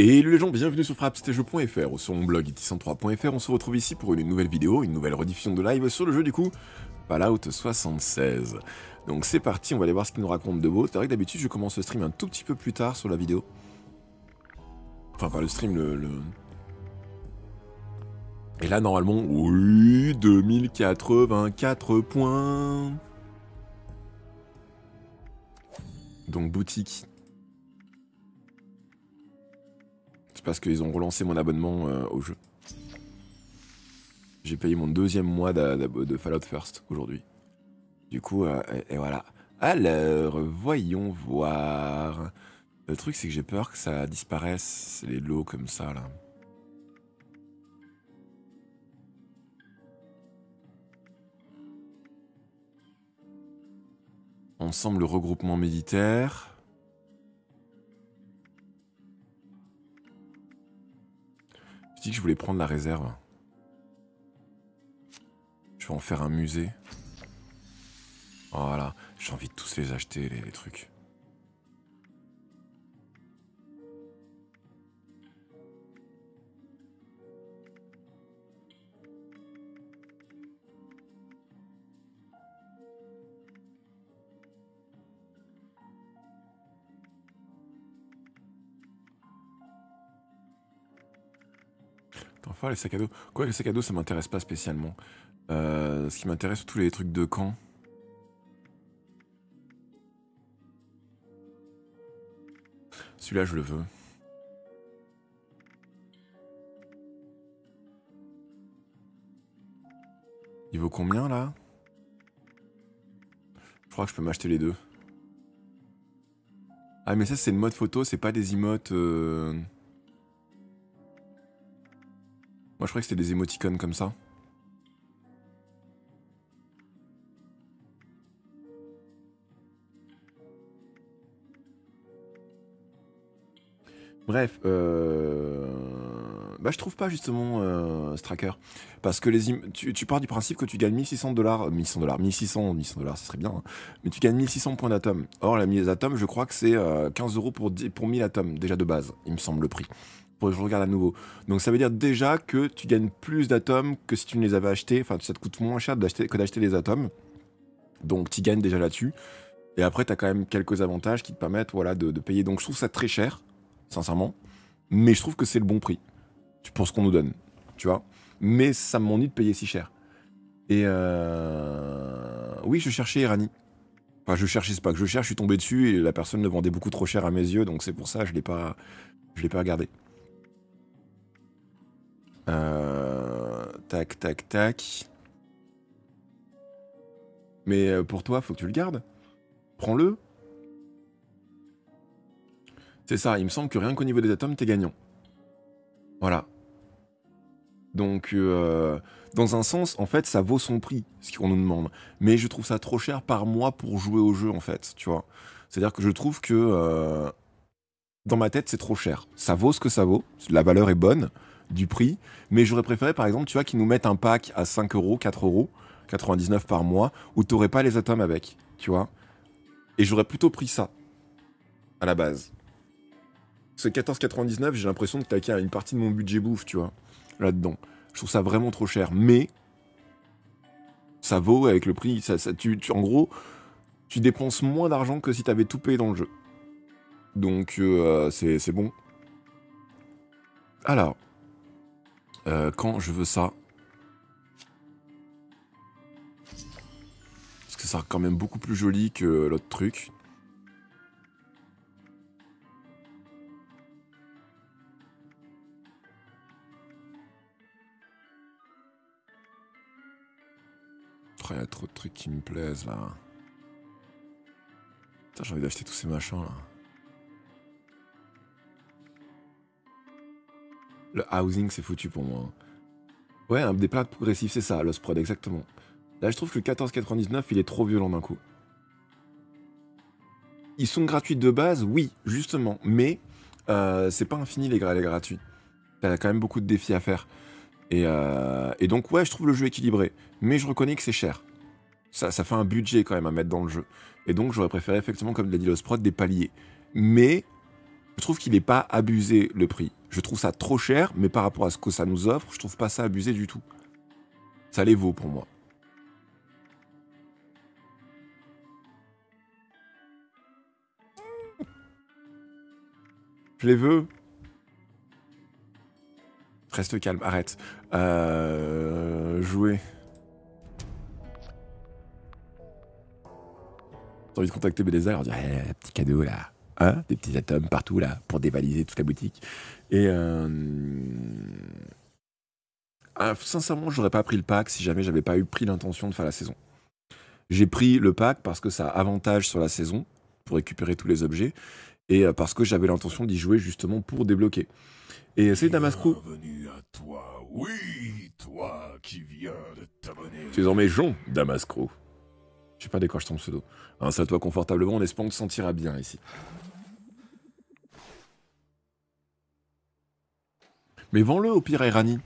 Et les gens, bienvenue sur frappstage.fr ou sur mon blog it103.fr. On se retrouve ici pour une nouvelle vidéo, une nouvelle rediffusion de live sur le jeu du coup Fallout 76. Donc c'est parti, on va aller voir ce qu'il nous raconte de beau. C'est vrai que d'habitude je commence le stream un tout petit peu plus tard sur la vidéo. Enfin pas le stream, le... le... Et là normalement, oui, 2084 points. Donc boutique, parce qu'ils ont relancé mon abonnement euh, au jeu. J'ai payé mon deuxième mois de, Fallout First aujourd'hui. Du coup, euh, et, voilà. Alors, voyons voir. Le truc, c'est que j'ai peur que ça disparaisse, les lots comme ça, là. Ensemble, le regroupement militaire. Je dis que je voulais prendre la réserve. Je vais en faire un musée. Voilà, j'ai envie de tous les acheter, les trucs. Enfin, les sacs à dos. Quoi, les sacs à dos, ça m'intéresse pas spécialement. Euh, ce qui m'intéresse, tous les trucs de camp. Celui-là, je le veux. Il vaut combien, là? Je crois que je peux m'acheter les deux. Ah, mais ça, c'est le mode photo, c'est pas des emotes... Euh, Moi, je croyais que c'était des émoticônes comme ça. Bref, euh... bah, je trouve pas justement euh, Stracker. Parce que les tu, pars du principe que tu gagnes 1600 dollars, 1600 dollars, 1600, 1600 dollars, ça serait bien, hein. mais tu gagnes 1600 points d'atomes. Or, la mise d'atomes, je crois que c'est 15 euh, euros pour, pour 1000 atomes, déjà de base, il me semble le prix je regarde à nouveau. Donc ça veut dire déjà que tu gagnes plus d'atomes que si tu ne les avais achetés. Enfin, ça te coûte moins cher que d'acheter les atomes. Donc tu gagnes déjà là-dessus. Et après, tu as quand même quelques avantages qui te permettent voilà, de, payer. Donc je trouve ça très cher, sincèrement. Mais je trouve que c'est le bon prix pour ce qu'on nous donne. Tu vois Mais ça m'ennuie de payer si cher. Et euh... oui, je cherchais Irani. Enfin, je cherchais, c'est pas que je cherche, je suis tombé dessus et la personne le vendait beaucoup trop cher à mes yeux, donc c'est pour ça que je je l'ai pas regardé. Euh, tac, tac, tac. Mais euh, pour toi, faut que tu le gardes. Prends-le. C'est ça, il me semble que rien qu'au niveau des atomes, t'es gagnant. Voilà. Donc, euh, dans un sens, en fait, ça vaut son prix, ce qu'on nous demande. Mais je trouve ça trop cher par mois pour jouer au jeu, en fait, tu vois. C'est-à-dire que je trouve que, dans ma tête, c'est trop cher. Ça vaut ce que ça vaut, la valeur est bonne, du prix. Mais j'aurais préféré, par exemple, tu vois, qu'ils nous mettent un pack à 5 euros, 4 euros, 99 par mois, où t'aurais pas les atomes avec, tu vois. Et j'aurais plutôt pris ça, à la base. Ce 14,99, j'ai l'impression de claquer une partie de mon budget bouffe, tu vois, là-dedans. Je trouve ça vraiment trop cher. Mais, ça vaut avec le prix. Ça, tu, en gros, tu dépenses moins d'argent que si t'avais tout payé dans le jeu. Donc, euh, c'est bon. Alors, euh, quand je veux ça. Parce que ça sera quand même beaucoup plus joli que l'autre truc. Il y a trop de trucs qui me plaisent là. j'ai envie d'acheter tous ces machins là. Le housing, c'est foutu pour moi. Ouais, un des plats progressifs, c'est ça, l'os prod, exactement. Là, je trouve que le 14,99, il est trop violent d'un coup. Ils sont gratuits de base, oui, justement, mais euh, c'est pas infini les, les gratuits. T'as quand même beaucoup de défis à faire. Euh, et, donc, ouais, je trouve le jeu équilibré, mais je reconnais que c'est cher. Ça, ça fait un budget quand même à mettre dans le jeu. Et donc, j'aurais préféré effectivement, comme l'a dit Lost Prod, des paliers. Mais Je trouve qu'il n'est pas abusé le prix. Je trouve ça trop cher, mais par rapport à ce que ça nous offre, je trouve pas ça abusé du tout. Ça les vaut pour moi. Je les veux. Reste calme, arrête. Euh, jouer. T'as envie de contacter Béleza, leur dire eh, petit cadeau là. Hein Des petits atomes partout là pour dévaliser toute la boutique. Et euh... ah, sincèrement, j'aurais pas pris le pack si jamais j'avais pas eu pris l'intention de faire la saison. J'ai pris le pack parce que ça a avantage sur la saison pour récupérer tous les objets et euh, parce que j'avais l'intention d'y jouer justement pour débloquer. Et c'est Damascro. Bienvenue à toi, oui, toi qui viens de t'abonner. Tu es désormais Jean Damascro. Je sais pas décroche ton pseudo. Installe-toi confortablement en espérant que tu te sentiras bien ici. Mais vends-le au pire à Irani.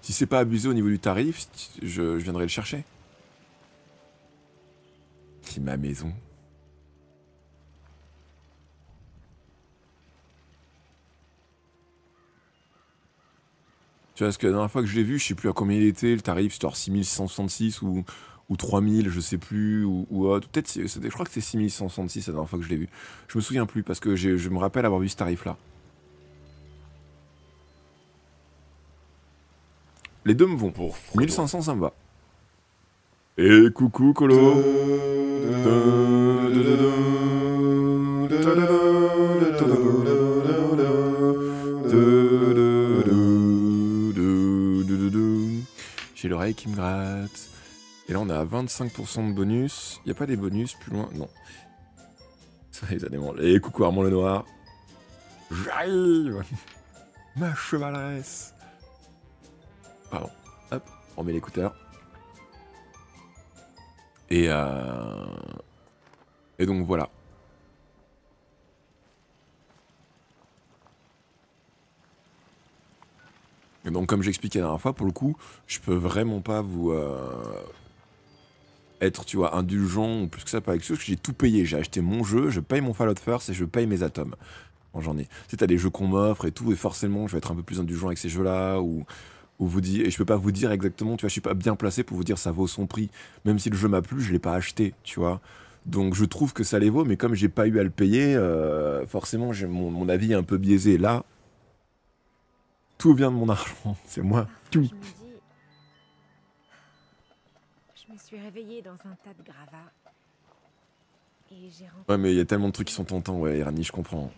Si c'est pas abusé au niveau du tarif, je, je viendrai le chercher. C'est ma maison? Tu vois, parce que la dernière fois que je l'ai vu, je sais plus à combien il était, le tarif, c'était 6666 ou, ou 3000, je sais plus, ou, ou autre. Peut-être, je crois que c'est 6166 la dernière fois que je l'ai vu. Je me souviens plus, parce que je me rappelle avoir vu ce tarif-là. Les deux me vont. Pour Frodo. 1500, ça me va. Et coucou, Colo J'ai l'oreille qui me gratte. Et là, on est à 25% de bonus. Il a pas des bonus plus loin? Non. Ça, les animaux. Et coucou Armand le Noir. J'arrive Ma chevaleresse Pardon. Hop, on met l'écouteur. Et euh... Et donc voilà. Et donc comme j'expliquais la dernière fois, pour le coup, je peux vraiment pas vous euh, être, tu vois, indulgent ou plus que ça pas avec parce que j'ai tout payé. J'ai acheté mon jeu, je paye mon Fallout First et je paye mes atomes. Bon, j'en ai. Tu sais, t'as des jeux qu'on m'offre et tout, et forcément, je vais être un peu plus indulgent avec ces jeux-là, ou, ou vous dire, et je peux pas vous dire exactement, tu vois, je suis pas bien placé pour vous dire ça vaut son prix. Même si le jeu m'a plu, je l'ai pas acheté, tu vois. Donc je trouve que ça les vaut, mais comme j'ai pas eu à le payer, euh, forcément, j'ai mon, mon avis est un peu biaisé. Là, tout vient de mon argent, c'est moi. Tout. Je me dis. Je me suis réveillée dans un tas de gravats. Et. Ouais, mais il y a tellement de trucs qui sont tentants, ouais, Irani, je comprends.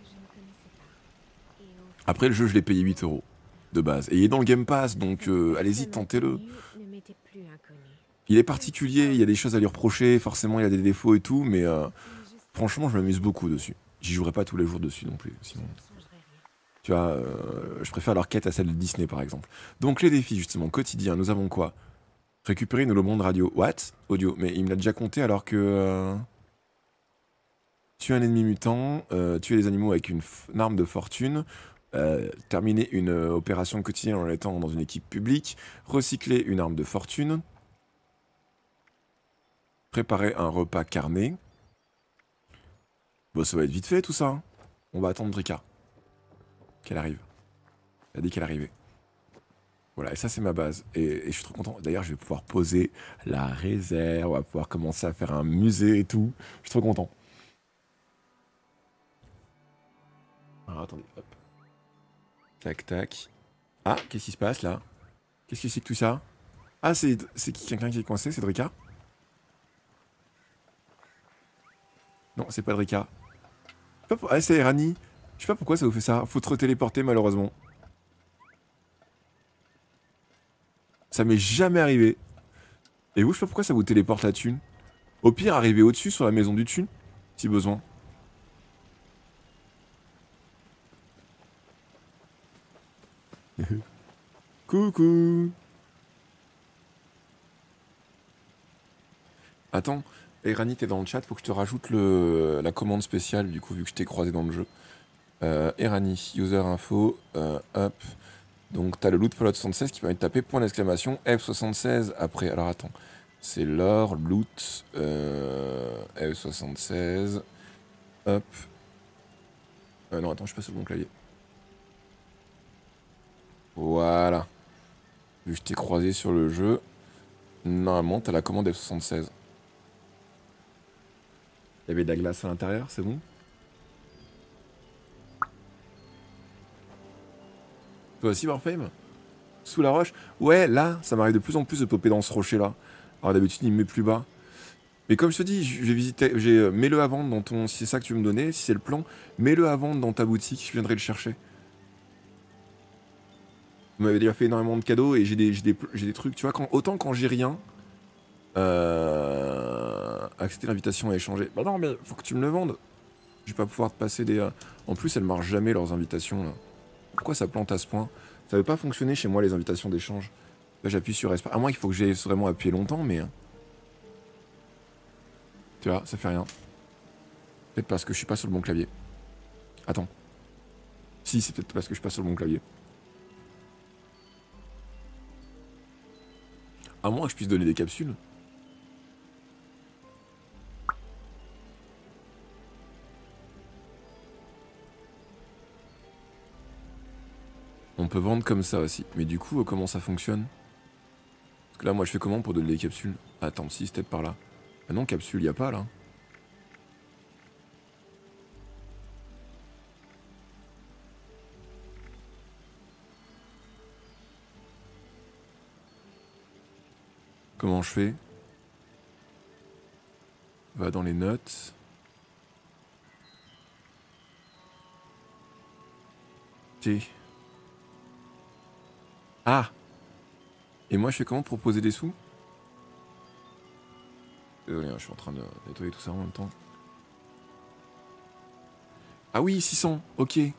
Après, le jeu, je l'ai payé 8 euros de base. Et il est dans le Game Pass, donc euh, allez-y, tentez-le. Il est particulier, il y a des choses à lui reprocher, forcément, il y a des défauts et tout, mais euh, franchement, je m'amuse beaucoup dessus. J'y jouerai pas tous les jours dessus non plus, sinon. Tu vois, euh, je préfère leur quête à celle de Disney, par exemple. Donc, les défis, justement, quotidiens, nous avons quoi? Récupérer une holomonde radio. What? Audio. Mais il me l'a déjà compté alors que. euh, tuer un ennemi mutant, euh, tuer les animaux avec une arme de fortune, euh, terminer une euh, opération quotidienne en étant dans une équipe publique, recycler une arme de fortune, préparer un repas carné. Bon, ça va être vite fait tout ça. hein. On va attendre Rika. Qu'elle arrive. Elle a dit qu'elle arrivait. Voilà, et ça c'est ma base. Et, et je suis trop content. D'ailleurs, je vais pouvoir poser la réserve, on va pouvoir commencer à faire un musée et tout. Je suis trop content. Alors attendez, hop. Tac, tac. Ah, qu'est-ce qui se passe là? Qu'est-ce que c'est que tout ça? Ah, c'est quelqu'un qui est coincé C'est Drika? Non, c'est pas Drika. Ah, c'est Rani. Je sais pas pourquoi ça vous fait ça. Faut te retéléporter malheureusement. Ça m'est jamais arrivé. Et vous, je sais pas pourquoi ça vous téléporte la thune. Au pire, arrivez au-dessus sur la maison du thune, si besoin. Coucou Attends, Erani, t'es dans le chat, faut que je te rajoute la commande spéciale, du coup, vu que je t'ai croisé dans le jeu. Euh, Erani, user info, euh, hop. Donc, t'as le loot Fallout 76 qui permet de taper point d'exclamation F76 après. Alors, attends. C'est l'or, loot, euh, F76. Hop. Non, attends, je suis pas sur le bon clavier. Voilà. Vu que je t'ai croisé sur le jeu, normalement, t'as la commande F76. Il y avait de la glace à l'intérieur, c'est bon? Toi aussi, Warframe? Sous la roche? Ouais, là, ça m'arrive de plus en plus de popper dans ce rocher-là. Alors d'habitude, il me met plus bas. Mais comme je te dis, j'ai visité, j'ai euh, mets-le à vendre dans ton, si c'est ça que tu veux me donner, si c'est le plan, mets-le à vendre dans ta boutique, je viendrai le chercher. Vous m'avez déjà fait énormément de cadeaux et j'ai des, j'ai des, j'ai trucs, tu vois, autant quand j'ai rien, euh, accepter l'invitation à échanger. Bah non, mais faut que tu me le vendes. Je vais pas pouvoir te passer des. euh, En plus, elles marchent jamais leurs invitations. Là. Pourquoi ça plante à ce point? Ça veut pas fonctionner chez moi les invitations d'échange. Là, j'appuie sur espace. À moins qu'il faut que j'aie vraiment appuyé longtemps, mais. Tu vois, ça fait rien. Peut-être parce que je suis pas sur le bon clavier. Attends. Si, c'est peut-être parce que je suis pas sur le bon clavier. À moins que je puisse donner des capsules. On peut vendre comme ça aussi. Mais du coup, comment ça fonctionne? Parce que là, moi, je fais comment pour donner des capsules? Attends, si, peut-être par là. Ah non, capsule, y a pas là. Comment je fais? Va dans les notes. T. Ah Et moi je fais comment pour poser des sous? Désolé, hein, je suis en train de nettoyer tout ça en même temps. Ah oui, 600, ok. Et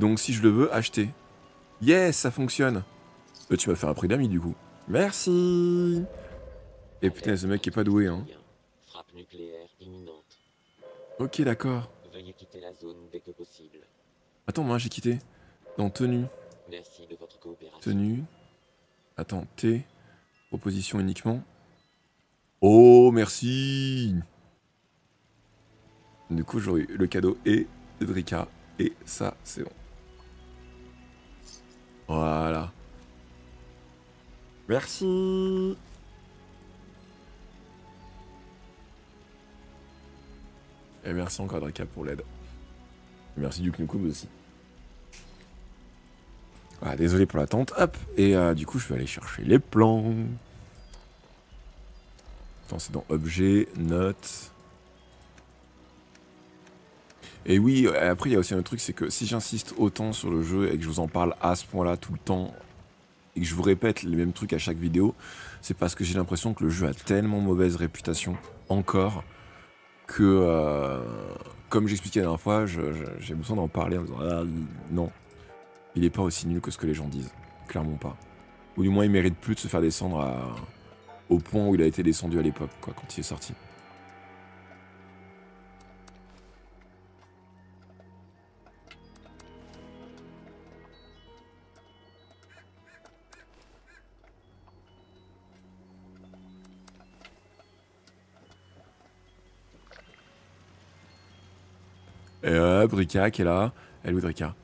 donc si je le veux, acheter. Yes, ça fonctionne. Euh, tu m'as fait un prix d'ami du coup. Merci Et putain, ce mec est pas doué, hein. Frappe nucléaire imminente. Ok, d'accord. Veuillez quitter la zone dès que possible. Attends, moi j'ai quitté. Dans tenue. Merci de votre coopération. Tenue. Attends, T. Proposition uniquement. Oh, merci Du coup, j'aurai eu le cadeau et Drika. Et ça, c'est bon. Voilà. Merci Et merci encore Drika pour l'aide. Merci du Knoukoum aussi. Ah, désolé pour l'attente. Hop. Et euh, du coup, je vais aller chercher les plans. Attends, c'est dans Objet, Notes. Et oui, euh, après, il y a aussi un truc, c'est que si j'insiste autant sur le jeu et que je vous en parle à ce point-là tout le temps, et que je vous répète les mêmes trucs à chaque vidéo, c'est parce que j'ai l'impression que le jeu a tellement mauvaise réputation, encore, que, euh, comme j'expliquais la dernière fois, j'ai besoin d'en parler en disant Ah, non, il est pas aussi nul que ce que les gens disent. Clairement pas. Ou du moins, il mérite plus de se faire descendre au point où il a été descendu à l'époque, quand il est sorti. Et hop, Rika qui est là. Elle est où Rika?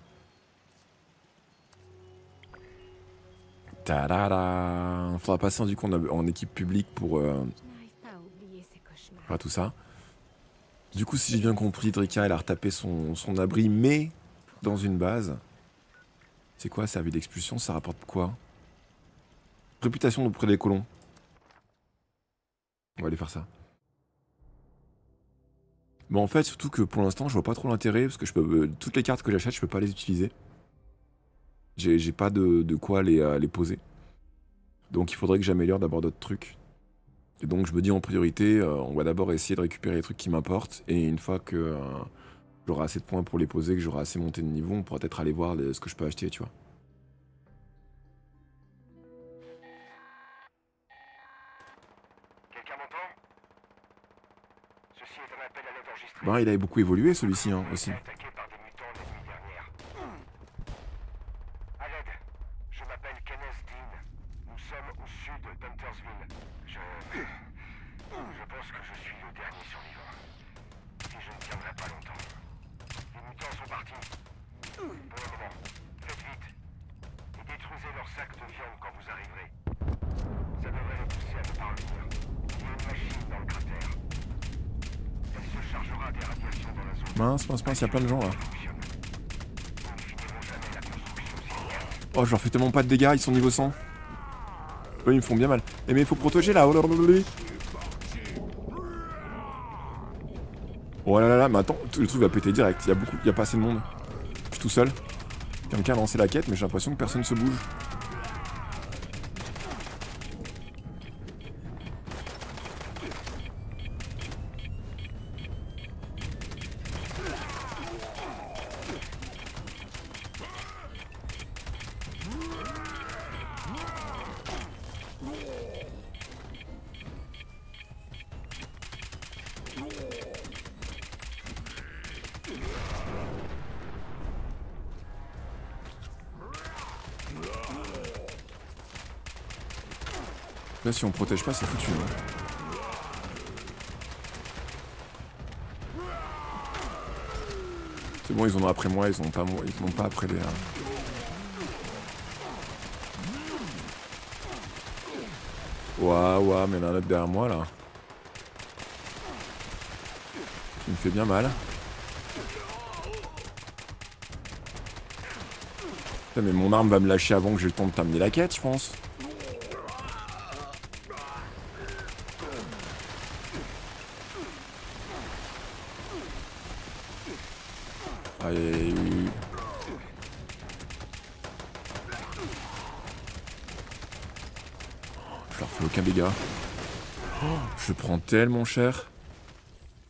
Tadada Faudra passer du coup en, équipe publique pour euh, pas tout ça. Du coup, si j'ai bien compris, Drika, elle a retapé son, abri, mais dans une base. C'est quoi, servi d'expulsion Ça rapporte quoi? Réputation auprès des colons. On va aller faire ça. Bon, en fait, surtout que pour l'instant, je vois pas trop l'intérêt, parce que je peux, euh, toutes les cartes que j'achète, je peux pas les utiliser. J'ai pas de, de quoi les, euh, les poser. Donc il faudrait que j'améliore d'abord d'autres trucs. Et donc je me dis en priorité, euh, on va d'abord essayer de récupérer les trucs qui m'apportent. Et une fois que j'aurai assez de points pour les poser, que j'aurai assez monté de niveau, on pourra peut-être aller voir ce que je peux acheter, tu vois. Bah, il avait beaucoup évolué celui-ci hein, aussi. Attaqué par des mutants la nuit dernière. À l'aide, je m'appelle Kenneth Dean. Nous sommes au sud d'Huntersville. Je... Je pense que je suis le dernier survivant. Et je ne tiendrai pas longtemps. Mince, mince, mince, il y a plein de gens là. Oh, je leur fais tellement pas de dégâts, ils sont niveau 100. Eux, ils me font bien mal. Eh, mais il faut protéger là. Oh là. Oh là là là, mais attends, le truc va péter direct. Il y a beaucoup, y a pas assez de monde. Je suis tout seul. Quelqu'un a lancé la quête, mais j'ai l'impression que personne se bouge. Là, si on protège pas, c'est foutu. hein. C'est bon, ils en ont après moi, ils ont pas, ils pas après les. euh. Ouah, ouah, mais il y en a un autre derrière moi là. Qui me fait bien mal. Putain, mais mon arme va me lâcher avant que j'ai le temps de terminer la quête, je pense. Aïe, aïe, aïe, oui, oui. Je leur fais aucun dégât. Oh, prends tellement cher.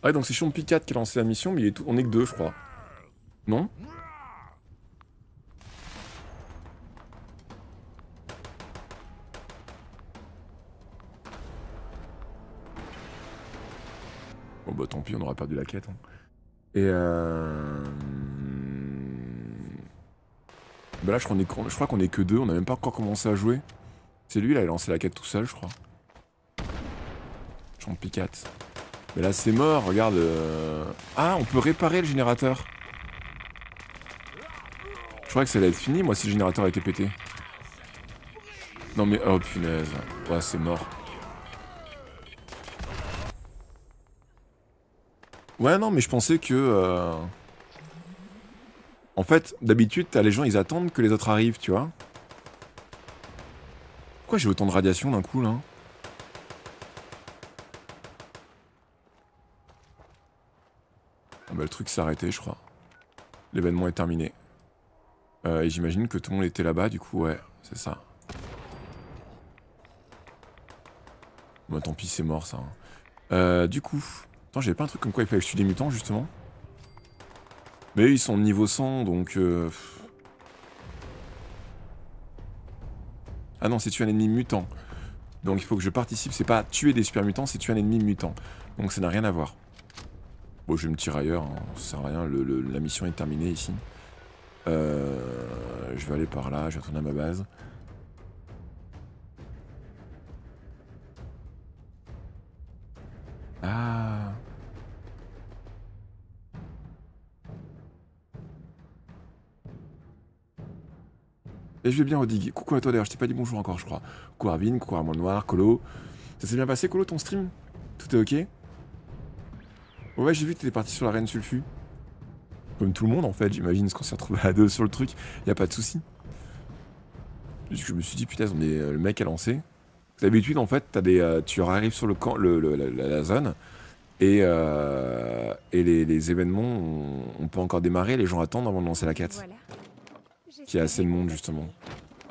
Ah donc c'est Champi 4 qui a lancé la mission, mais on est que deux, je crois. Non Bon bah tant pis, on aura perdu la quête. hein. Et euh... Bah là je crois qu'on est, est que deux, on a même pas encore commencé à jouer. C'est lui là, il a lancé la quête tout seul je crois. Champi 4. Mais là c'est mort, regarde. euh, Ah, on peut réparer le générateur. Je crois que ça allait être fini moi si le générateur été pété. Non mais oh punaise. Ouais c'est mort. Ouais non mais je pensais que... euh, En fait, d'habitude, les gens ils attendent que les autres arrivent, tu vois. Pourquoi j'ai autant de radiation d'un coup là Ah bah le truc s'est arrêté je crois. L'événement est terminé. Euh, et j'imagine que tout le monde était là-bas, du coup ouais, c'est ça. Bah tant pis c'est mort ça. hein. Euh, du coup... Attends, j'avais pas un truc comme quoi il fallait que je tue des mutants justement Mais eux, ils sont niveau 100 donc... euh. Ah non, c'est tuer un ennemi mutant. Donc il faut que je participe, c'est pas tuer des super mutants, c'est tuer un ennemi mutant. Donc ça n'a rien à voir. Bon, je vais me tirer ailleurs, hein, ça sert à rien, la mission est terminée ici. Euh, je vais aller par là, je vais retourner à ma base. Ah. Et je vais bien rediguer. Coucou à toi d'ailleurs, je t'ai pas dit bonjour encore, je crois. Coucou Arvin, coucou Armand Noir, Colo. Ça s'est bien passé, Colo, ton stream? Tout est ok? Ouais, j'ai vu que t'étais parti sur la reine sulfu. Comme tout le monde en fait, j'imagine, parce qu'on s'est retrouvé à deux sur le truc, y a pas de souci. Je me suis dit, putain, mais euh, le mec a lancé. D'habitude, en fait, as des, euh, tu arrives sur le camp, le, le- la, zone, et, euh, et les, les événements, on, on peut encore démarrer, les gens attendent avant de lancer la quête. Voilà. Qui a assez de monde, justement.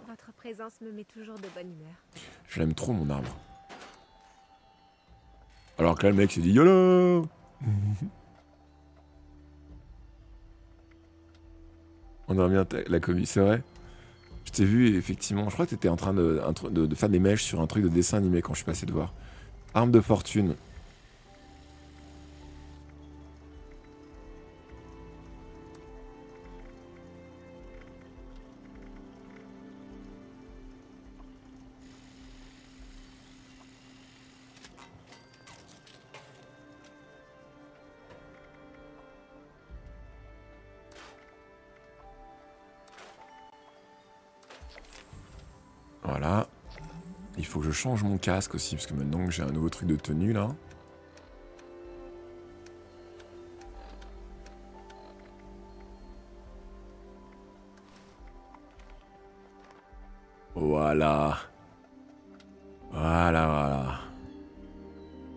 Votre présence me met toujours de bonne humeur. Je l'aime trop, mon arbre. Alors que là, le mec s'est dit YOLO On a bien la commu, c'est vrai. Je t'ai vu, effectivement. Je crois que t'étais en train de, faire des mèches sur un truc de dessin animé quand je suis passé de voir. Arme de fortune. change mon casque aussi, parce que maintenant que j'ai un nouveau truc de tenue là. Voilà. Voilà, voilà.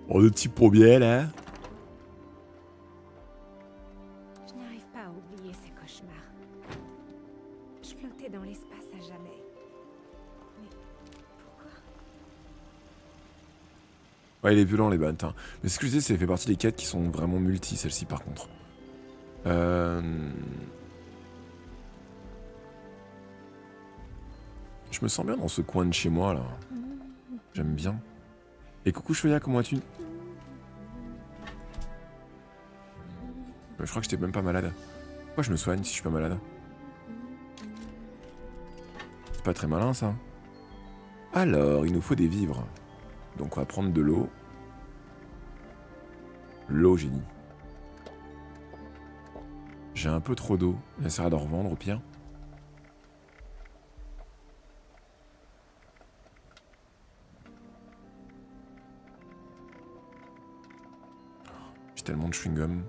Bon, le petit pourbiel, hein Ouais, il est violent, les bannes. hein. Mais ce que je disais, c'est fait partie des quêtes qui sont vraiment multi, celle-ci, par contre. Euh... Je me sens bien dans ce coin de chez moi, là. J'aime bien. Et coucou, Choya, comment vas-tu? Euh, Je crois que j'étais même pas malade. Pourquoi je me soigne si je suis pas malade? C'est pas très malin, ça. Alors, il nous faut des vivres. Donc on va prendre de l'eau. L'eau, j'ai dit. J'ai un peu trop d'eau. J'essaierai d'en revendre au pire. J'ai tellement de chewing-gum.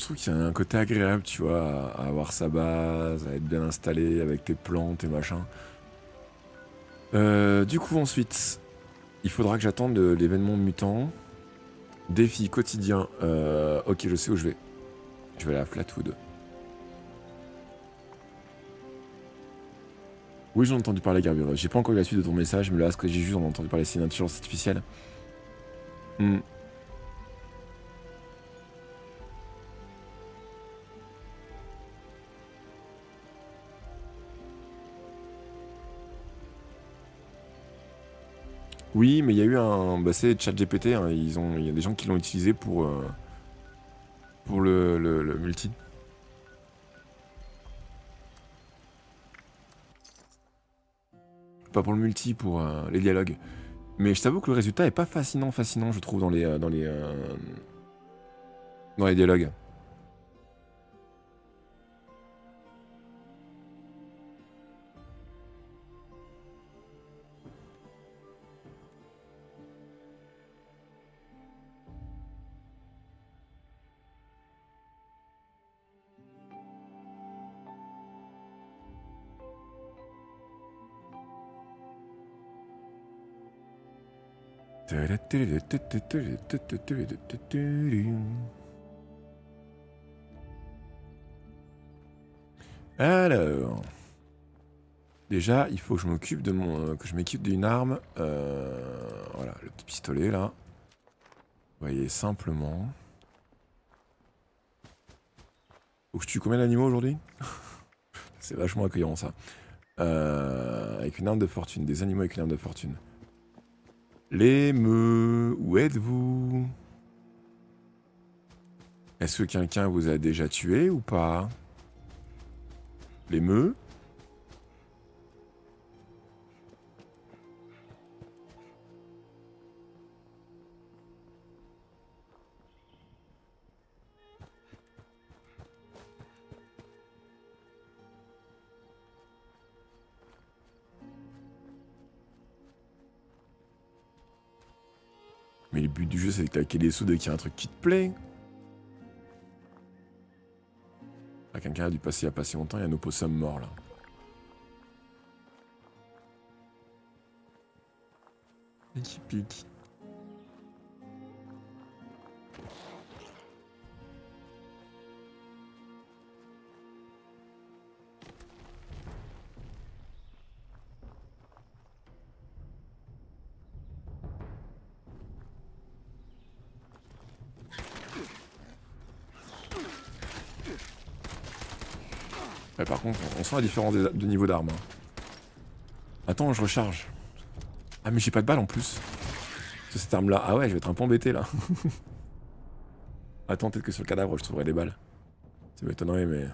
Je trouve qu'il y a un côté agréable, tu vois, à, avoir sa base, à être bien installé avec tes plantes et machin. Euh, du coup, ensuite, il faudra que j'attende l'événement mutant. Défi quotidien. Euh, ok, je sais où je vais. Je vais à Flatwood. Oui, j'en ai entendu parler, Garbiros. J'ai pas encore eu la suite de ton message, mais là, ce que j'ai juste en entendu parler, c'est une intelligence artificielle. Hmm. Oui, mais il y a eu un. Bah, c'est ChatGPT, hein, il y a des gens qui l'ont utilisé pour. euh, pour le, le- multi. Pas pour le multi, pour euh, les dialogues. Mais je t'avoue que le résultat est pas fascinant, fascinant, je trouve, dans les. euh, dans les. dans les dialogues. Alors, déjà, il faut que je m'occupe de mon, que je m'équipe d'une arme. Euh, voilà, le petit pistolet là. Vous voyez simplement. Faut que je tue combien d'animaux aujourd'hui? C'est vachement accueillant ça. Euh, avec une arme de fortune, des animaux avec une arme de fortune. Les où êtes-vous? Est-ce que quelqu'un vous a déjà tué ou pas? Les me but du jeu, c'est de claquer des sous dès qu'il y a un truc qui te plaît. Ah, quelqu'un a dû passer il y a pas si longtemps, il y a un opossum mort là. Et qui pique. Par contre, on sent la différence de niveau d'armes. hein. Attends, je recharge. Ah, mais j'ai pas de balle en plus. Cette arme-là. Ah ouais, je vais être un peu embêté là. Attends, peut-être que sur le cadavre, je trouverai des balles. Ça m'étonnerait, mais.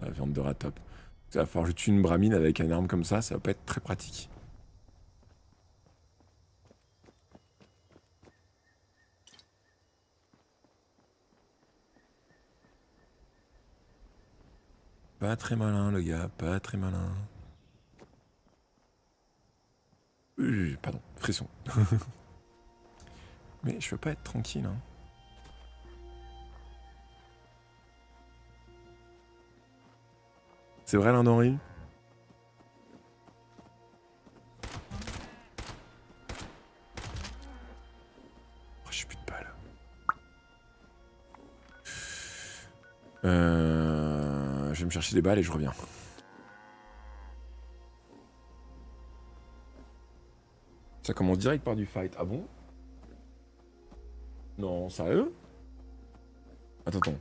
La viande de rat top. Ça va falloir que je tue une bramine avec une arme comme ça, ça va pas être très pratique. Pas très malin, le gars, pas très malin. Euh, pardon, frisson. Mais je veux pas être tranquille. Hein. C'est vrai, Henri Oh, j'ai plus de. Euh, je me chercher des balles et je reviens. Ça commence direct par du fight. Ah bon? Non, sérieux? Attends, attends.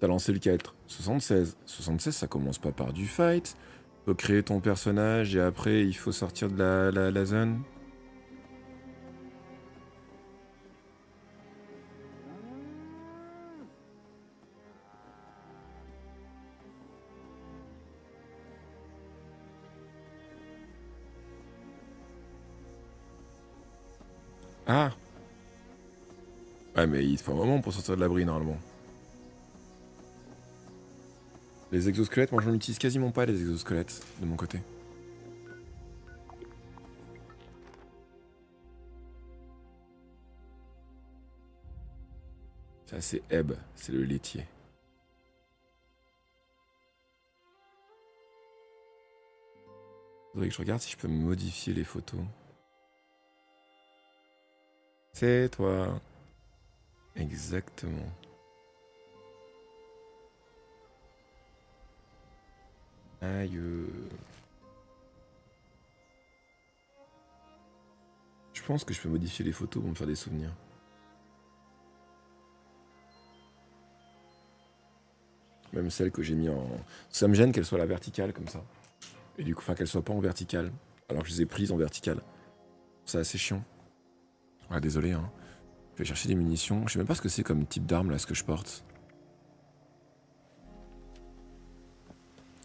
T'as lancé le 4. 76. 76, ça commence pas par du fight. Faut créer ton personnage et après il faut sortir de la, la, la zone. Ah Ouais mais il faut un moment pour sortir de l'abri normalement. Les exosquelettes, moi je n'utilise quasiment pas les exosquelettes de mon côté. Ça c'est Ebb, c'est le laitier. Faudrait que je regarde si je peux modifier les photos. C'est toi. Exactement. Aïe. Je pense que je peux modifier les photos pour me faire des souvenirs. Même celle que j'ai mis en... Ça me gêne qu'elle soit la verticale comme ça. Et du coup, enfin qu'elle soit pas en verticale. Alors que je les ai prises en verticale. C'est assez chiant. Ah désolé hein. Je vais chercher des munitions. Je sais même pas ce que c'est comme type d'arme là ce que je porte.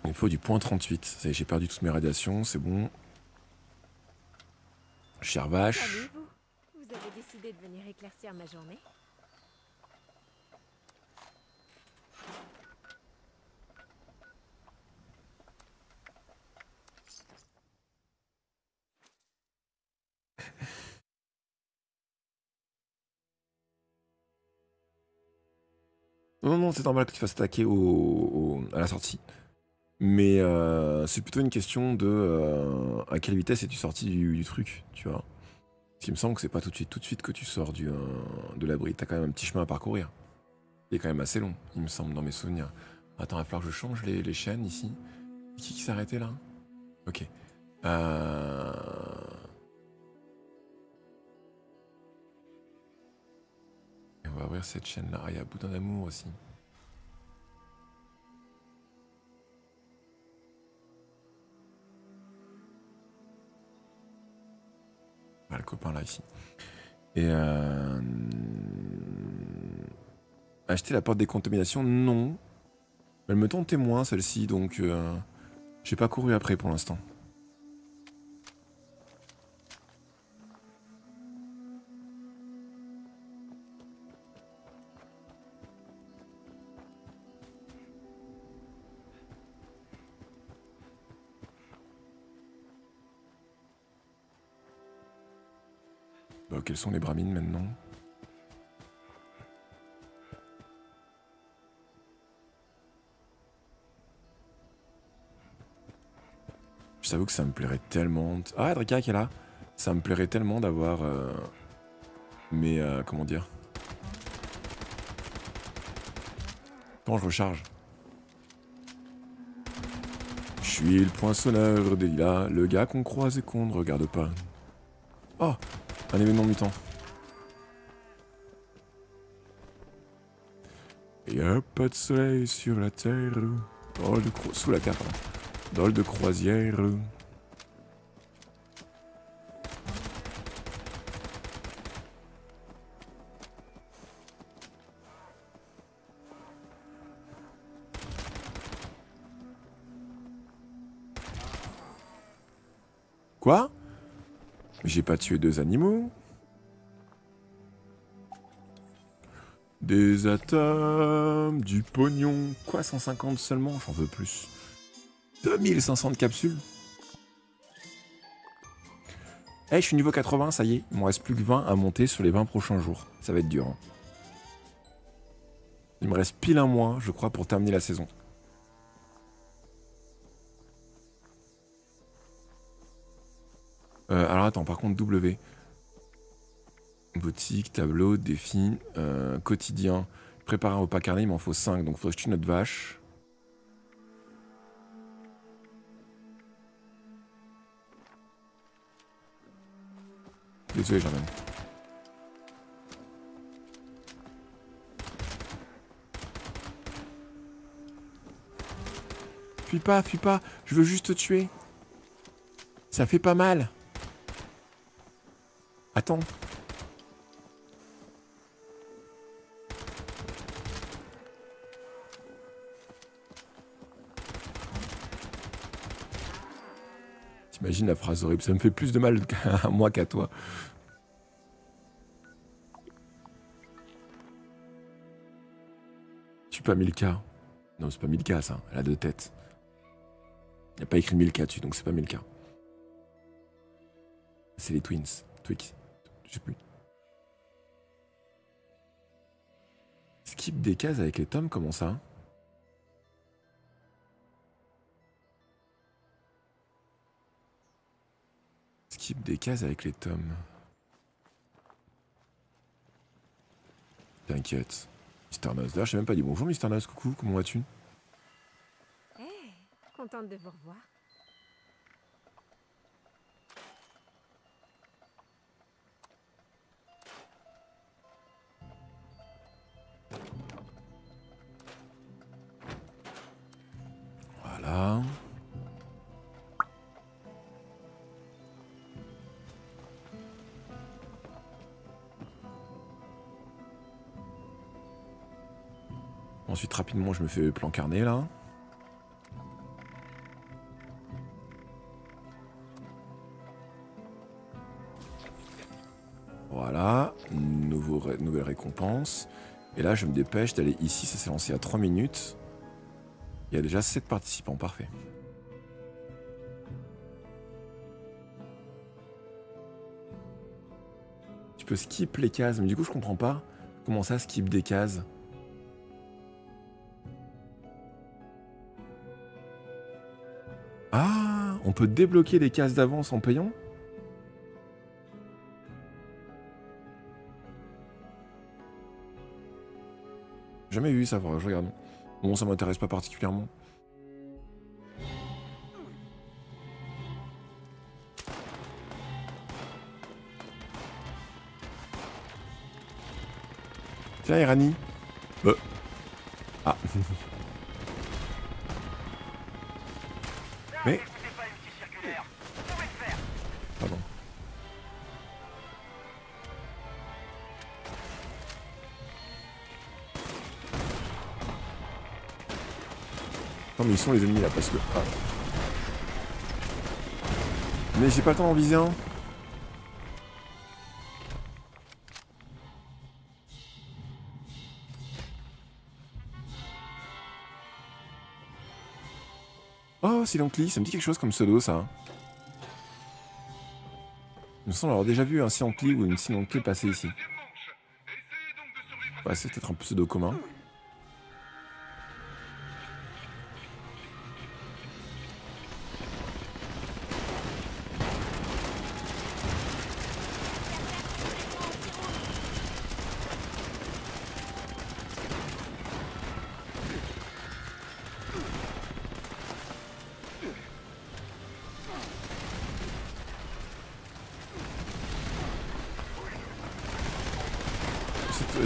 Il faut du point 38. Ça y est, j'ai perdu toutes mes radiations, c'est bon. Chère vache. Avez décidé de venir éclaircir ma journée? Non, non, c'est normal que tu fasses attaquer au, à la sortie. Mais euh, c'est plutôt une question de euh, à quelle vitesse es-tu sorti du, du truc, tu vois. Parce qu'il me semble que c'est pas tout de suite, tout de suite que tu sors du, euh, de l'abri. T'as quand même un petit chemin à parcourir. Il est quand même assez long, il me semble, dans mes souvenirs. Attends, il va falloir que je change les, les chaînes ici. Qui qui s'est arrêté là? Ok. Euh... ouvrir cette chaîne là. Ah, il y a Boudin d'amour aussi. Ah, le copain là ici. Et euh... acheter la porte des contaminations, non. Elle me tend témoin celle-ci, donc euh... j'ai pas couru après pour l'instant. Quels sont les bramines maintenant Je t'avoue que ça me plairait tellement. Ah, Drika qui est là. Ça me plairait tellement d'avoir. euh, Mais euh, comment dire Quand je recharge. Je suis le poinçonneur des lilas, le gars qu'on croise et qu'on ne regarde pas. Oh Un événement mutant. Y a pas de soleil sur la terre. Sous la terre, pardon. Drôle de croisière. J'ai pas tué deux animaux Des atomes, du pognon. Quoi, 150 seulement? J'en veux plus. 2500 de capsules Eh, je suis niveau 80, ça y est. Il m'en reste plus que 20 à monter sur les 20 prochains jours. Ça va être dur. hein. Il me reste pile un mois, je crois, pour terminer la saison. Euh, alors attends, par contre, W. Boutique, tableau, défi, euh, quotidien. Préparer un repas carné, il m'en faut 5, donc faut je tue notre vache. Désolé, Germaine. Fuis pas, fuis pas, je veux juste te tuer. Ça fait pas mal. Attends. T'imagines la phrase horrible, ça me fait plus de mal à moi qu'à toi. Tu pas Milka. Non, c'est pas Milka ça, elle a deux têtes. Il n'y a pas écrit Milka dessus, donc c'est pas Milka. C'est les Twins. Twix. Je sais plus. Skip des cases avec les tomes, comment ça Skip des cases avec les tomes. T'inquiète. Mister Nose. D'ailleurs, j'ai même pas dit bonjour, Mister Nose. Coucou, comment vas-tu? Eh, contente de vous revoir. Voilà. Ensuite, rapidement, je me fais plan carnet là. Voilà, Nouveau nouvelle récompense. Et là, je me dépêche d'aller ici, ça s'est lancé à 3 minutes. Il y a déjà 7 participants, parfait. Tu peux skip les cases, mais du coup je comprends pas. Comment ça skip des cases Ah On peut débloquer les cases d'avance en payant? Jamais vu ça, je regarde. Bon, ça m'intéresse pas particulièrement. Tiens, Irani. Bah. Ah. Mais. Non mais ils sont les ennemis là parce que... ah. Mais j'ai pas le temps d'en viser un. Oh, Silently, ça me dit quelque chose comme pseudo ça. Il me semble avoir déjà vu un Silently ou une Silently passer ici. Ouais, c'est peut-être un pseudo commun.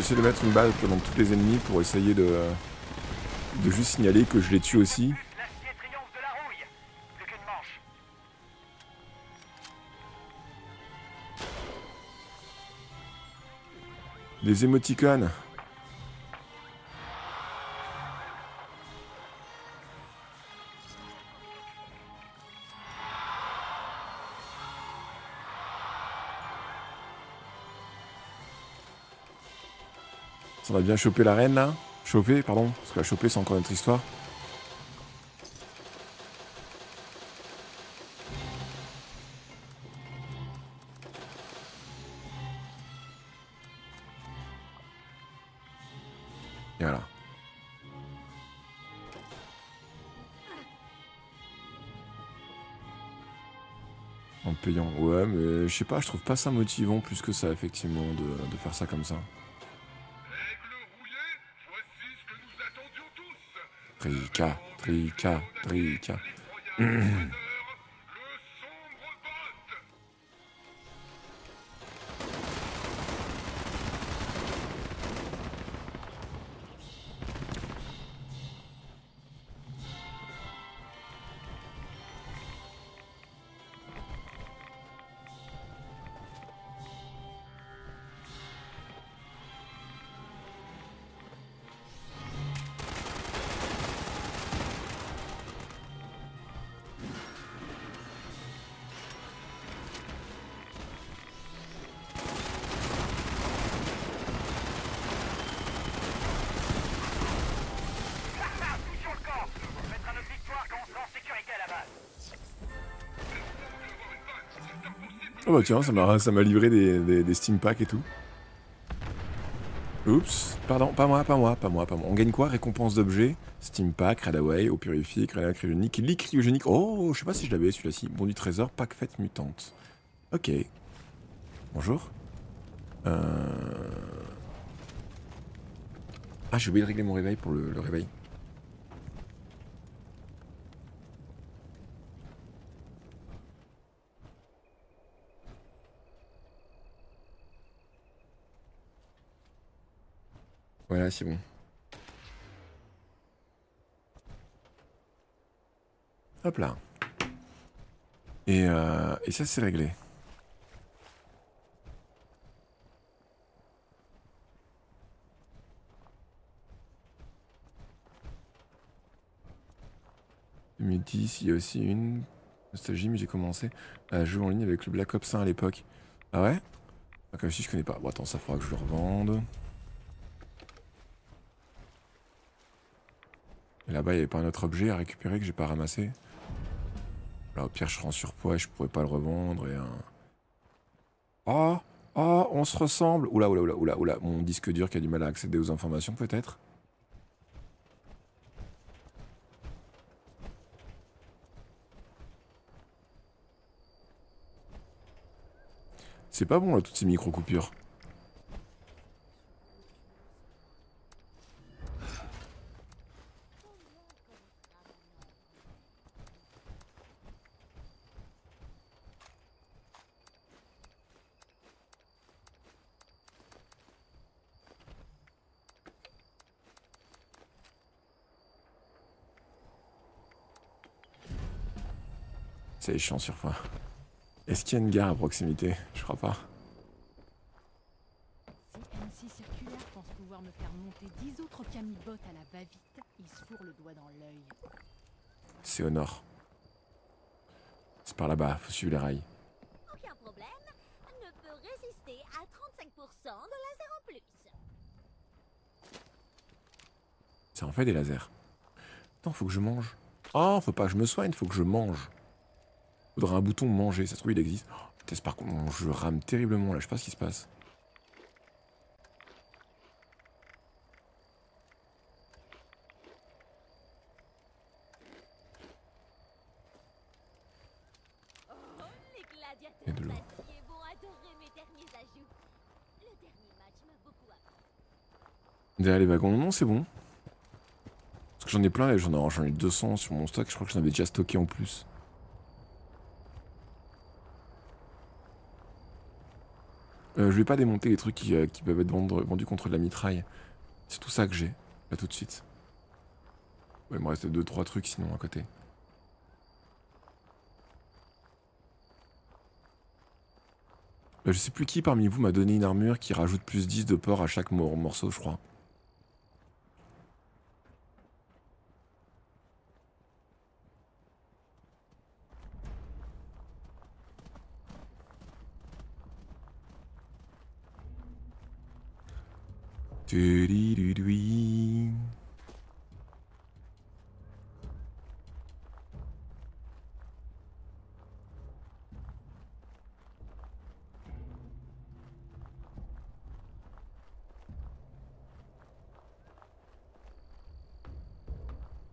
J'essaie de- mettre une balle dans tous les ennemis pour essayer de, de juste signaler que je les tue aussi. L'acier triomphe bien chopé la reine là Chopé, pardon, parce que la choper c'est encore notre histoire. Et voilà. En payant, ouais, mais je sais pas, je trouve pas ça motivant plus que ça, effectivement, de faire ça comme ça. Tous. Trika, trika, tiens, ça m'a, livré des, des, steam packs et tout. Oups, pardon, pas moi, pas moi, pas moi, pas moi. On gagne quoi? Récompense d'objets, steam pack, Redaway, eau purifique, Redaway cryogénique, lit cryogénique. Oh, je sais pas si je l'avais celui-là ci Bon du trésor, pack fête mutante. Ok. Bonjour. Euh... Ah, j'ai oublié de régler mon réveil pour le réveil. Voilà, c'est bon. Hop là. Et, euh, et ça, c'est réglé. « 2010, il y a aussi une nostalgie, mais j'ai commencé à jouer en ligne avec le Black Ops 1 à l'époque. Ah ouais? Ah, Comme si je connais pas. Bon, attends, ça faudra que je le revende. Et là-bas, il n'y avait pas un autre objet à récupérer que j'ai pas ramassé. Là, au pire, je serai en surpoids je pourrais pas le revendre. Et un... Oh Oh On se ressemble Oula, oula, oula, oula, oula. Mon disque dur qui a du mal à accéder aux informations, peut-être C'est pas bon, là, toutes ces micro-coupures. C'est chiant sur fois. Est-ce qu'il y a une gare à proximité? Je crois pas. Si MC Circulaire pense pouvoir me faire monter 10 autres camibots à la va-vite, il se fourre le doigt dans l'œil. C'est au nord. C'est par là-bas, faut suivre les rails. Aucun problème. Ne peut résister à 35% de laser en plus. Ça en fait des lasers. Non, faut que je mange. Oh, faut pas que je me soigne, faut que je mange. Faudra un bouton manger, ça se trouve il existe. Oh, putain, par contre, je rame terriblement là, je sais pas ce qui se passe. Et de. Derrière les wagons, non, c'est bon. Parce que j'en ai plein là, j'en ai, ai 200 sur mon stock, je crois que j'en avais déjà stocké en plus. Euh, je vais pas démonter les trucs qui, euh, peuvent être vendus contre de la mitraille. C'est tout ça que j'ai, là tout de suite. Il me reste 2-3 trucs sinon à côté. Euh, je sais plus qui parmi vous m'a donné une armure qui rajoute plus 10 de port à chaque mor- morceau, je crois.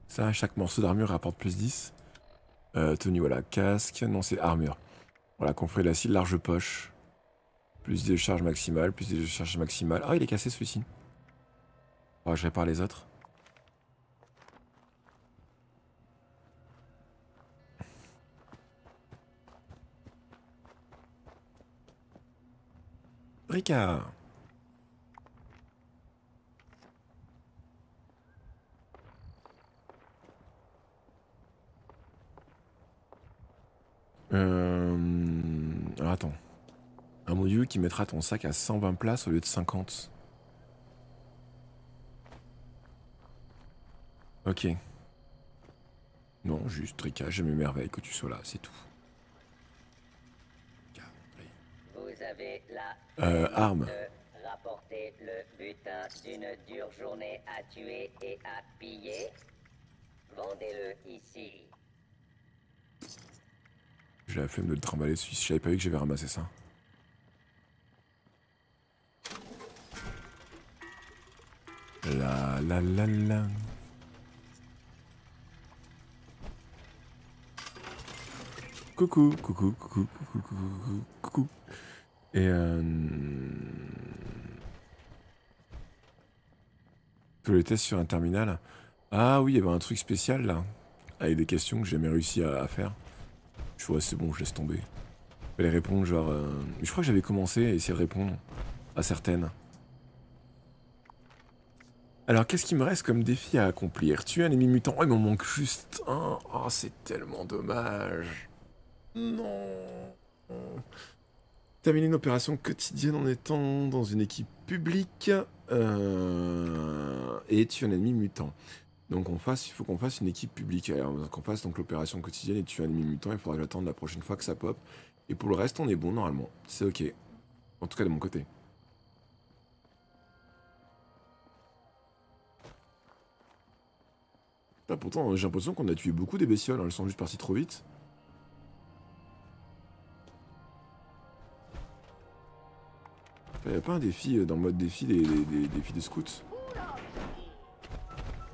Ça, chaque morceau d'armure rapporte plus 10. Euh, tenue, voilà, casque. Non, c'est armure. Voilà, confrérie de l'acide, large poche. Plus des charges maximales, plus des charges maximales. Ah, il est cassé celui-ci. Oh, je répare les autres. Ricard. Euh... Alors attends. Un module qui mettra ton sac à 120 places au lieu de 50. Ok. Non, juste tricage, j'aime merveille que tu sois là, c'est tout. Vous avez la Euh, arme. de rapporter le butin d'une dure journée à tuer et à piller. Vendez-le ici. J'ai la flemme de le trimballer dessus, je savais pas vu que j'avais ramassé ça. La la la la. Coucou, coucou, coucou, coucou, coucou, coucou. Et euh... Tous les tests sur un terminal. Ah oui, il y avait un truc spécial là. Avec des questions que j'ai jamais réussi à, faire. Je vois, c'est bon, je laisse tomber. Fallait répondre, genre. euh, Je crois que j'avais commencé à essayer de répondre à certaines. Alors, qu'est-ce qui me reste comme défi à accomplir? Tuer un ennemi mutant? Oh, il m'en manque juste un. Oh, c'est tellement dommage. Non. Terminer une opération quotidienne en étant dans une équipe publique euh, et tuer un ennemi mutant. Donc on fasse, il faut qu'on fasse une équipe publique. Alors, qu'on fasse donc l'opération quotidienne et tuer un ennemi mutant. Il faudra que j'attende la prochaine fois que ça pop. Et pour le reste, on est bon normalement. C'est ok. En tout cas de mon côté. Ah, pourtant, j'ai l'impression qu'on a tué beaucoup des bestioles. hein. Elles sont juste parties trop vite. Il n'y a pas un défi euh, dans le mode défi des, des- des défis de scouts?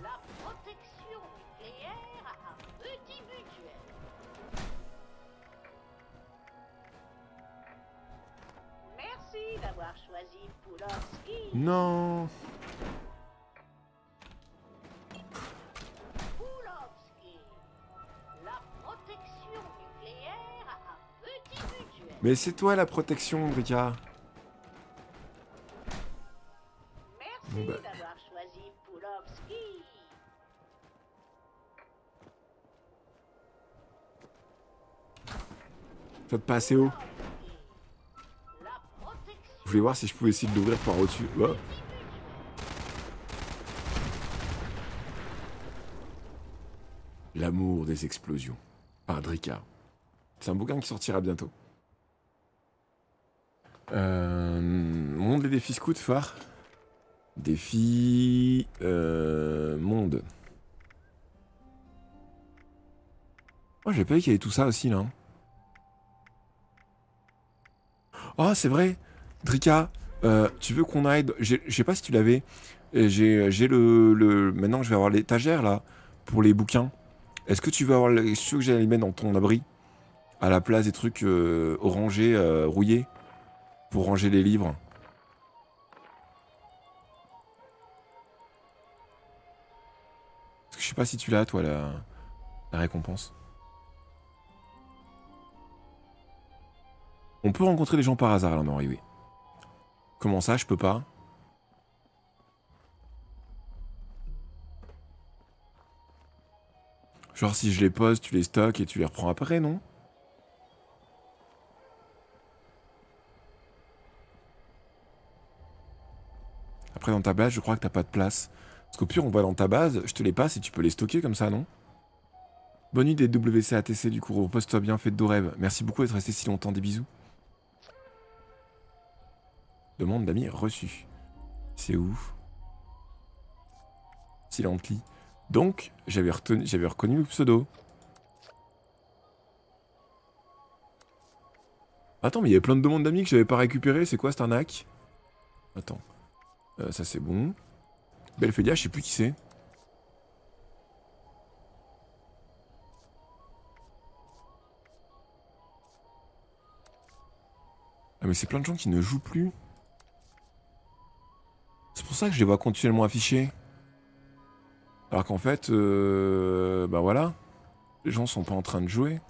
La protection nucléaire a un petit budget. Merci d'avoir choisi Pulowski. Non Pulowski. La protection nucléaire a un petit budget. Mais c'est toi la protection, Drika Bon, bah. Faites pas assez haut. Je voulais voir si je pouvais essayer de l'ouvrir par au-dessus? Oh. L'amour des explosions. Par Drika. C'est un bouquin qui sortira bientôt. Euh, monde des défis scouts, phare. Défi. Euh, monde. Oh, j'ai pas vu qu'il y avait tout ça aussi là. Oh, c'est vrai. Drika, euh, tu veux qu'on j'ai- Je sais pas si tu l'avais. Euh, J'ai j'ai le, le. Maintenant, je vais avoir l'étagère là pour les bouquins. Est-ce que tu veux avoir. les- Je suis que j'allais les mettre dans ton abri? À la place des trucs euh, orangés, rouillés pour ranger les livres. Je sais pas si tu l'as, toi, la, récompense. On peut rencontrer des gens par hasard, non, oui. Comment ça, je peux pas? Genre, si je les pose, tu les stocks et tu les reprends après, non? Après, dans ta base, je crois que t'as pas de place. Parce qu'au pire, on va dans ta base, je te les passe et tu peux les stocker comme ça, non? Bonne nuit des WCATC du coup, repose-toi bien, fais de rêves. Merci beaucoup d'être resté si longtemps, des bisous. Demande d'amis reçu. C'est où Silently. Donc, j'avais reconnu le pseudo. Attends, mais il y avait plein de demandes d'amis que j'avais pas récupérées. C'est quoi cette arnaque? Attends. Euh, ça, c'est bon. Belphédia, je sais plus qui c'est. Ah, mais c'est plein de gens qui ne jouent plus. C'est pour ça que je les vois continuellement affichés. Alors qu'en fait, euh, bah voilà, les gens sont pas en train de jouer.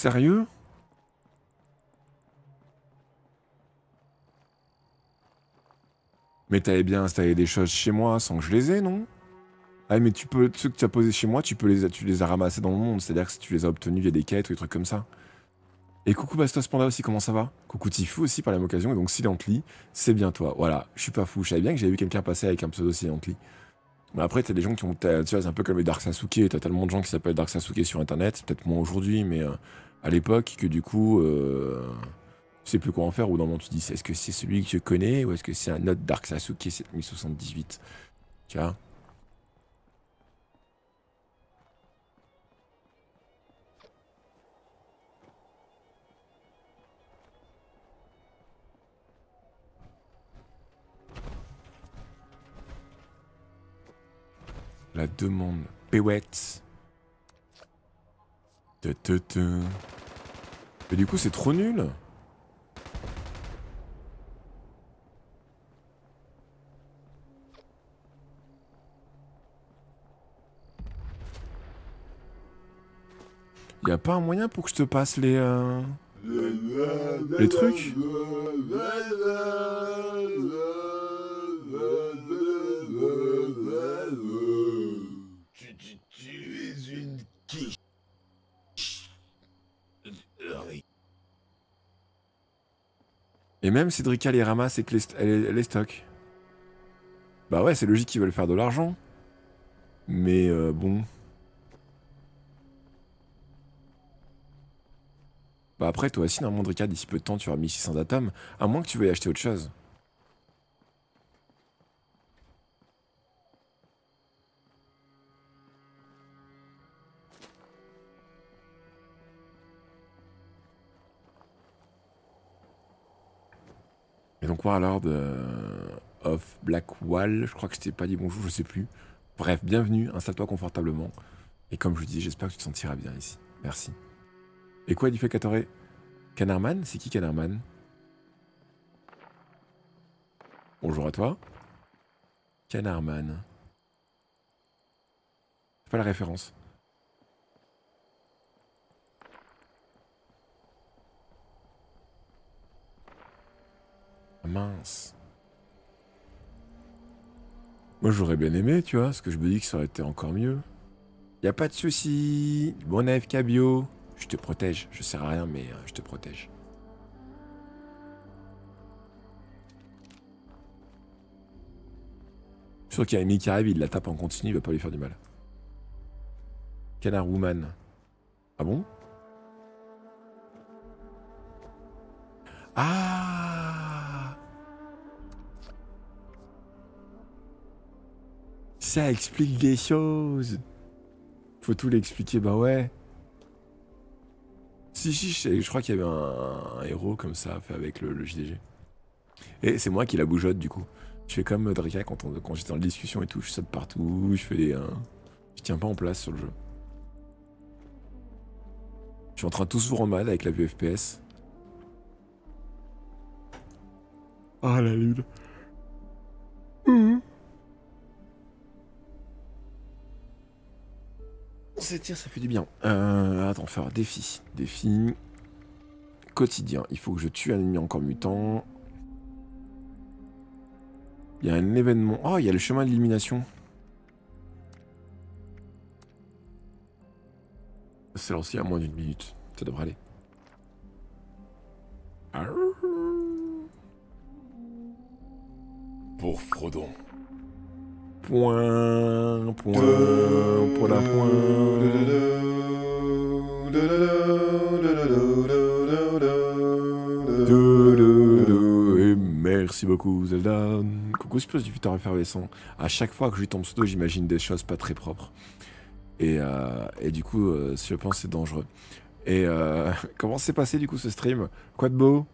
Sérieux? Mais t'avais bien installé des choses chez moi sans que je les ai, non? Ah, mais tu peux, ceux que tu as posés chez moi, tu, peux les, tu les as ramassés dans le monde. C'est-à-dire que si tu les as obtenus via des quêtes ou des trucs comme ça. Et coucou Bastos Panda aussi, comment ça va? Coucou Tifu aussi par la même occasion. Et donc Silently, c'est bien toi. Voilà, je suis pas fou. Je savais bien que j'avais vu quelqu'un passer avec un pseudo Silently. Mais après, t'as des gens qui ont. Tu vois, c'est un peu comme les Dark Sasuke. T'as tellement de gens qui s'appellent Dark Sasuke sur internet. Peut-être moins aujourd'hui, mais euh, à l'époque, que du coup. Euh, tu sais plus quoi en faire, ou dans le moment tu dis est-ce que c'est celui que je connais ou est-ce que c'est un autre Dark Sasuke 7078 Tu vois? La demande Pewet. Mais du coup, c'est trop nul. Y a pas un moyen pour que je te passe les euh, les trucs Tu, tu, tu es une quiche. Oui. Et même Cédrica les ramasse et que les, les, les stocke. Bah ouais, c'est logique qu'ils veulent faire de l'argent. Mais euh, bon. Bah après, toi aussi, normalement, Drika, d'ici peu de temps, tu auras 1600 atomes. À moins que tu veuilles acheter autre chose. Warlord euh, of Blackwall, je crois que je t'ai pas dit bonjour, je sais plus. Bref, bienvenue, installe-toi confortablement. Et comme je dis, j'espère que tu te sentiras bien ici. Merci. Et quoi, fait Katore? Canarman? C'est qui Canarman? Bonjour à toi. Canarman. C'est pas la référence. Mince. Moi j'aurais bien aimé, tu vois, parce que je me dis que ça aurait été encore mieux. Y a pas de souci. Bon AFK bio. Je te protège. Je sers à rien, mais euh, je te protège. Je suis sûr qu'il y a Amy qui il la tape en continu, il va pas lui faire du mal. Canard Woman. Ah bon? Ah Ça explique des choses. Faut tout l'expliquer, bah ouais. Si, si, je, crois qu'il y avait un, héros comme ça, fait avec le, JDG. Et c'est moi qui la bougeotte, du coup. Je fais comme Drika quand, on- quand j'étais en discussion et tout. Je saute partout, je fais des. je tiens pas en place sur le jeu. Je suis en train de tous vous rendre malade avec la vue FPS. Ah la lune. Ça fait du bien. Euh, attends, faire défi. Défi. Quotidien. Il faut que je tue un ennemi encore mutant. Il y a un événement. Oh, il y a le chemin de l'élimination. C'est lancé à moins d'une minute. Ça devrait aller. Pour Frodon. Point, point, point point. Et merci beaucoup Zelda. Coucou Spurs du futur effervescent. À chaque fois que je lui tombe sous j'imagine des choses pas très propres. Et, et du coup, euh, je pense c'est dangereux. Et euh, comment s'est passé du coup ce stream Quoi de beau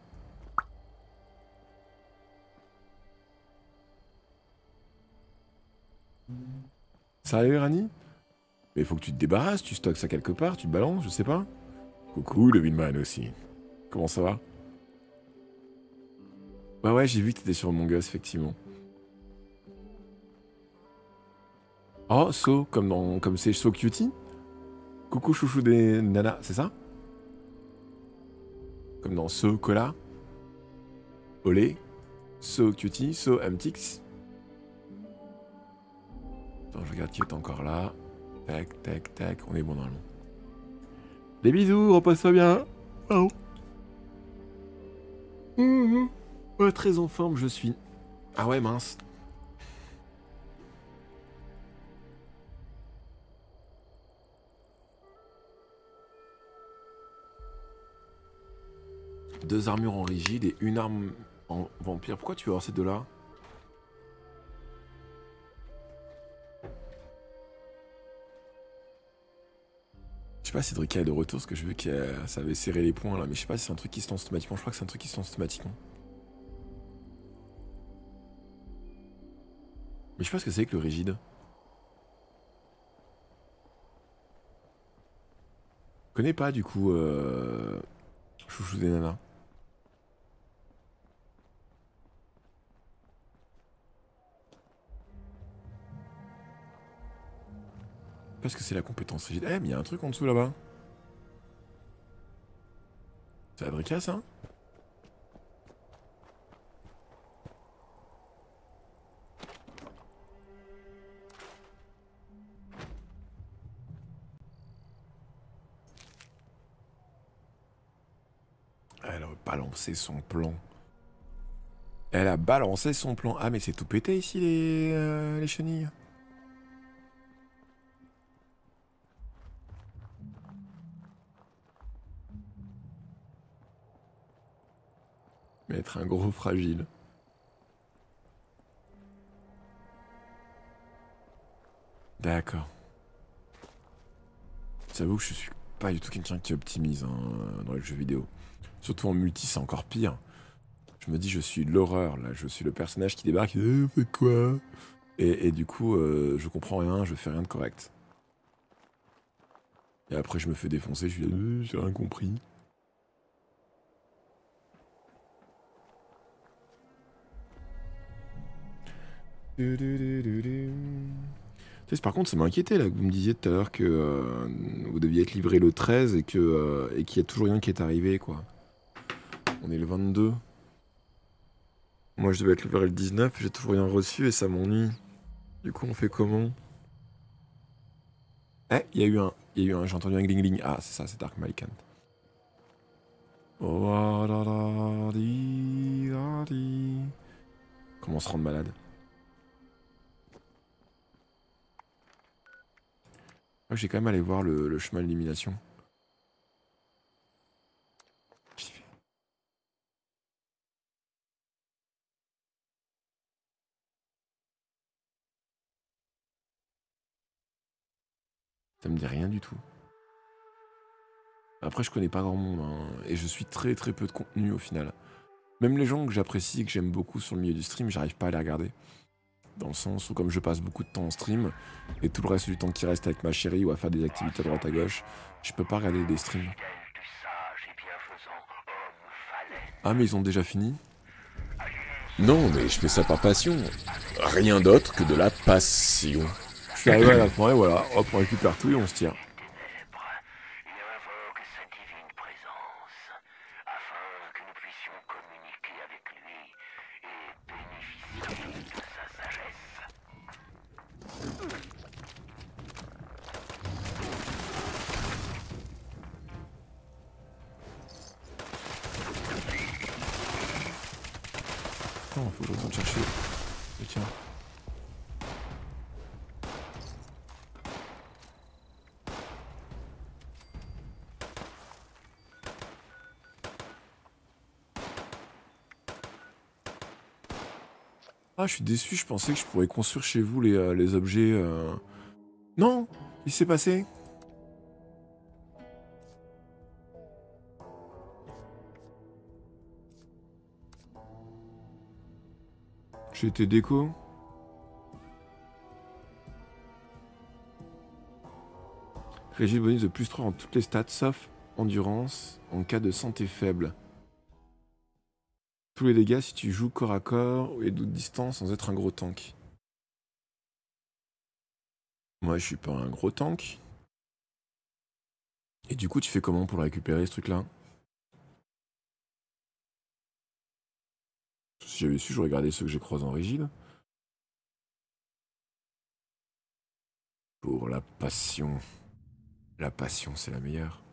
Sérieux Rani? Mais il faut que tu te débarrasses, tu stockes ça quelque part, tu te balances, je sais pas. Coucou le Winman aussi. Comment ça va? Bah ouais, j'ai vu que t'étais sur mon gosse, effectivement. Oh, So, comme dans, comme c'est So Cutie? Coucou chouchou des nanas, c'est ça? Comme dans So Cola? Olé? So Cutie, So MTX Attends, je regarde qui est encore là. Tac, tac, tac, on est bon normalement. Les bisous, repose-toi bien. Oh. Mhm. Ouais, très en forme, je suis. Ah ouais, mince. Deux armures en rigide et une arme en vampire. Pourquoi tu veux avoir ces deux-là? Je sais pas si Drika est de retour parce que je veux que ça avait serré les points là, mais je sais pas si c'est un truc qui se lance automatiquement. Je crois que c'est un truc qui se lance automatiquement. Mais je sais pas ce que c'est que le rigide. Je connais pas du coup euh... Chouchou des nanas. Parce que c'est la compétence rigide. Eh, mais il y a un truc en dessous là-bas. C'est Adrika ça Elle a balancé son plan. Elle a balancé son plan. Ah mais c'est tout pété ici les, euh, les chenilles. Être un gros fragile. D'accord. J'avoue que je suis pas du tout quelqu'un qui optimise hein, dans les jeux vidéo. Surtout en multi, c'est encore pire. Je me dis, je suis l'horreur, là. Je suis le personnage qui débarque. Eh, quoi? Et, et, du coup, euh, je comprends rien, je fais rien de correct. Et après, je me fais défoncer, je suis là, euh, j'ai rien compris. Par contre, ça m'inquiétait là que vous me disiez tout à l'heure que euh, vous deviez être livré le 13 et que euh, qu'il y a toujours rien qui est arrivé quoi. On est le 22. Moi je devais être livré le 19, j'ai toujours rien reçu et ça m'ennuie. Du coup on fait comment? Eh, il y a eu un. Il y a eu un. J'ai entendu un gling. Ah c'est ça, c'est Dark Malikan. Oh. Comment se rendre malade? Moi, j'ai quand même allé voir le, chemin de l'élimination. Ça me dit rien du tout. Après, je connais pas grand monde, hein, et je suis très très peu de contenu au final. Même les gens que j'apprécie et que j'aime beaucoup sur le milieu du stream, j'arrive pas à les regarder. Dans le sens où comme je passe beaucoup de temps en stream, et tout le reste du temps qui reste avec ma chérie ou à faire des activités à droite à gauche, je peux pas regarder des streams. Ah mais ils ont déjà fini? Non, mais je fais ça par passion. Rien d'autre que de la passion. Je suis arrivé à la fin et voilà, hop on récupère tout et on se tire. Suis déçu, je pensais que je pourrais construire chez vous les, euh, objets. euh. Non Il s'est passé J'ai été déco. Régime bonus de plus 3 en toutes les stats, sauf endurance en cas de santé faible. Tous les dégâts si tu joues corps à corps et d'autres distances sans être un gros tank. Moi, je suis pas un gros tank. Et du coup, tu fais comment pour récupérer ce truc-là? Si j'avais su, j'aurais regardé ceux que j'ai croisés en rigide. Pour la passion. La passion, c'est la meilleure.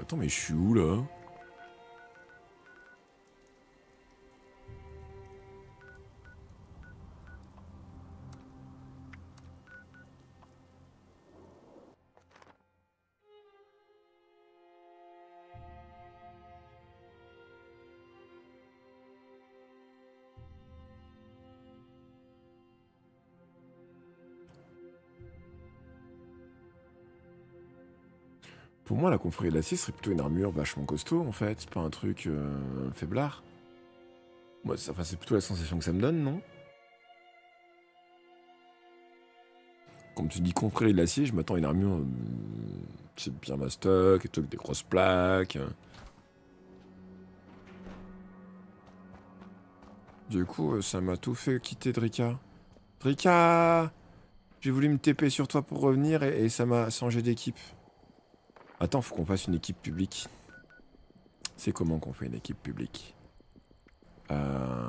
Attends, mais je suis où là? Moi, la confrérie de l'acier serait plutôt une armure vachement costaud, en fait. Pas un truc euh, faiblard. Moi, c'est plutôt la sensation que ça me donne, non? Comme tu dis confrérie de l'acier, je m'attends à une armure... euh, c'est bien mastoc, et tout, avec des grosses plaques. Du coup, euh, ça m'a tout fait quitter Drika. Drika J'ai voulu me TP sur toi pour revenir et ça m'a changé d'équipe. Attends, faut qu'on fasse une équipe publique. C'est comment qu'on fait une équipe publique? Euh...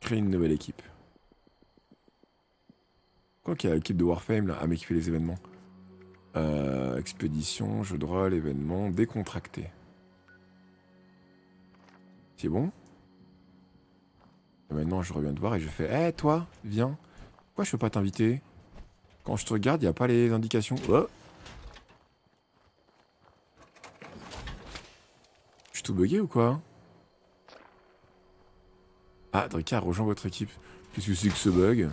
Créer une nouvelle équipe. Quoi qu'il y a l'équipe de Warframe là, ah mais qui fait les événements. Euh, expédition, jeu de rôle, événement, décontracté. C'est bon? Maintenant je reviens te voir et je fais Eh toi, viens. Pourquoi je peux pas t'inviter? Quand je te regarde, il a pas les indications. Oh Je suis tout bugué ou quoi Ah, Drika rejoint votre équipe. Qu'est-ce que c'est que ce bug?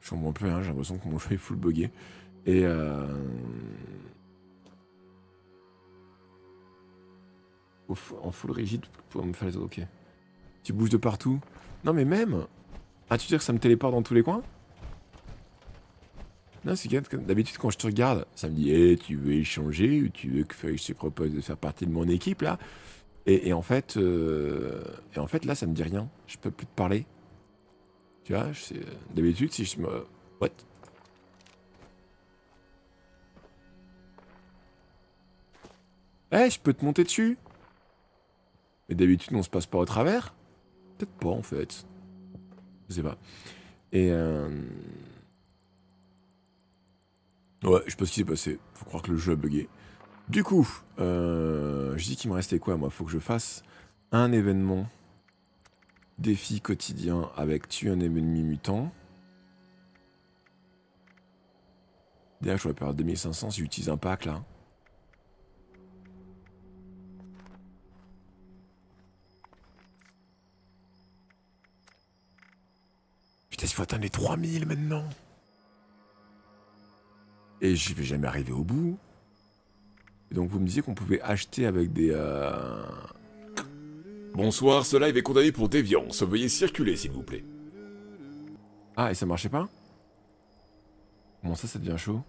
Je comprends plus rien, j'ai l'impression que mon jeu est full bugué. Et euh... en full rigide pour me faire les Ok. Tu bouges de partout? Non mais même Ah tu veux dire que ça me téléporte dans tous les coins? Non c'est que d'habitude quand je te regarde, ça me dit Eh tu veux échanger ou tu veux que je te propose de faire partie de mon équipe là? Et, et en fait euh, et en fait là ça me dit rien. Je peux plus te parler. Tu vois, d'habitude si je me. What? Eh, je peux te monter dessus D'habitude, on se passe pas au travers Peut-être pas, en fait. Je sais pas. Et... Euh... Ouais, je sais pas ce qui s'est passé. Faut croire que le jeu a bugué. Du coup, euh, je dis qu'il me restait quoi, moi? Faut que je fasse un événement défi quotidien avec tue un ennemi mutant. D'ailleurs, je vais perdre 2500 si j'utilise un pack là. Putain, il faut atteindre les 3000 maintenant. Et je vais jamais arriver au bout. Et donc vous me disiez qu'on pouvait acheter avec des... euh, Bonsoir, ce live est condamné pour déviance. Veuillez circuler, s'il vous plaît. Ah, et ça marchait pas? Comment ça, ça devient chaud?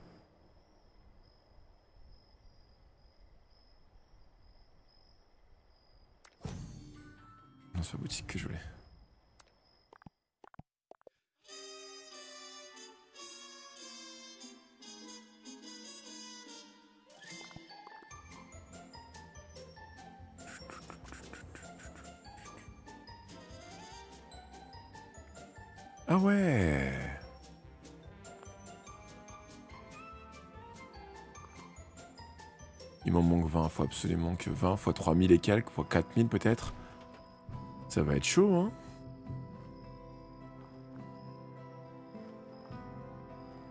Non, c'est la boutique que je voulais. Ah ouais Il m'en manque 20, faut absolument que 20 fois 3000 et quelques, fois 4000 peut-être. Ça va être chaud, hein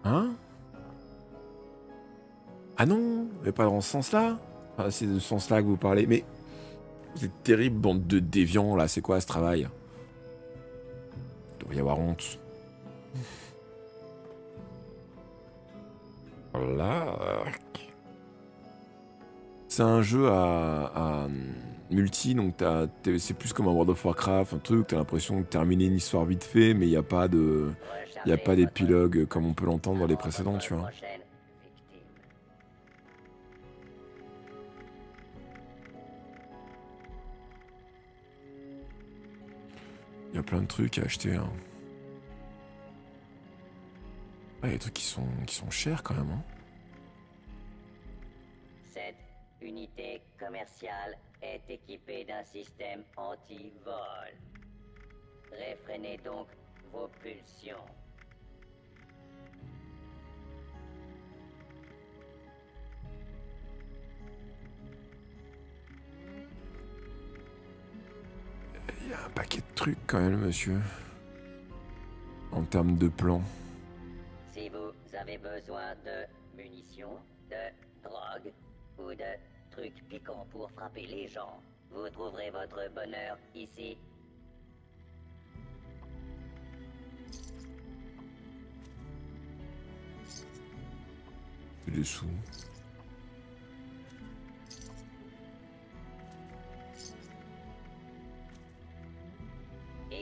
Hein? Ah non, mais pas dans ce sens-là. Enfin, c'est de ce sens-là que vous parlez. Mais vous êtes terrible, bande de déviants, là. C'est quoi ce travail? Devrait y avoir honte. C'est un jeu à, à multi, donc c'est plus comme un World of Warcraft, un truc, t'as l'impression de terminer une histoire vite fait, mais il n'y a pas pas d'épilogue comme on peut l'entendre dans les précédents, tu vois. Plein de trucs à acheter. Il y a des trucs qui sont, qui sont chers quand même. Hein. Cette unité commerciale est équipée d'un système anti-vol. Réfrénez donc vos pulsions. Il y a un paquet de trucs quand même, monsieur. En termes de plan. Si vous avez besoin de munitions, de drogue ou de trucs piquants pour frapper les gens, vous trouverez votre bonheur ici. Les sous.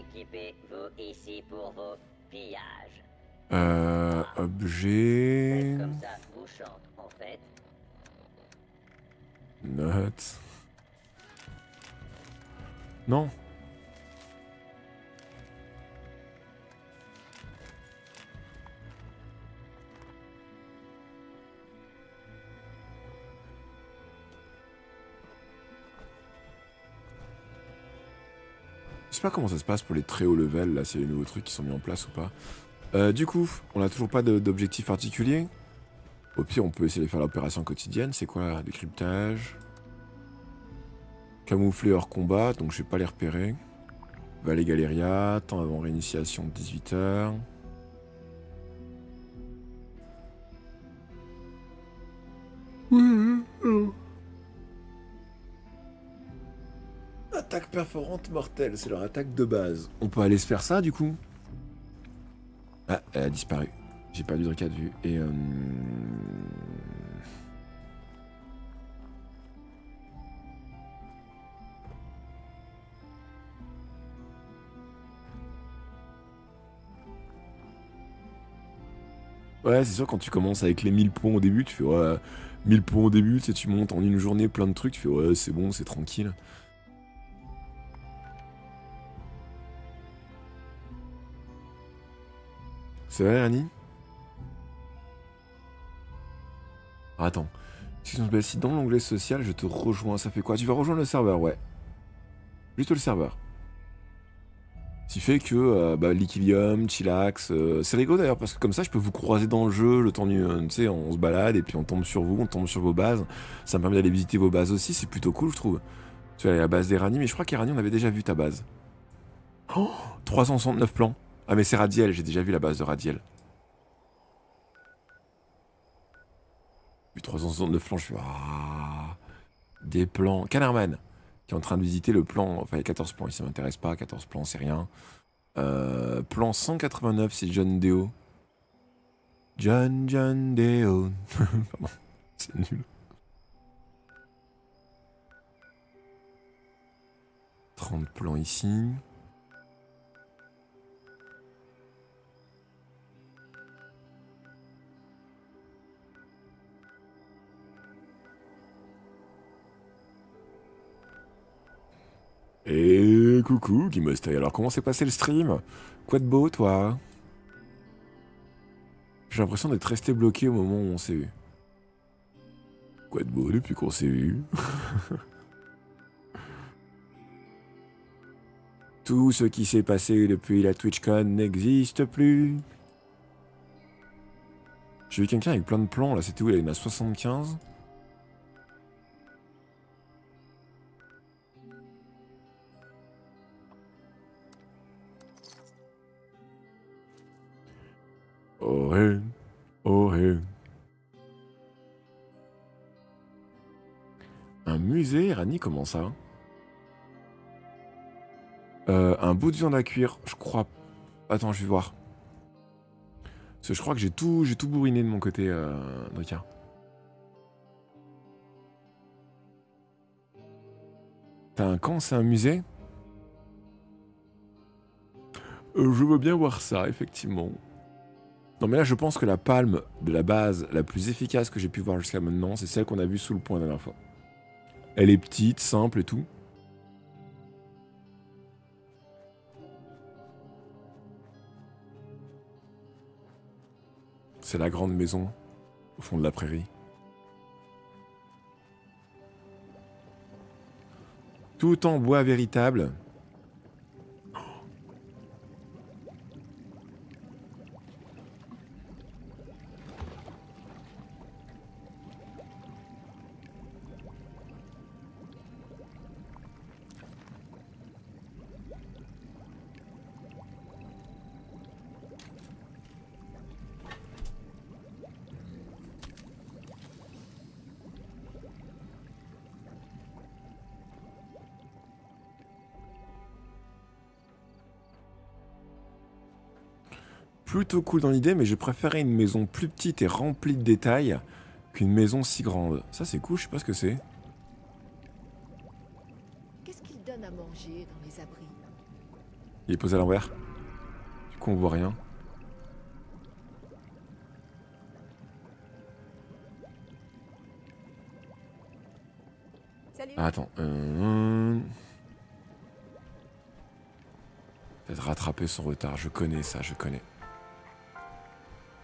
Équipez-vous ici pour vos pillages. Euh, objet. Comme ça vous chante en fait. Note. Non. Sais pas comment ça se passe pour les très hauts level, là, c'est les nouveaux trucs qui sont mis en place ou pas. Euh, du coup, on a toujours pas d'objectif particulier. Au pire, on peut essayer de faire l'opération quotidienne. C'est quoi Décryptage. Camouflé hors combat, donc je vais pas les repérer. Vallée Galeria, temps avant réinitiation de 18h. Perforante mortelle, c'est leur attaque de base. On peut aller se faire ça du coup? Ah, elle a disparu. J'ai perdu de de vue. Et euh... Ouais, c'est sûr, quand tu commences avec les 1000 points au début, tu fais ouais, 1000 points au début, tu tu montes en une journée plein de trucs, tu fais ouais, c'est bon, c'est tranquille. C'est vrai, Annie Ah, Attends. Si dans l'onglet social, je te rejoins, ça fait quoi? Tu vas rejoindre le serveur, ouais. Juste le serveur. Ce qui fait que euh, bah, Liquilium, Chillax, euh, c'est rigolo d'ailleurs parce que comme ça je peux vous croiser dans le jeu le temps du. euh, Tu sais, on se balade et puis on tombe sur vous, on tombe sur vos bases. Ça me permet d'aller visiter vos bases aussi, c'est plutôt cool je trouve. Tu aller à la base d'Erani, mais je crois qu'Erani on avait déjà vu ta base. Oh 369 plans. Ah mais c'est Radiel, j'ai déjà vu la base de Radiel. Vu 369 plans, je suis. Ah, des plans. Canerman qui est en train de visiter le plan. Enfin, il y a 14 plans, ça m'intéresse pas. 14 plans, c'est rien. Euh, plan 189, c'est John Deo. John John Deo. Pardon, c'est nul. 30 plans ici. Et coucou, Guimostay. Alors, comment s'est passé le stream? Quoi de beau, toi? J'ai l'impression d'être resté bloqué au moment où on s'est vu. Quoi de beau depuis qu'on s'est vu? Tout ce qui s'est passé depuis la TwitchCon n'existe plus. J'ai vu quelqu'un avec plein de plans, là, c'était où? Il en a 75 Hé. Un musée, Rani, comment ça? Euh, Un bout de viande à cuire, je crois. Attends, je vais voir. Parce que je crois que j'ai tout, j'ai tout bourriné de mon côté, euh. T'as un camp, c'est un musée? Euh, Je veux bien voir ça, effectivement. Non mais là je pense que la palme de la base la plus efficace que j'ai pu voir jusqu'à maintenant, c'est celle qu'on a vue sous le point la dernière fois. Elle est petite, simple et tout. C'est la grande maison au fond de la prairie. Tout en bois véritable. Plutôt cool dans l'idée, mais je préférais une maison plus petite et remplie de détails qu'une maison si grande. Ça c'est cool, je sais pas ce que c'est. Qu'est-ce qu'ils donnent à manger dans les abris? Il est posé à l'envers. Du coup on voit rien. Ah, attends. Euh... Peut-être rattraper son retard. Je connais ça, je connais.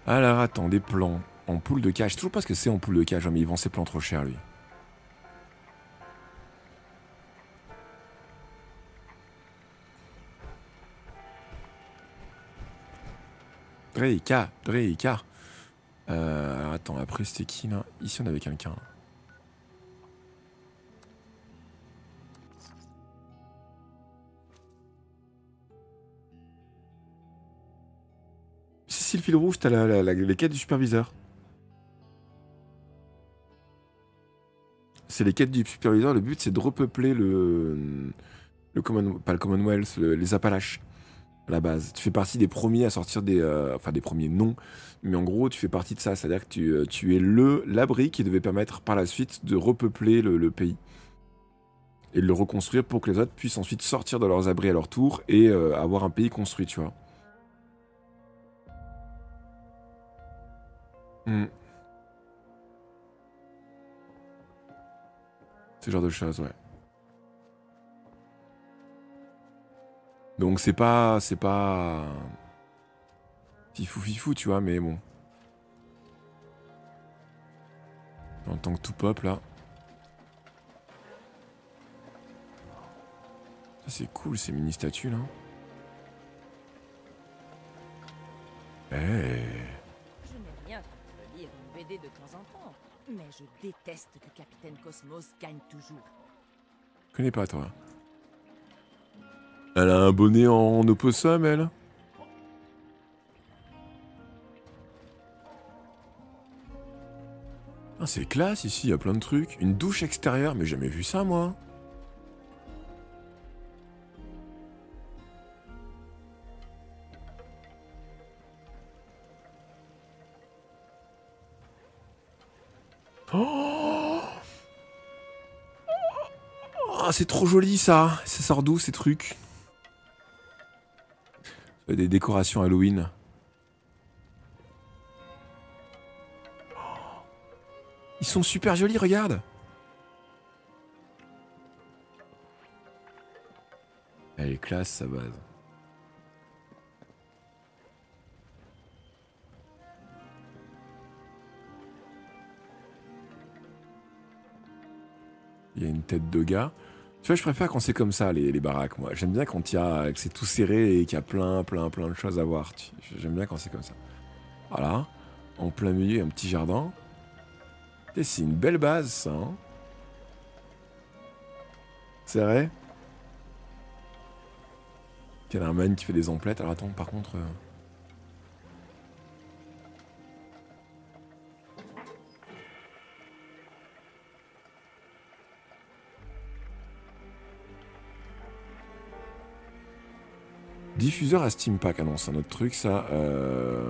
Alors attends, des plans. En poule de cage. Toujours pas ce que c'est en poule de cage, mais il vend ses plans trop cher lui. Dreyka, Dreyka. Euh, alors attends, après c'était qui là? Ici on avait quelqu'un. Si, le fil rouge, t'as la, les quêtes du superviseur. C'est les quêtes du superviseur. Le but, c'est de repeupler le. Commonwealth, le- les Appalaches. À la base. Tu fais partie des premiers à sortir des. euh, enfin, des premiers non. Mais en gros, tu fais partie de ça. C'est-à-dire que tu, euh, tu es le l'abri qui devait permettre par la suite de repeupler le, le pays. Et de le reconstruire pour que les autres puissent ensuite sortir de leurs abris à leur tour et euh, avoir un pays construit, tu vois. Hmm. Ce genre de choses, ouais. Donc c'est pas, c'est pas fifou fifou, tu vois, mais bon. En tant que tout pop là. C'est cool ces mini statues là. Eh. BD de temps en temps, mais je déteste que Capitaine Cosmos gagne toujours. Je connais pas toi. Elle a un bonnet en opossum, elle? Ah, c'est classe ici, il y a plein de trucs. Une douche extérieure, mais jamais vu ça moi. Ah, c'est trop joli ça. Ça sort d'où ces trucs? Euh, Des décorations Halloween. Oh. Ils sont super jolis, regarde. Elle est classe sa base. Il y a une tête de gars. Tu vois, je préfère quand c'est comme ça, les, les baraques, moi. J'aime bien quand y a, c'est tout serré et qu'il y a plein, plein, plein de choses à voir. J'aime bien quand c'est comme ça. Voilà. En plein milieu, un petit jardin. C'est une belle base, ça. hein. c'est vrai? Calerman qui fait des emplettes. Alors attends, par contre... euh, Diffuseur à Steampack, ah non, c'est un autre truc ça. Euh...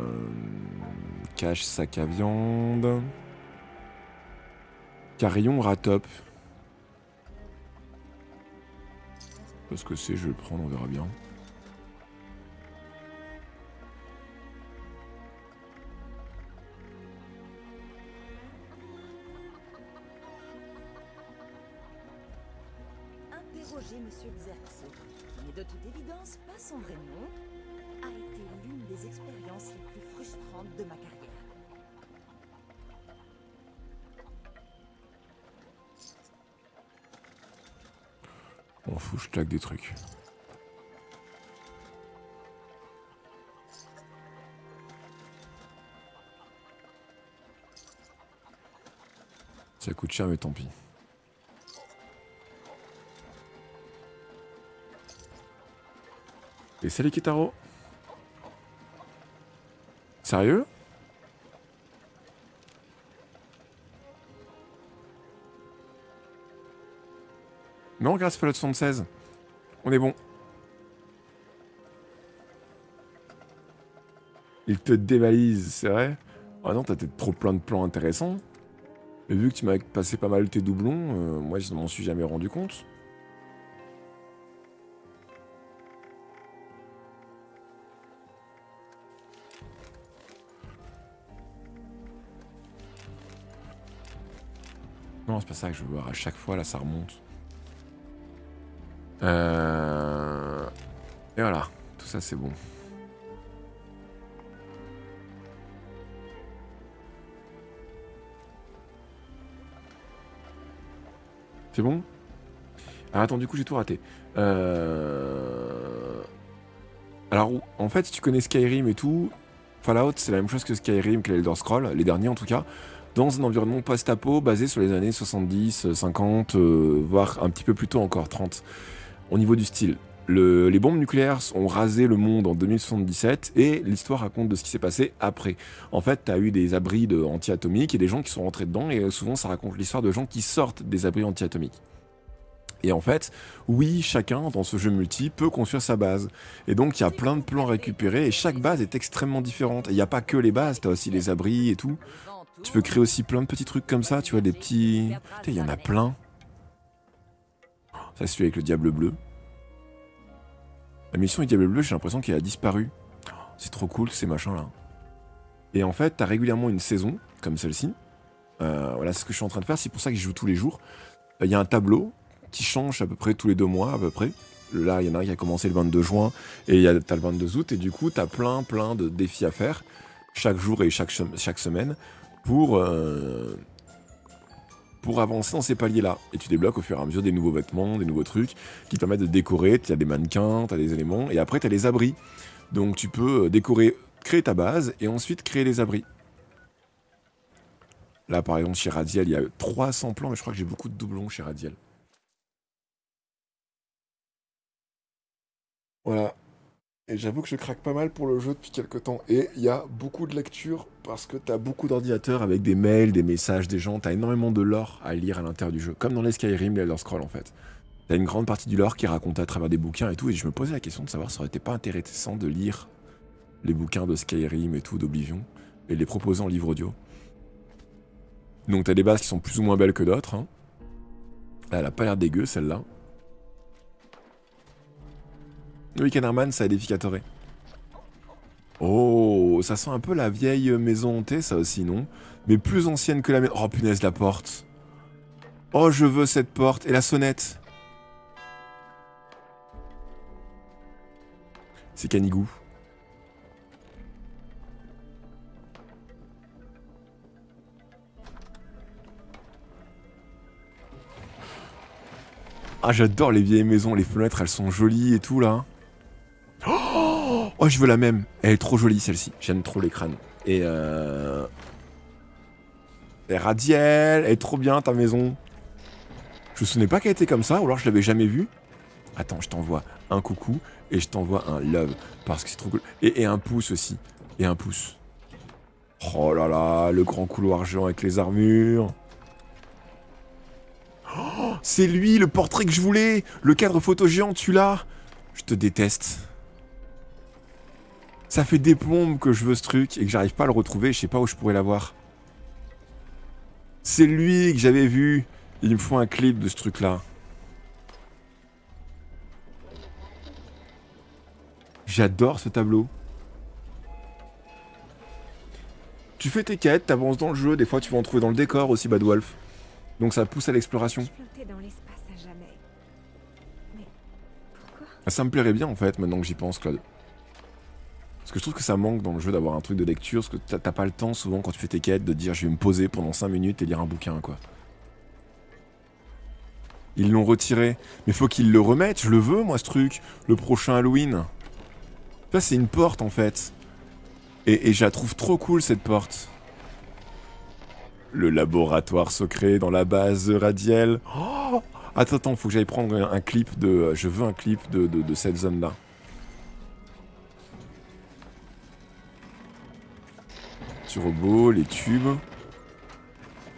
Cache sac à viande. Carillon ratop. Parce que c'est, je vais le prendre, on verra bien. Salut Kitaro Sérieux? Non, grâce Fallout 76. On est bon. Il te dévalise, c'est vrai? Ah non, t'as peut-être trop plein de plans intéressants. Mais vu que tu m'as passé pas mal tes doublons, euh, moi je m'en suis jamais rendu compte. C'est pas ça que je veux voir. À chaque fois, là, ça remonte. Euh... Et voilà, tout ça c'est bon. C'est bon? Alors attends, du coup j'ai tout raté. Euh... Alors en fait, si tu connais Skyrim et tout, Fallout c'est la même chose que Skyrim, que l'Elder Scroll, les derniers en tout cas, dans un environnement post-apo basé sur les années 70, 50, euh, voire un petit peu plus tôt encore, 30 au niveau du style. Le- les bombes nucléaires ont rasé le monde en 2077 et l'histoire raconte de ce qui s'est passé après. En fait, tu as eu des abris de anti-atomiques et des gens qui sont rentrés dedans et euh, souvent ça raconte l'histoire de gens qui sortent des abris anti-atomiques. Et en fait, oui, chacun dans ce jeu multi peut construire sa base. Et donc il y a plein de plans récupérés et chaque base est extrêmement différente. Il n'y a pas que les bases, tu as aussi les abris et tout. Tu peux créer aussi plein de petits trucs comme ça, tu vois, des petits... Il y en a plein. Ça, c'est celui avec le diable bleu. La mission du diable bleu, j'ai l'impression qu'elle a disparu. C'est trop cool ces machins-là. Et en fait, t'as régulièrement une saison, comme celle-ci. Euh, voilà, c'est ce que je suis en train de faire, c'est pour ça que je joue tous les jours. Il y a un tableau qui change à peu près tous les deux mois, à peu près. Là, il y en a un qui a commencé le 22 juin et y a, t'as le 22 août. Et du coup, t'as plein, plein de défis à faire chaque jour et chaque, chaque semaine pour, euh, pour avancer dans ces paliers-là. Et tu débloques au fur et à mesure des nouveaux vêtements, des nouveaux trucs qui te permettent de décorer. Tu as des mannequins, tu as des éléments. Et après, tu as les abris. Donc tu peux euh, décorer, créer ta base et ensuite créer les abris. Là, par exemple, chez Radiel, il y a 300 plans, mais je crois que j'ai beaucoup de doublons chez Radiel. Voilà. Et j'avoue que je craque pas mal pour le jeu depuis quelques temps. Et il y a beaucoup de lectures parce que t'as beaucoup d'ordinateurs avec des mails, des messages des gens. T'as énormément de lore à lire à l'intérieur du jeu. Comme dans les Skyrim, les Elder Scrolls en fait. T'as une grande partie du lore qui est racontée à travers des bouquins et tout. Et je me posais la question de savoir si ça aurait été pas intéressant de lire les bouquins de Skyrim et tout, d'Oblivion. Et les proposer en livre audio. Donc t'as des bases qui sont plus ou moins belles que d'autres. hein. Elle a pas l'air dégueu celle-là. Oui, Kennerman, ça a édificatoré. Oh, ça sent un peu la vieille maison hantée, ça aussi, non? Mais plus ancienne que la maison. Oh, punaise, la porte. Oh, je veux cette porte. Et la sonnette. C'est Canigou. Ah, j'adore les vieilles maisons, les fenêtres, elles sont jolies et tout là. Oh, oh, je veux la même. Elle est trop jolie celle-ci. J'aime trop les crânes. Et euh... Et Radiel, elle est trop bien ta maison. Je me souvenais pas qu'elle était comme ça, ou alors je l'avais jamais vue. Attends, je t'envoie un coucou et je t'envoie un love parce que c'est trop cool. Et, et un pouce aussi. Et un pouce. Oh là là, le grand couloir géant avec les armures. Oh, c'est lui, le portrait que je voulais Le cadre photo géant, tu l'as? Je te déteste. Ça fait des plombes que je veux ce truc et que j'arrive pas à le retrouver, je sais pas où je pourrais l'avoir. C'est lui que j'avais vu. Il me faut un clip de ce truc-là. J'adore ce tableau. Tu fais tes quêtes, t'avances dans le jeu, des fois tu vas en trouver dans le décor aussi, Bad Wolf. Donc ça pousse à l'exploration. Pourquoi? Ça me plairait bien en fait, maintenant que j'y pense, Claude. Parce que je trouve que ça manque dans le jeu d'avoir un truc de lecture, parce que t'as pas le temps souvent quand tu fais tes quêtes de dire je vais me poser pendant 5 minutes et lire un bouquin, quoi. Ils l'ont retiré. Mais faut qu'ils le remettent, je le veux moi ce truc. Le prochain Halloween. Ça c'est une porte en fait. Et, et je la trouve trop cool cette porte. Le laboratoire secret dans la base radielle. Oh attends, attends, faut que j'aille prendre un, clip de... Je veux un clip de, de, cette zone-là. Turbo, les tubes.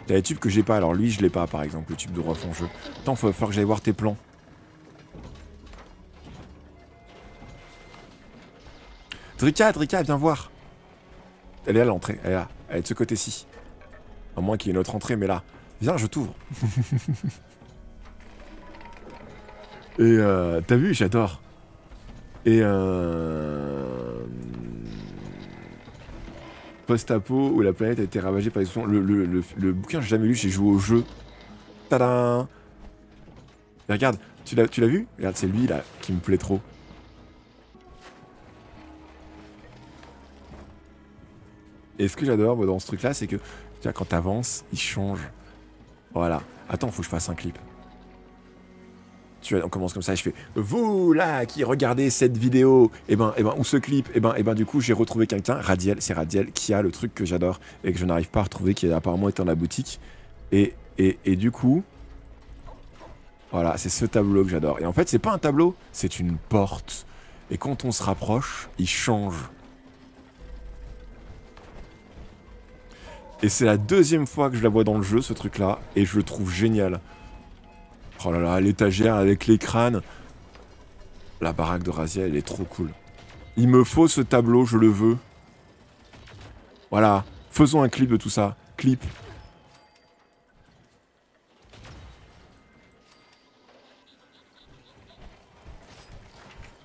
T'as les tubes que j'ai pas, alors lui je l'ai pas par exemple, le tube de roi jeu. Attends, faut falloir que j'aille voir tes plans. Drika, Drika, viens voir. Elle est à l'entrée, elle est là, elle est de ce côté-ci. À moins qu'il y ait une autre entrée, mais là. Viens, je t'ouvre. Et euh, t'as vu, j'adore. Et euh... Post-apo où la planète a été ravagée par les explosions. Le, le, le, le bouquin, j'ai jamais lu, j'ai joué au jeu. Tadam Regarde, tu l'as vu? Regarde, c'est lui là qui me plaît trop. Et ce que j'adore dans ce truc là, c'est que quand t'avances, il change. Voilà. Attends, faut que je fasse un clip. Tu vois, on commence comme ça, et je fais Vous là qui regardez cette vidéo, et ben, et ben, ou ce clip, et ben, et ben, du coup, j'ai retrouvé quelqu'un, Radiel, c'est Radiel, qui a le truc que j'adore et que je n'arrive pas à retrouver, qui apparemment est dans la boutique. Et, et, et du coup, voilà, c'est ce tableau que j'adore. Et en fait, c'est pas un tableau, c'est une porte. Et quand on se rapproche, il change. Et c'est la deuxième fois que je la vois dans le jeu, ce truc-là, et je le trouve génial. Oh là là, l'étagère avec les crânes. La baraque de Razia, elle est trop cool. Il me faut ce tableau, je le veux. Voilà, faisons un clip de tout ça. Clip.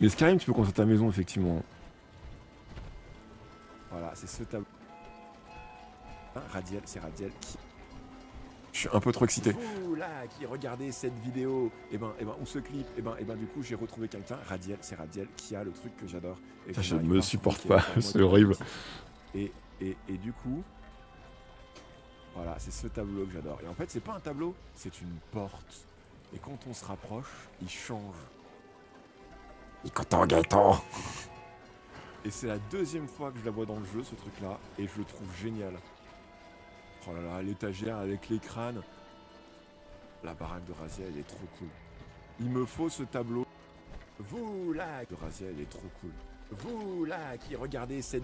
Mais Skyrim, tu peux construire ta maison, effectivement. Voilà, c'est ce tableau. Ah, Radiel, c'est Radiel qui... Je suis un peu trop excité. Vous là qui regardez cette vidéo, et ben, et ben, ou ce clip, et ben, et ben, du coup, j'ai retrouvé quelqu'un, Radiel, c'est Radiel, qui a le truc que j'adore. je n'arrive me supporte pas, c'est horrible. Et, et, et du coup, voilà, c'est ce tableau que j'adore. Et en fait, c'est pas un tableau, c'est une porte. Et quand on se rapproche, il change. Il content Gaëtan Et c'est la deuxième fois que je la vois dans le jeu, ce truc-là, et je le trouve génial. Oh là là, l'étagère avec les crânes. La baraque de Razia, elle est trop cool. Il me faut ce tableau. Vous là, de Razia, elle est trop cool. Vous là qui regardez cette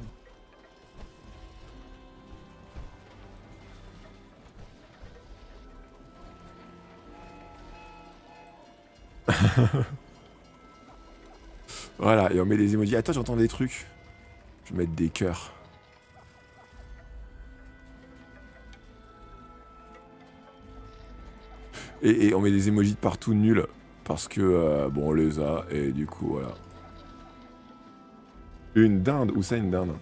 Voilà, et on met des emojis. Attends, j'entends des trucs. Je vais mettre des cœurs. Et, on met des emojis de partout nuls. Parce que, euh, bon, on les a. Et du coup, voilà. Une dinde. Où ça, une dinde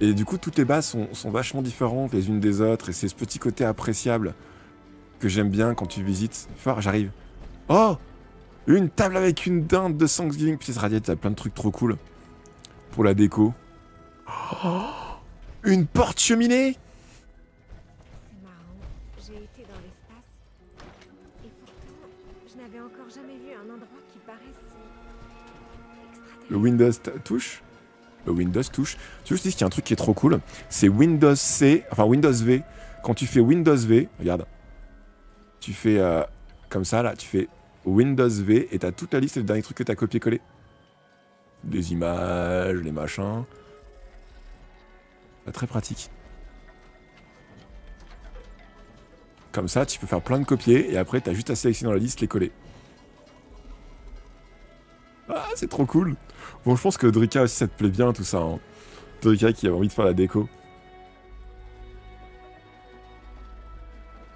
Et du coup, toutes les bases sont, sont vachement différentes les unes des autres. Et c'est ce petit côté appréciable que j'aime bien quand tu visites. Fort, j'arrive. Oh Une table avec une dinde de Thanksgiving. Putain, ce radiette, t'as plein de trucs trop cool. Pour la déco. Oh une porte cheminée Le Windows touche Le Windows touche. Tu sais, qu'il y a un truc qui est trop cool? C'est Windows C, enfin Windows V. Quand tu fais Windows V, regarde. Tu fais euh, comme ça, là. Tu fais Windows V et t'as toute la liste des derniers trucs que t'as copié-collé. Des images, les machins. Pas très pratique. Comme ça, tu peux faire plein de copier et après, t'as juste à sélectionner dans la liste, les coller. Ah, c'est trop cool. Bon, je pense que Drika aussi, ça te plaît bien tout ça. hein. Drika qui a envie de faire la déco.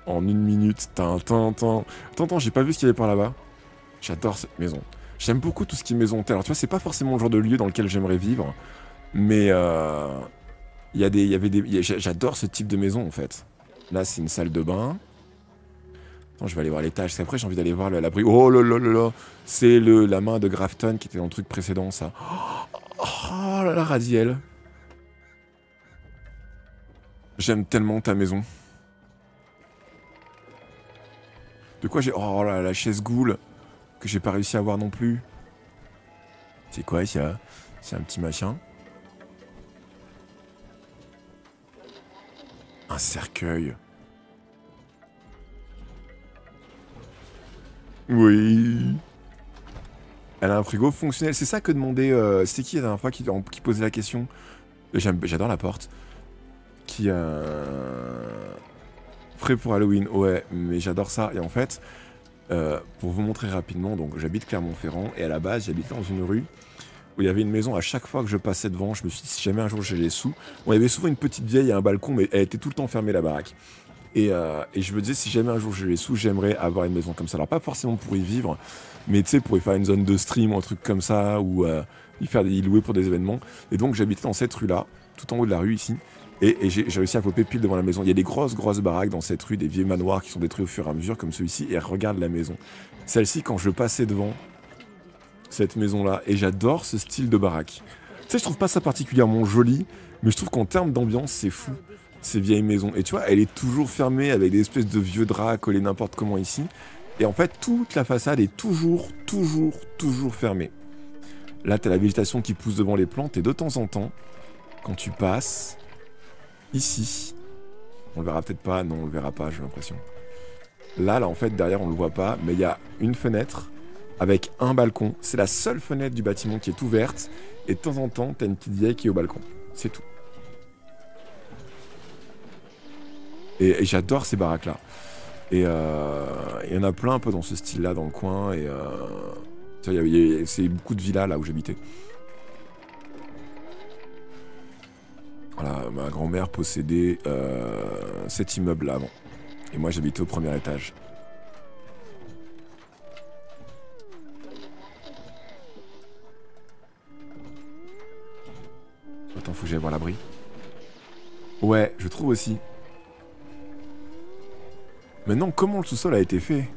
En une minute, tin, tin, tin. Attends, j'ai pas vu ce qu'il y avait par là-bas. J'adore cette maison. J'aime beaucoup tout ce qui est maison terre. Alors, tu vois, c'est pas forcément le genre de lieu dans lequel j'aimerais vivre, mais euh, il y y avait des, j'adore ce type de maison en fait. Là, c'est une salle de bain. Je vais aller voir l'étage. Parce qu'après, j'ai envie d'aller voir l'abri. Oh là là là là C'est le, la main de Grafton qui était dans le truc précédent, ça. Oh là là, Radiel. J'aime tellement ta maison. De quoi j'ai... Oh là, la chaise goule que j'ai pas réussi à voir non plus. C'est quoi ça C'est un petit machin? Un cercueil. Oui. Elle a un frigo fonctionnel. C'est ça que demandait. euh, C'était qui la dernière fois qui, posait la question? J'adore la porte. Qui. Euh... Frais pour Halloween. Ouais, mais j'adore ça. Et en fait, euh, pour vous montrer rapidement, donc j'habite Clermont-Ferrand et à la base, j'habitais dans une rue où il y avait une maison. À chaque fois que je passais devant, je me suis dit si jamais un jour j'ai les sous. On avait souvent une petite vieille à un balcon, mais elle était tout le temps fermée la baraque. Et, euh, et je me disais, si jamais un jour j'ai les sous, j'aimerais avoir une maison comme ça. Alors, pas forcément pour y vivre, mais tu sais, pour y faire une zone de stream ou un truc comme ça, ou euh, y, faire, louer pour des événements. Et donc, j'habitais dans cette rue-là, tout en haut de la rue ici. Et, et j'ai j'ai réussi à popper pile devant la maison. Il y a des grosses, grosses baraques dans cette rue, des vieux manoirs qui sont détruits au fur et à mesure, comme celui-ci. Et regarde la maison. Celle-ci, quand je passais devant cette maison-là, et j'adore ce style de baraque. Tu sais, je trouve pas ça particulièrement joli, mais je trouve qu'en termes d'ambiance, c'est fou ces vieilles maisons. Et tu vois, elle est toujours fermée avec des espèces de vieux draps collés n'importe comment ici. Et en fait, toute la façade est toujours, toujours, toujours fermée. Là, t'as la végétation qui pousse devant les plantes et de temps en temps, quand tu passes ici, on le verra peut-être pas, non, on le verra pas, j'ai l'impression. Là, là, en fait, derrière, on le voit pas, mais il y a une fenêtre avec un balcon. C'est la seule fenêtre du bâtiment qui est ouverte. Et de temps en temps, t'as une petite vieille qui est au balcon. C'est tout. Et, j'adore ces baraques-là. Et euh, il y en a plein un peu dans ce style-là dans le coin. Et euh, c'est beaucoup de villas là où j'habitais. Voilà, ma grand-mère possédait euh, cet immeuble-là avant. Et moi j'habitais au premier étage. Attends, faut que j'aille voir l'abri. Ouais, je trouve aussi. Maintenant, comment le sous-sol a été fait?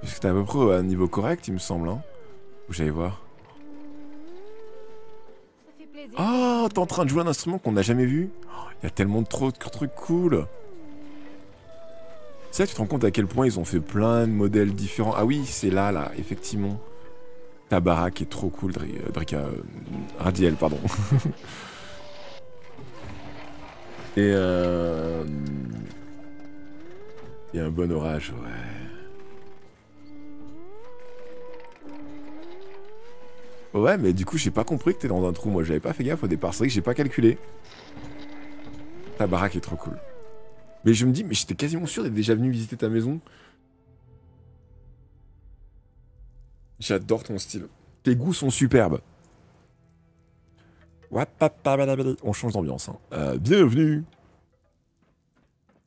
Parce que t'es à peu près à un niveau correct, il me semble. Hein j'allais voir. Oh, t'es en train de jouer un instrument qu'on n'a jamais vu? Oh, Il y a tellement de trop de trucs cool. Tu sais, tu te rends compte à quel point ils ont fait plein de modèles différents. Ah oui, c'est là, là, effectivement. Ta baraque est trop cool, euh, Drika. euh, Radiel, pardon. Et euh... Il y a un bon orage, ouais. Ouais, mais du coup, j'ai pas compris que t'es dans un trou. Moi, j'avais pas fait gaffe au départ. C'est vrai que j'ai pas calculé. Ta baraque est trop cool. Mais je me dis, mais j'étais quasiment sûr d'être déjà venu visiter ta maison. J'adore ton style. Tes goûts sont superbes. On change d'ambiance. hein. Euh, bienvenue.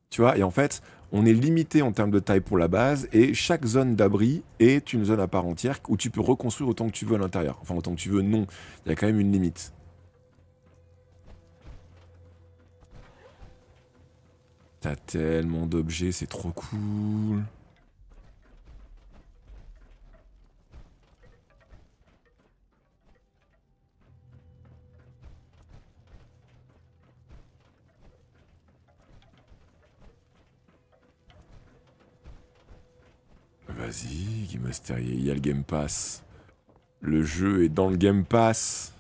Tu vois, et en fait, on est limité en termes de taille pour la base, et chaque zone d'abri est une zone à part entière où tu peux reconstruire autant que tu veux à l'intérieur. Enfin, autant que tu veux, non. Il y a quand même une limite. T'as tellement d'objets, c'est trop cool. Vas-y, Mystérieux, il y a le Game Pass. Le jeu est dans le Game Pass.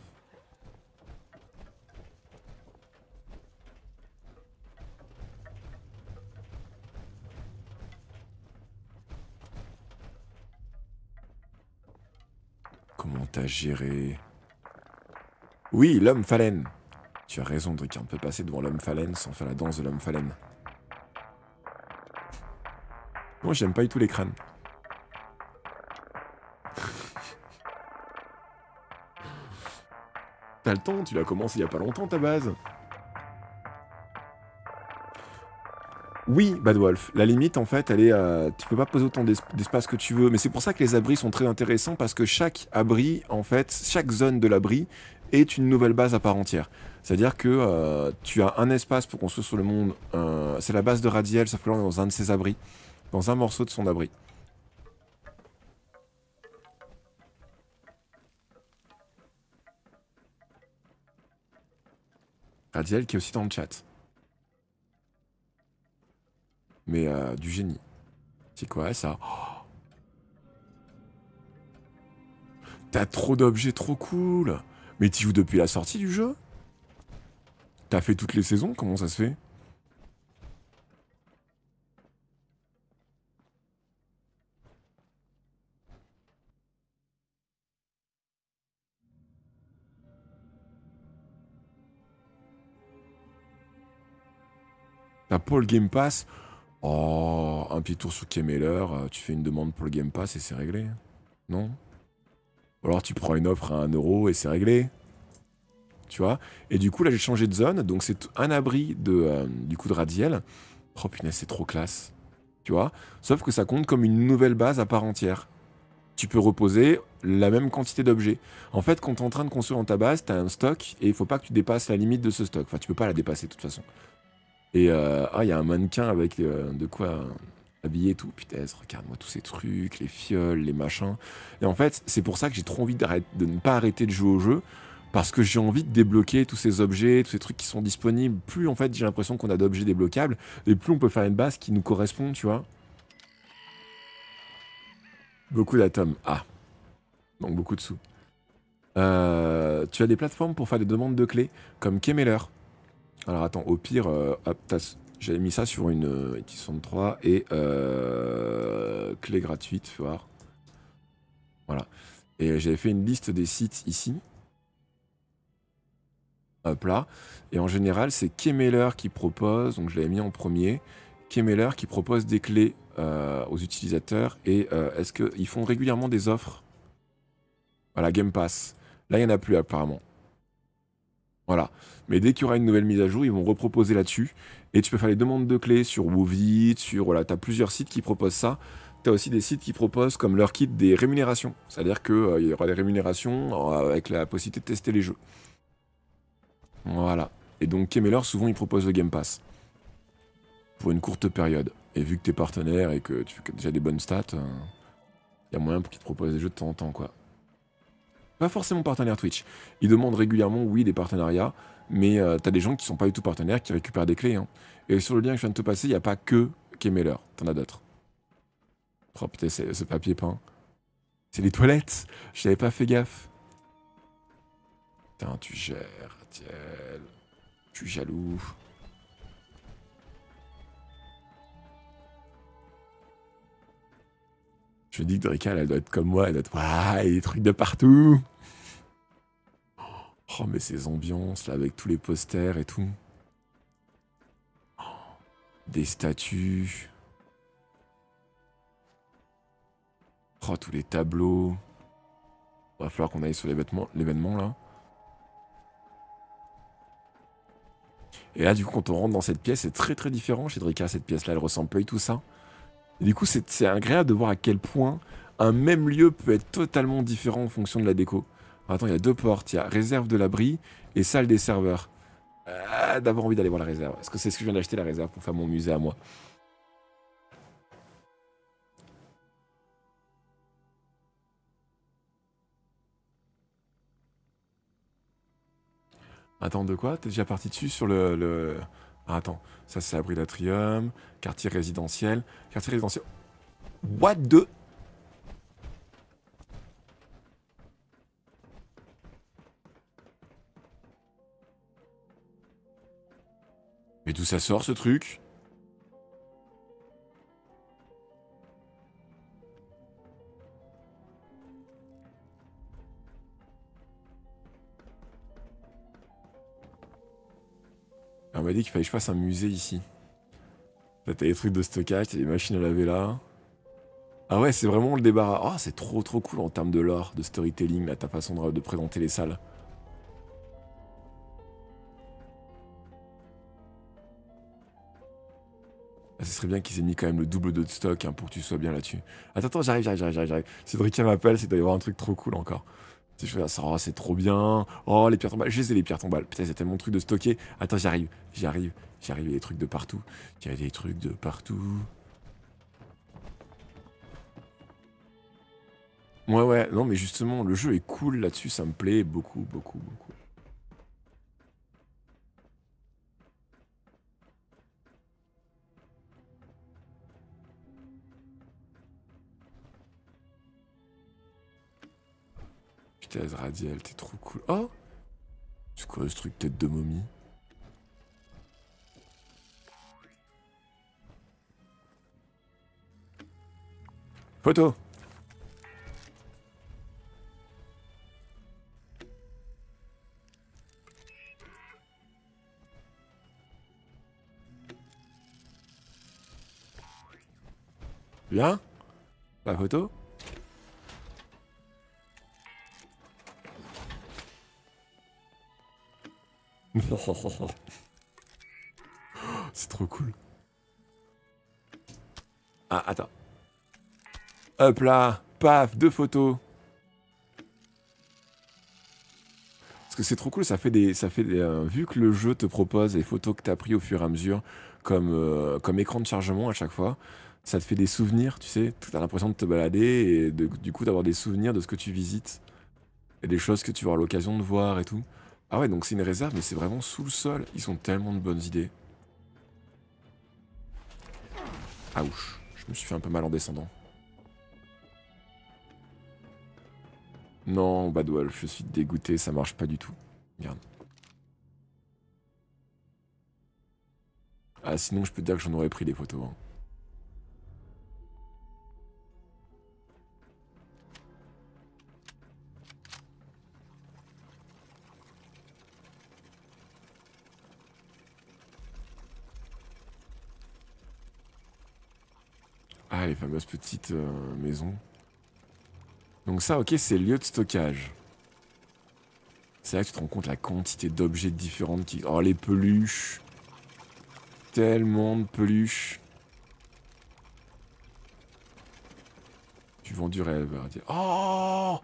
Comment t'as géré? Oui, l'homme phalène. Tu as raison, Drika, on peut passer devant l'homme phalène sans faire la danse de l'homme phalène. Moi, j'aime pas du tout les crânes. T'as le temps, tu l'as commencé il y a pas longtemps ta base. Oui, Bad Wolf. La limite, en fait, elle est. euh, tu peux pas poser autant d'es- d'espace que tu veux. Mais c'est pour ça que les abris sont très intéressants parce que chaque abri, en fait, chaque zone de l'abri est une nouvelle base à part entière. C'est-à-dire que euh, tu as un espace pour construire sur le monde. euh, c'est la base de Radiel, sauf que là, dans un de ses abris. Dans un morceau de son abri. Radiel qui est aussi dans le chat. Mais euh, du génie. C'est quoi ça? Oh! T'as trop d'objets trop cool! Mais tu joues depuis la sortie du jeu? T'as fait toutes les saisons? Comment ça se fait? T'as pas le Game Pass Oh, un petit tour sur Kemeler, euh, tu fais une demande pour le Game Pass et c'est réglé. Non? Ou alors tu prends une offre à 1 euro et c'est réglé. Tu vois? Et du coup, là, j'ai changé de zone. Donc, c'est un abri de, euh, du coup de Radiel. Oh punaise, c'est trop classe. Tu vois? Sauf que ça compte comme une nouvelle base à part entière. Tu peux reposer la même quantité d'objets. En fait, quand tu es en train de construire dans ta base, tu as un stock et il faut pas que tu dépasses la limite de ce stock. Enfin, tu peux pas la dépasser de toute façon. Et euh, ah, il y a un mannequin avec euh, de quoi habiller tout. Putain, regarde-moi tous ces trucs, les fioles, les machins. Et en fait, c'est pour ça que j'ai trop envie de ne pas arrêter de jouer au jeu. Parce que j'ai envie de débloquer tous ces objets, tous ces trucs qui sont disponibles. Plus en fait j'ai l'impression qu'on a d'objets débloquables, et plus on peut faire une base qui nous correspond, tu vois. Beaucoup d'atomes. Ah. Donc beaucoup de sous. Euh, tu as des plateformes pour faire des demandes de clés, comme Kemeler. Alors attends, au pire, euh, j'avais mis ça sur une euh, X63 et euh, clé gratuite. Voilà. Et j'avais fait une liste des sites ici. Hop là. Et en général, c'est Kemeler qui propose, donc je l'avais mis en premier, Kemeler qui propose des clés euh, aux utilisateurs. Et est-ce qu'ils font régulièrement des offres? Voilà, Game Pass. Là, il n'y en a plus apparemment. Voilà. Mais dès qu'il y aura une nouvelle mise à jour, ils vont reproposer là-dessus. Et tu peux faire les demandes de clés sur Wovit, sur. Voilà, tu as plusieurs sites qui proposent ça. Tu as aussi des sites qui proposent, comme leur kit, des rémunérations. C'est-à-dire qu'il y aura des rémunérations euh, avec la possibilité de tester les jeux. Voilà. Et donc, Kemeler, souvent, il propose le Game Pass. Pour une courte période. Et vu que tu es partenaire et que tu fais déjà des bonnes stats, il y a moyen pour qu'ils te proposent des jeux de temps en temps, quoi. Pas forcément partenaire Twitch. Ils demandent régulièrement, oui, des partenariats, mais euh, t'as des gens qui sont pas du tout partenaires qui récupèrent des clés. hein. Et sur le lien que je viens de te passer, il n'y a pas que Kemeler. T'en as d'autres. Oh putain, ce papier peint. C'est les toilettes. J'avais pas fait gaffe. Putain, tu gères, Tiel. Je suis jaloux. Je dis que Drika, elle doit être comme moi, elle doit être. Il y a des trucs de partout. Oh, mais ces ambiances là, avec tous les posters et tout. Des statues. Oh, tous les tableaux. Va falloir qu'on aille sur l'événement là. Et là, du coup, quand on rentre dans cette pièce, c'est très très différent chez Drika, cette pièce-là. Elle ressemble pas du tout ça. Du coup, c'est agréable de voir à quel point un même lieu peut être totalement différent en fonction de la déco. Attends, il y a deux portes. Il y a réserve de l'abri et salle des serveurs. Ah, D'avoir envie d'aller voir la réserve. Est-ce que c'est ce que je viens d'acheter, la réserve, pour faire mon musée à moi Attends, de quoi? T'es déjà parti dessus sur le... le- ah, attends, ça c'est abri d'atrium, quartier résidentiel, quartier résidentiel. What the? Mais d'où ça sort ce truc? M'a dit qu'il fallait que je fasse un musée ici. T'as des trucs de stockage, t'as des machines à laver là. Ah ouais, c'est vraiment le débarras. Oh, c'est trop trop cool en termes de lore, de storytelling, là, ta façon de, de présenter les salles. Ah, ce serait bien qu'ils aient mis quand même le double de stock hein, pour que tu sois bien là-dessus. Attends, attends, j'arrive, j'arrive, j'arrive, j'arrive. Cédric m'appelle, c'est doit y avoir un truc trop cool encore. Oh, c'est trop bien. Oh, les pierres tombales, je les ai les pierres tombales. Putain, tellement de trucs de stocker. Attends, j'arrive, j'arrive, j'arrive, il y a des trucs de partout. Il y a des trucs de partout. Ouais, ouais, non, mais justement, le jeu est cool là-dessus, ça me plaît beaucoup, beaucoup, beaucoup. Putain, Radiel, t'es trop cool. Oh C'est quoi ce truc tête de momie Photo Bien La photo? C'est trop cool. Ah, attends. Hop là, paf, deux photos. Parce que c'est trop cool, ça fait des, ça fait euh, vu que le jeu te propose les photos que tu as pris au fur et à mesure comme, euh, comme écran de chargement à chaque fois, ça te fait des souvenirs, tu sais, tu as l'impression de te balader et du coup d'avoir des souvenirs de ce que tu visites et des choses que tu avoir l'occasion de voir et tout. Ah ouais, donc c'est une réserve, mais c'est vraiment sous le sol. Ils ont tellement de bonnes idées. Ah ouch, je me suis fait un peu mal en descendant. Non, Bad Wolf, je suis dégoûté, ça marche pas du tout. Merde. Ah, sinon, je peux te dire que j'en aurais pris des photos. Les fameuses petites euh, maisons. Donc ça, ok, c'est lieu de stockage. C'est là que tu te rends compte la quantité d'objets différents qui... Oh, les peluches. Tellement de peluches. Tu vends du rêve. Verdier. Oh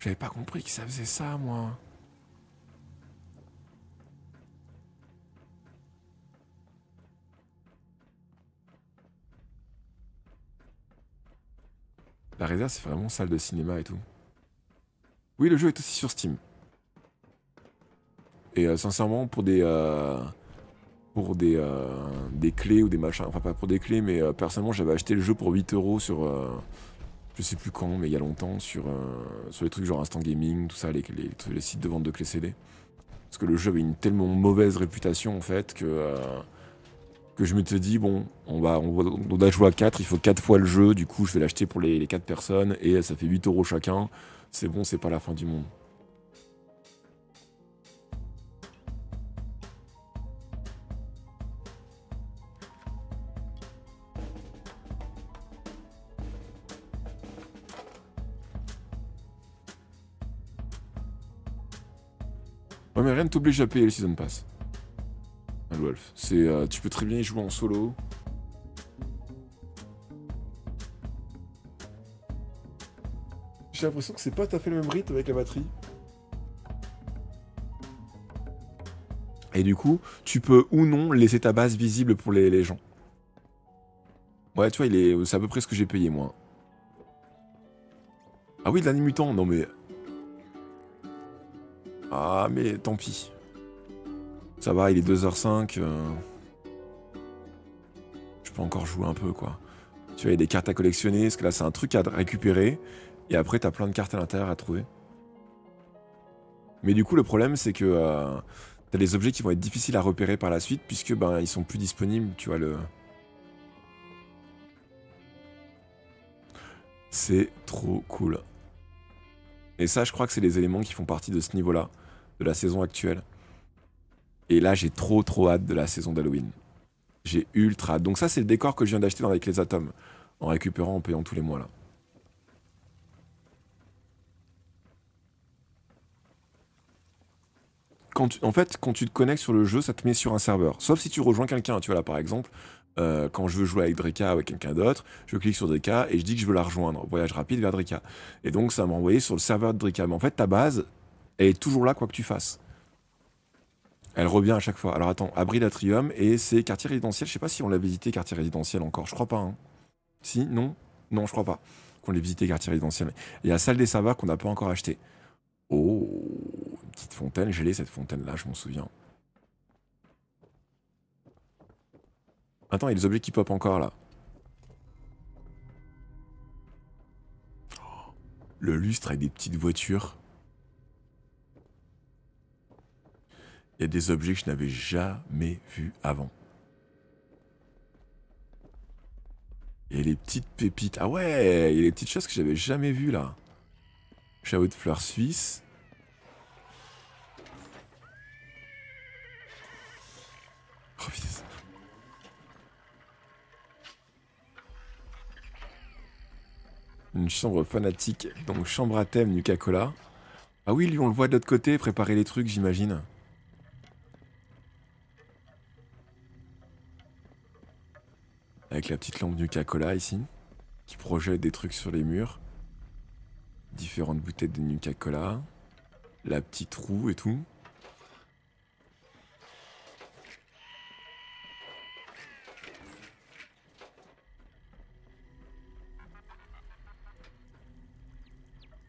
J'avais pas compris que ça faisait ça, moi. La réserve, c'est vraiment salle de cinéma et tout. Oui, le jeu est aussi sur Steam. Et euh, sincèrement, pour des, euh, pour des, euh, des clés ou des machins, enfin pas pour des clés, mais personnellement, j'avais acheté le jeu pour 8 euros sur, je sais plus quand, mais il y a longtemps, sur, sur les trucs genre Instant Gaming, tout ça, les, les, sites de vente de clés CD. Parce que le jeu avait une tellement mauvaise réputation en fait que, que je me suis dit, bon, on va, on, va, on doit jouer à 4, il faut 4 fois le jeu, du coup je vais l'acheter pour les, les 4 personnes et ça fait 8 euros chacun. C'est bon, c'est pas la fin du monde. Ouais, mais rien ne t'oblige à payer le Season Pass. Wolf. Euh, tu peux très bien y jouer en solo. J'ai l'impression que c'est pas tout à fait le même rythme avec la batterie. Et du coup, tu peux ou non laisser ta base visible pour les, gens. Ouais, tu vois, est, c'est à peu près ce que j'ai payé moi. Ah oui, de l'anime mutant, non mais. Ah, mais tant pis. Ça va, il est 2h05. euh, Je peux encore jouer un peu, quoi. Tu vois, il y a des cartes à collectionner, parce que là, c'est un truc à récupérer. Et après, t'as plein de cartes à l'intérieur à trouver. Mais du coup, le problème, c'est que. euh, T'as des objets qui vont être difficiles à repérer par la suite puisque ben ils sont plus disponibles, tu vois le. C'est trop cool. Et ça, je crois que c'est les éléments qui font partie de ce niveau-là, de la saison actuelle. Et là, j'ai trop trop hâte de la saison d'Halloween. J'ai ultra hâte. Donc ça, c'est le décor que je viens d'acheter avec les atomes, en récupérant, en payant tous les mois là. En fait, quand tu te connectes sur le jeu, ça te met sur un serveur. Sauf si tu rejoins quelqu'un. Tu vois là, par exemple, euh, quand je veux jouer avec Dreka ou avec quelqu'un d'autre, je clique sur Dreka et je dis que je veux la rejoindre. Voyage rapide vers Dreka. Et donc, ça m'a envoyé sur le serveur de Dreka. Mais en fait, ta base, elle est toujours là, quoi que tu fasses. Elle revient à chaque fois. Alors attends, abri d'atrium et c'est quartier résidentiel. Je sais pas si on l'a visité quartier résidentiel encore. Je crois pas. hein. Si Non? Non, je crois pas qu'on l'ait visité quartier résidentiel. Il y a salle des serveurs qu'on n'a pas encore acheté. Oh, une petite fontaine. Gelée cette fontaine là, je m'en souviens. Attends, il y a des objets qui pop encore là. Oh, Le lustre avec des petites voitures. Il y a des objets que je n'avais jamais vus avant. Et les petites pépites. Ah ouais, il y a les petites choses que j'avais jamais vues là. Chaos de fleurs suisses. Oh. Une chambre fanatique, donc chambre à thème Nuka-Cola. Ah oui, lui on le voit de l'autre côté, préparer les trucs j'imagine. Avec la petite lampe Nuka-Cola ici, qui projette des trucs sur les murs. Différentes bouteilles de Nuka-Cola. La petite roue et tout.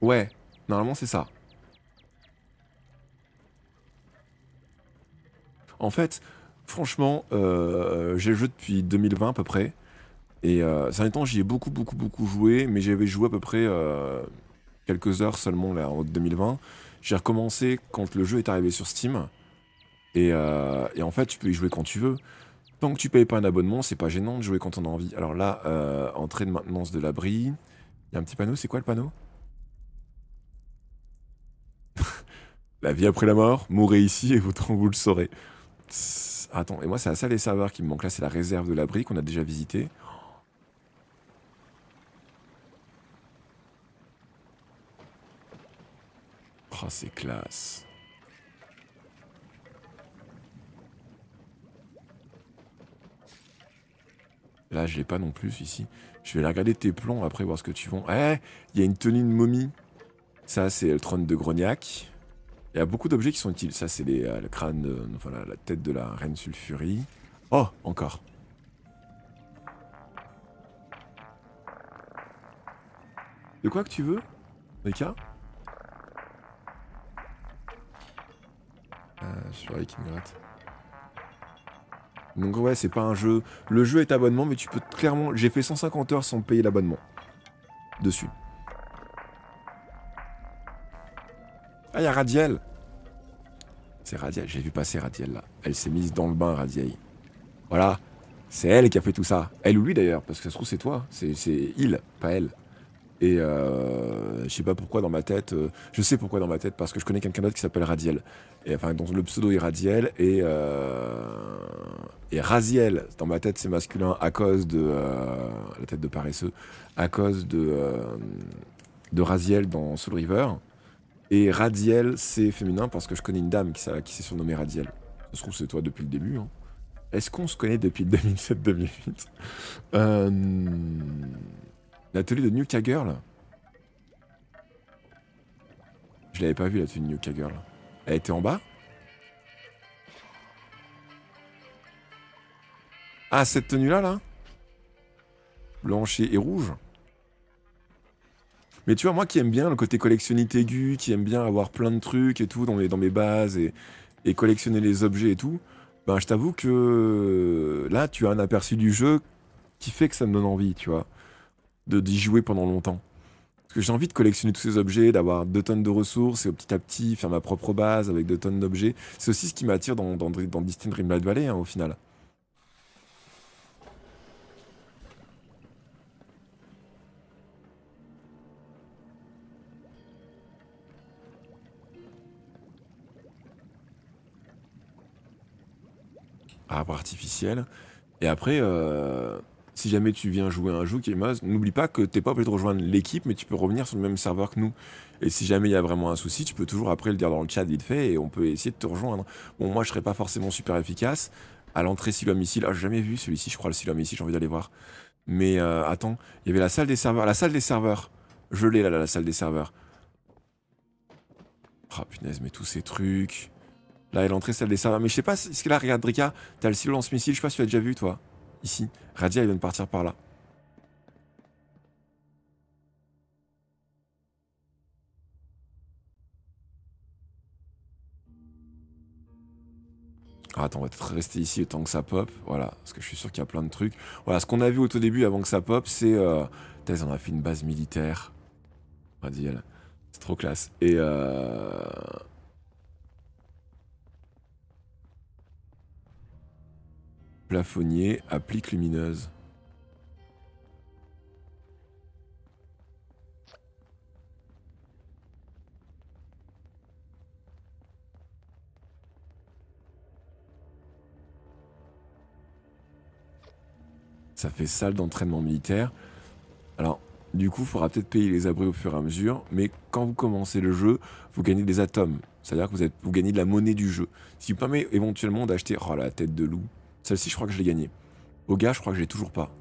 Ouais, normalement c'est ça. En fait, franchement, euh, j'ai jeu depuis 2020 à peu près. Et euh, ces temps, j'y ai beaucoup, beaucoup, beaucoup joué, mais j'avais joué à peu près euh, quelques heures seulement là, en 2020. J'ai recommencé quand le jeu est arrivé sur Steam. Et, euh, et en fait, tu peux y jouer quand tu veux. Tant que tu payes pas un abonnement, c'est pas gênant de jouer quand on a envie. Alors là, entrée de maintenance de l'abri. Il y a un petit panneau, c'est quoi le panneau? La vie après la mort, mourrez ici et autant vous le saurez. Attends, et moi c'est la salle des serveurs qui me manque là, c'est la réserve de l'abri qu'on a déjà visité. Oh, c'est classe. Là, je l'ai pas non plus ici. Je vais aller regarder tes plans après, voir ce que tu vends. Eh, il y a une tenue de momie. Ça, c'est le trône de Grognac. Il y a beaucoup d'objets qui sont utiles. Ça, c'est euh, le crâne, de- enfin, la, tête de la reine sulfurie. Oh, encore. De quoi que tu veux, Rika? Euh, Je suis avec qui me gratte. Donc ouais, c'est pas un jeu. Le jeu est abonnement, mais tu peux clairement. J'ai fait 150 heures sans payer l'abonnement. Dessus. Ah, il y a Radiel. C'est Radiel. J'ai vu passer Radiel là. Elle s'est mise dans le bain, Radiel. Voilà. C'est elle qui a fait tout ça. Elle ou lui d'ailleurs, parce que ça se trouve c'est toi. C'est il, pas elle. Et euh, je sais pas pourquoi dans ma tête. euh, je sais pourquoi dans ma tête, parce que je connais quelqu'un d'autre qui s'appelle Radiel. Et enfin, dont le pseudo est Radiel. Et, euh, et Raziel, dans ma tête, c'est masculin à cause de. la tête de paresseux. À cause de. de Raziel dans Soul River. Et Radiel, c'est féminin parce que je connais une dame qui, s'est surnommée Radiel. Ça se trouve, c'est toi depuis le début. hein. Est-ce qu'on se connaît depuis le 2007-2008 euh... L'atelier de New Girl Je l'avais pas vu, l'atelier de New Girl. Elle était en bas? Ah, cette tenue-là, là? Blanche et et rouge? Mais tu vois, moi qui aime bien le côté collectionnite aigu, qui aime bien avoir plein de trucs et tout dans mes, dans mes bases et, collectionner les objets et tout, ben je t'avoue que là, tu as un aperçu du jeu qui fait que ça me donne envie, tu vois, de d'y jouer pendant longtemps. Parce que j'ai envie de collectionner tous ces objets, d'avoir deux tonnes de ressources et au petit à petit faire ma propre base avec deux tonnes d'objets. C'est aussi ce qui m'attire dans, dans, dans Distant Dreamlight Valley hein, au final. Arbre artificiel. Et après, euh, si jamais tu viens jouer un jeu qui est n'oublie pas que t'es pas obligé de rejoindre l'équipe, mais tu peux revenir sur le même serveur que nous. Et si jamais il y a vraiment un souci, tu peux toujours après le dire dans le chat vite fait et on peut essayer de te rejoindre. Bon, moi je serais pas forcément super efficace. À l'entrée silo missile, ah, j'ai jamais vu celui-ci, je crois le silo missile, j'ai envie d'aller voir. Mais euh, attends, il y avait la salle des serveurs. La salle des serveurs. Je l'ai là, la salle des serveurs. Ah punaise, mais tous ces trucs. Là, est l'entrée, celle des serveurs. Mais je sais pas, est-ce que là, regarde, Drika, t'as le silo lance-missile, je sais pas si tu l'as déjà vu, toi. Ici. Radia, il vient de partir par là. Ah, attends, on va rester ici le temps que ça pop. Voilà, parce que je suis sûr qu'il y a plein de trucs. Voilà, ce qu'on a vu au tout début avant que ça pop, c'est... Euh... on a fait une base militaire. Radiel. C'est trop classe. Et... Euh... Plafonnier, applique lumineuse. Ça fait salle d'entraînement militaire. Alors, du coup, il faudra peut-être payer les abris au fur et à mesure, mais quand vous commencez le jeu, vous gagnez des atomes. C'est-à-dire que vous, êtes, vous gagnez de la monnaie du jeu. Ce qui vous permet éventuellement d'acheter... Oh, la tête de loup. Celle-ci, je crois que je l'ai gagnée. Au gars, je crois que je l'ai toujours pas.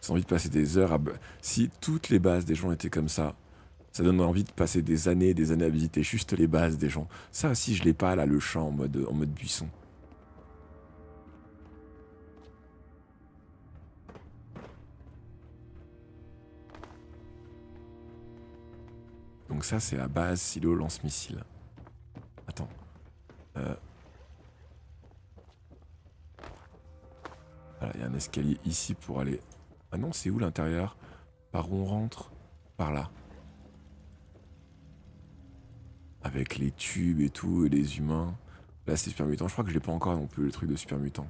J'ai envie de passer des heures à... Si toutes les bases des gens étaient comme ça, ça donne envie de passer des années des années à visiter juste les bases des gens. Ça aussi, je l'ai pas, là, le champ en mode, en mode buisson. Donc ça, c'est la base silo lance-missile. Attends. Euh. Il y a un escalier ici pour aller... Ah non, c'est où l'intérieur? Par où on rentre? Par là. Avec les tubes et tout, et les humains. Là, c'est Super Mutant. Je crois que je l'ai pas encore non plus, le truc de Super Mutant.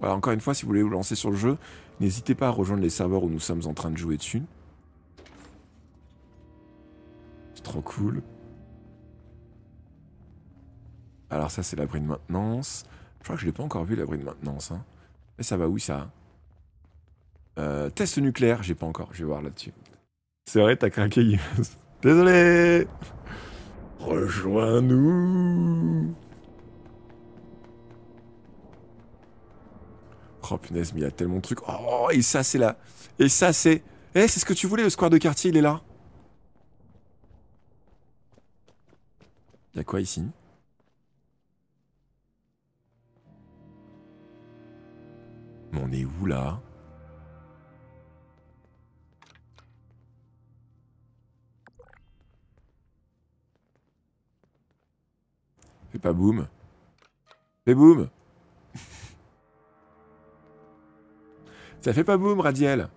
Voilà, encore une fois, si vous voulez vous lancer sur le jeu, n'hésitez pas à rejoindre les serveurs où nous sommes en train de jouer dessus. Trop cool. Alors ça c'est l'abri de maintenance. Je crois que je l'ai pas encore vu l'abri de maintenance. Hein. Mais ça va où ça? Euh, Test nucléaire, j'ai pas encore, je vais voir là-dessus. C'est vrai, t'as craqué. Désolé Rejoins-nous Oh punaise, mais il y a tellement de trucs. Oh, et ça c'est là. Et ça c'est... Eh, c'est ce que tu voulais, le square de quartier, il est là? Y'a quoi ici? On est où là? Fais pas boum. Fais boum. Ça fait pas boum, Radiel.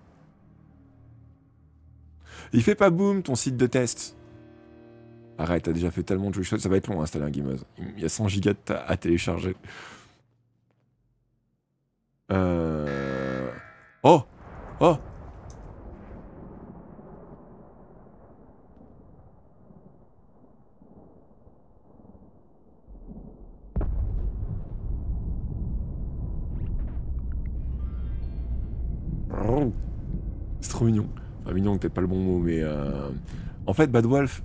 Il fait pas boum ton site de test. Arrête, t'as déjà fait tellement de choses, ça va être long à installer un Gimeuse. Il y a 100 gigas à télécharger. Euh... Oh Oh C'est trop mignon. Enfin, mignon, peut-être pas le bon mot, mais... Euh... En fait, Bad Wolf,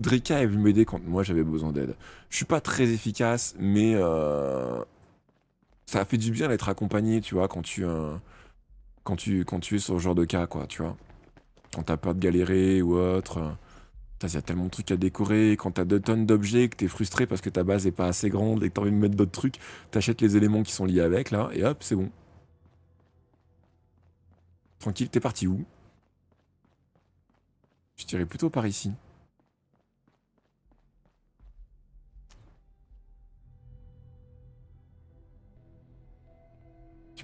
Drika est venu m'aider quand moi j'avais besoin d'aide. Je suis pas très efficace, mais euh, ça fait du bien d'être accompagné, tu vois, quand tu, euh, quand quand tu es sur ce genre de cas, quoi, tu vois. Quand t'as peur de galérer ou autre. Il y a tellement de trucs à décorer. Quand t'as deux tonnes d'objets, que t'es frustré parce que ta base est pas assez grande et que t'as envie de mettre d'autres trucs, t'achètes les éléments qui sont liés avec, là, et hop, c'est bon. Tranquille, t'es parti où? Je dirais plutôt par ici.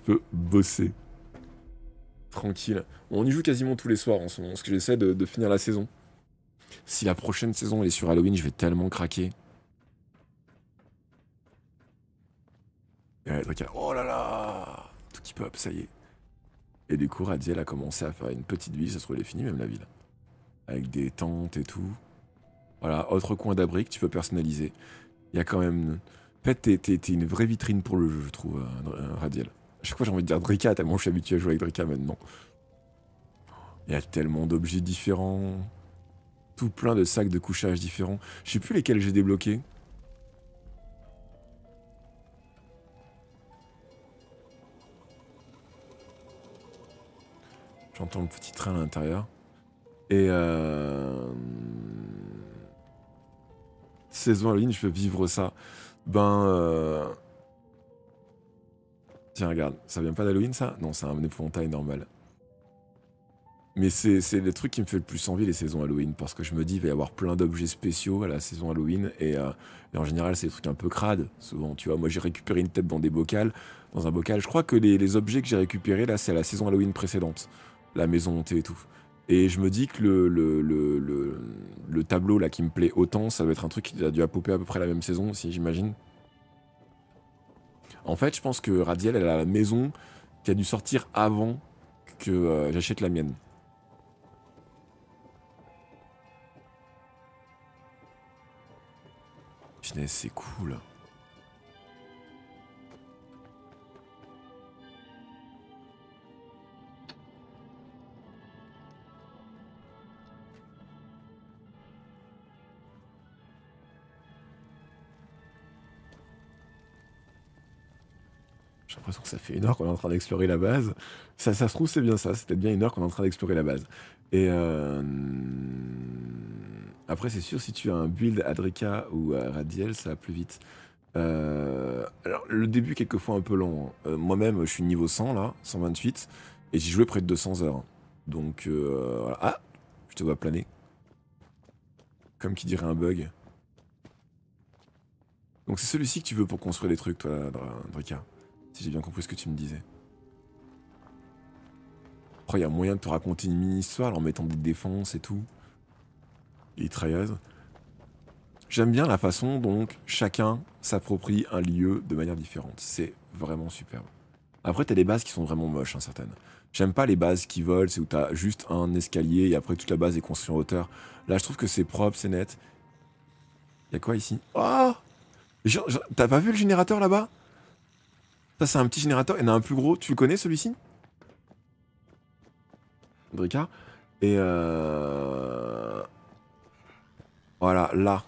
Peux bosser. Tranquille. On y joue quasiment tous les soirs en ce moment, parce que j'essaie de, finir la saison. Si la prochaine saison est sur Halloween, je vais tellement craquer. Oh là là Tout qui pop, ça y est. Et du coup, Radiel a commencé à faire une petite ville, ça se trouve, elle est finie même la ville. Avec des tentes et tout. Voilà, autre coin d'abri que tu peux personnaliser. Il y a quand même. En fait, t'es, une vraie vitrine pour le jeu, je trouve, euh, Radiel. Chaque fois, j'ai envie de dire Drika, tellement je suis habitué à jouer avec Drika maintenant. Il y a tellement d'objets différents. Tout plein de sacs de couchage différents. Je sais plus lesquels j'ai débloqués. J'entends le petit train à l'intérieur. Et euh... Saison Halloween, je veux vivre ça. Ben... euh, Tiens, regarde, ça vient pas d'Halloween ça? Non, c'est un épouvantail normal. Mais c'est le truc qui me fait le plus envie les saisons Halloween, parce que je me dis il va y avoir plein d'objets spéciaux à la saison Halloween, et, euh, en général c'est des trucs un peu crades, souvent, tu vois. Moi j'ai récupéré une tête dans des bocals, dans un bocal. Je crois que les, objets que j'ai récupérés là, c'est à la saison Halloween précédente, la maison hantée et tout. Et je me dis que le, le, le, le, le tableau là qui me plaît autant, ça va être un truc qui a dû à popper à peu près la même saison aussi, j'imagine. En fait, je pense que Radiel, elle a la maison qui a dû sortir avant que euh, j'achète la mienne. C'est cool. Ça fait une heure qu'on est en train d'explorer la base. Ça, se trouve, c'est bien ça. C'était bien une heure qu'on est en train d'explorer la base. Et euh, après, c'est sûr, si tu as un build Adrika ou à Radiel, ça va plus vite. Euh, Alors, le début, quelquefois, un peu long. hein. Euh, Moi-même, je suis niveau 100 là, 128, et j'ai joué près de 200 heures. Donc, euh. Ah Je te vois planer. Comme qui dirait un bug. Donc, c'est celui-ci que tu veux pour construire les trucs, toi, Drika. Si j'ai bien compris ce que tu me disais. Après, il y a moyen de te raconter une mini-histoire en mettant des défenses et tout. Et. J'aime bien la façon dont chacun s'approprie un lieu de manière différente. C'est vraiment superbe. Après, t'as des bases qui sont vraiment moches, hein, certaines. J'aime pas les bases qui volent, c'est où t'as juste un escalier et après toute la base est construite en hauteur. Là, je trouve que c'est propre, c'est net. Y a quoi ici? Oh T'as pas vu le générateur là-bas? Ça, c'est un petit générateur. Il y en a un plus gros. Tu le connais celui-ci? Drika Et euh... Voilà, là.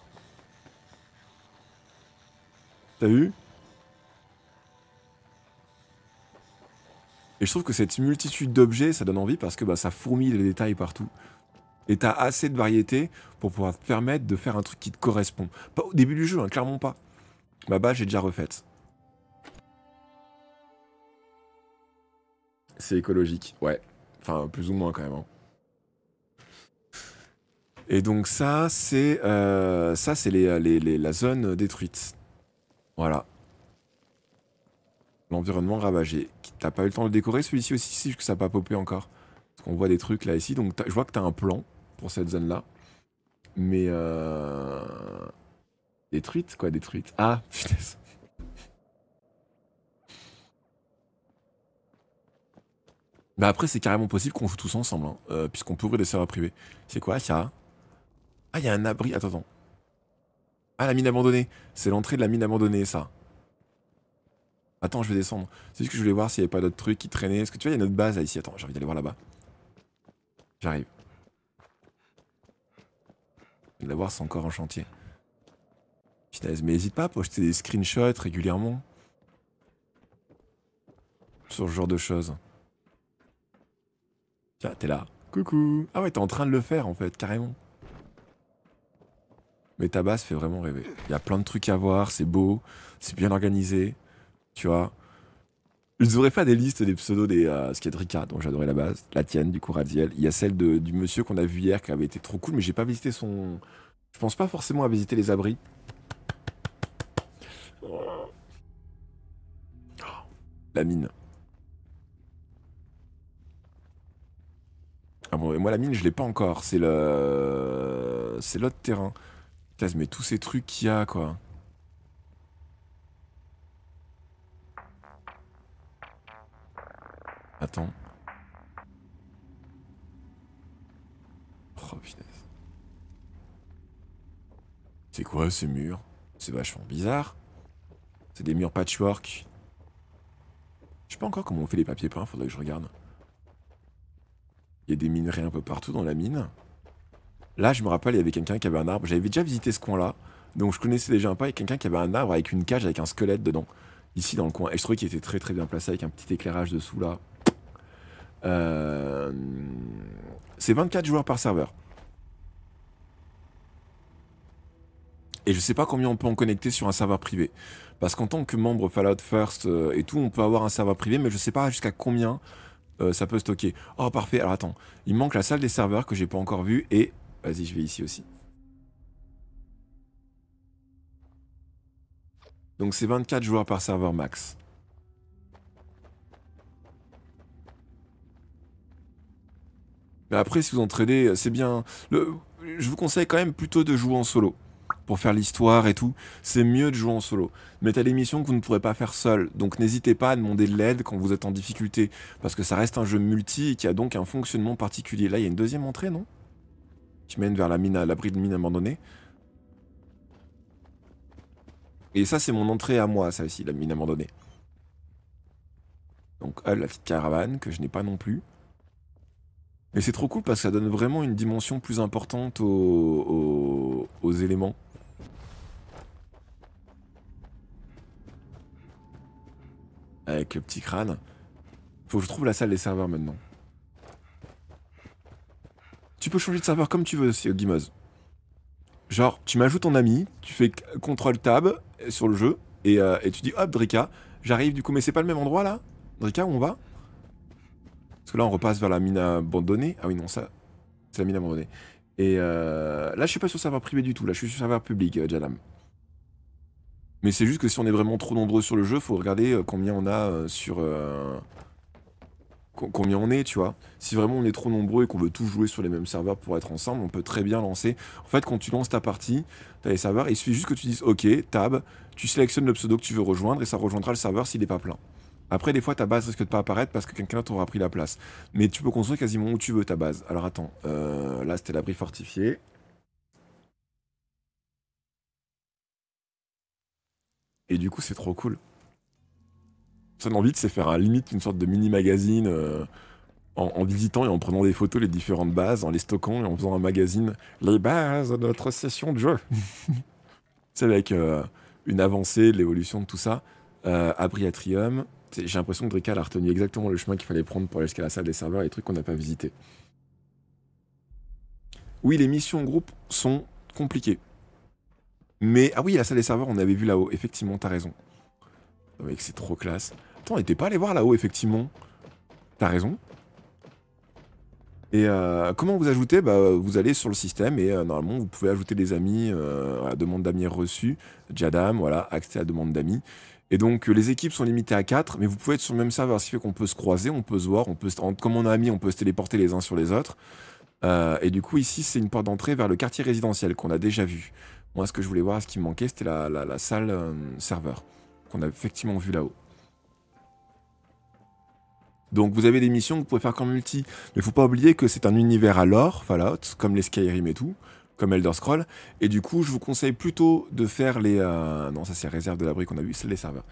T'as vu? Et je trouve que cette multitude d'objets, ça donne envie parce que bah, ça fourmille les détails partout. Et t'as assez de variété pour pouvoir te permettre de faire un truc qui te correspond. Pas au début du jeu, hein, clairement pas. Ma base, j'ai déjà refaite. C'est écologique, ouais. Enfin, plus ou moins quand même. hein. Et donc ça, c'est euh, ça, c'est les, les- les- la zone détruite. Voilà. L'environnement ravagé. T'as pas eu le temps de le décorer celui-ci aussi, si que ça n'a pas popé encore? Parce qu'on voit des trucs là ici. Donc t'as- je vois que tu as un plan pour cette zone-là. Mais euh... détruite, quoi, détruite. Ah, putain. Bah après, c'est carrément possible qu'on joue tous ensemble, hein, euh, puisqu'on peut ouvrir des serveurs privés. C'est quoi ça Ah, il y a un abri. Attends, attends. Ah, la mine abandonnée. C'est l'entrée de la mine abandonnée, ça. Attends, je vais descendre. C'est juste que je voulais voir s'il n'y avait pas d'autres trucs qui traînaient. Est-ce que tu vois, il y a notre base là ici. Attends, j'ai envie d'aller voir là-bas. J'arrive. De la voir, c'est encore en chantier. Punaise, mais n'hésite pas à poster des screenshots régulièrement. Sur ce genre de choses. Tiens, t'es là. Coucou. Ah ouais, t'es en train de le faire en fait, carrément. Mais ta base fait vraiment rêver. Il y a plein de trucs à voir, c'est beau, c'est bien organisé. Tu vois. Je devrais faire des listes des pseudos des euh, Skadrika, dont j'adorais la base. La tienne, du coup, Raziel. Il y a celle de- du monsieur qu'on a vu hier qui avait été trop cool, mais j'ai pas visité son. Je pense pas forcément à visiter les abris. La mine. Et moi, la mine, je l'ai pas encore. C'est le. C'est l'autre terrain. Putain, mais tous ces trucs qu'il y a, quoi. Attends. Oh, punaise. C'est quoi ces murs C'est vachement bizarre. C'est des murs patchwork. Je sais pas encore comment on fait les papiers peints, faudrait que je regarde. Il y a des minerais un peu partout dans la mine. Là, je me rappelle, il y avait quelqu'un qui avait un arbre. J'avais déjà visité ce coin-là. Donc je connaissais déjà un peu. Il y a quelqu'un qui avait un arbre avec une cage avec un squelette dedans. Ici dans le coin. Et je trouvais qu'il était très très bien placé avec un petit éclairage dessous là. Euh, C'est 24 joueurs par serveur. Et je sais pas combien on peut en connecter sur un serveur privé. Parce qu'en tant que membre Fallout First euh, et tout, on peut avoir un serveur privé, mais je sais pas jusqu'à combien euh, ça peut stocker. Oh parfait, alors attends. Il manque la salle des serveurs que j'ai pas encore vue et... Vas-y, je vais ici aussi. Donc c'est 24 joueurs par serveur max. Mais après, si vous entraînez, c'est bien. Je vous conseille quand même plutôt de jouer en solo. Pour faire l'histoire et tout, c'est mieux de jouer en solo. Mais t'as des missions que vous ne pourrez pas faire seul. Donc n'hésitez pas à demander de l'aide quand vous êtes en difficulté. Parce que ça reste un jeu multi et qui a donc un fonctionnement particulier. Là, il y a une deuxième entrée, non? Qui mène vers la mine, l'abri de mine abandonnée. Et ça, c'est mon entrée à moi, ça aussi, la mine abandonnée. Donc, la petite caravane que je n'ai pas non plus. Mais c'est trop cool parce que ça donne vraiment une dimension plus importante aux éléments. Avec le petit crâne. Faut que je trouve la salle des serveurs maintenant. Tu peux changer de serveur comme tu veux, Guimaz. Genre, tu m'ajoutes ton ami, tu fais CTRL tab sur le jeu, et, euh, et tu dis hop, Drika, j'arrive du coup, mais c'est pas le même endroit là? Drika, où on va? Parce que là, on repasse vers la mine abandonnée. Ah oui, non, ça, c'est la mine abandonnée. Et euh, là, je suis pas sur serveur privé du tout, là, je suis sur serveur public, euh, Jadam. Mais c'est juste que si on est vraiment trop nombreux sur le jeu, faut regarder euh, combien on a euh, sur. euh, co- combien on est, tu vois. Si vraiment on est trop nombreux et qu'on veut tous jouer sur les mêmes serveurs pour être ensemble, on peut très bien lancer. En fait, quand tu lances ta partie, tu as les serveurs, il suffit juste que tu dises OK, tab, tu sélectionnes le pseudo que tu veux rejoindre et ça rejoindra le serveur s'il n'est pas plein. Après, des fois, ta base risque de pas apparaître parce que quelqu'un d'autre aura pris la place. Mais tu peux construire quasiment où tu veux ta base. Alors attends, euh, là c'était l'abri fortifié. Et du coup, c'est trop cool. Ça donne envie de c'est faire un limite une sorte de mini magazine euh, en, visitant et en prenant des photos les différentes bases, en les stockant et en faisant un magazine. Les bases de notre session de jeu. c'est avec euh, une avancée l'évolution de tout ça. Euh, abri atrium. C'est- J'ai l'impression que Drika a retenu exactement le chemin qu'il fallait prendre pour aller jusqu'à la salle des serveurs et les trucs qu'on n'a pas visités. Oui, les missions en groupe sont compliquées. Mais, ah oui, la salle des serveurs, on avait vu là-haut. Effectivement, t'as raison. Mec, c'est trop classe. Attends, on était pas allé voir là-haut, effectivement. T'as raison. Et euh, comment vous ajoutez? Bah, Vous allez sur le système et euh, normalement, vous pouvez ajouter des amis euh, à la demande d'amis reçue. Jadam, voilà, accès à demande d'amis. Et donc, euh, les équipes sont limitées à 4, mais vous pouvez être sur le même serveur, ce qui fait qu'on peut se croiser, on peut se voir, on peut se- comme on a amis, on peut se téléporter les uns sur les autres. Et du coup, ici, c'est une porte d'entrée vers le quartier résidentiel qu'on a déjà vu. Moi, ce que je voulais voir, ce qui me manquait, c'était la, salle euh, serveur, qu'on a effectivement vu là-haut. Donc, vous avez des missions que vous pouvez faire qu'en multi. Mais faut pas oublier que c'est un univers à lore, Fallout, comme les Skyrim et tout, comme Elder Scroll. Et du coup, je vous conseille plutôt de faire les. euh, Non, ça, c'est réserve de l'abri qu'on a vu, c'est les serveurs.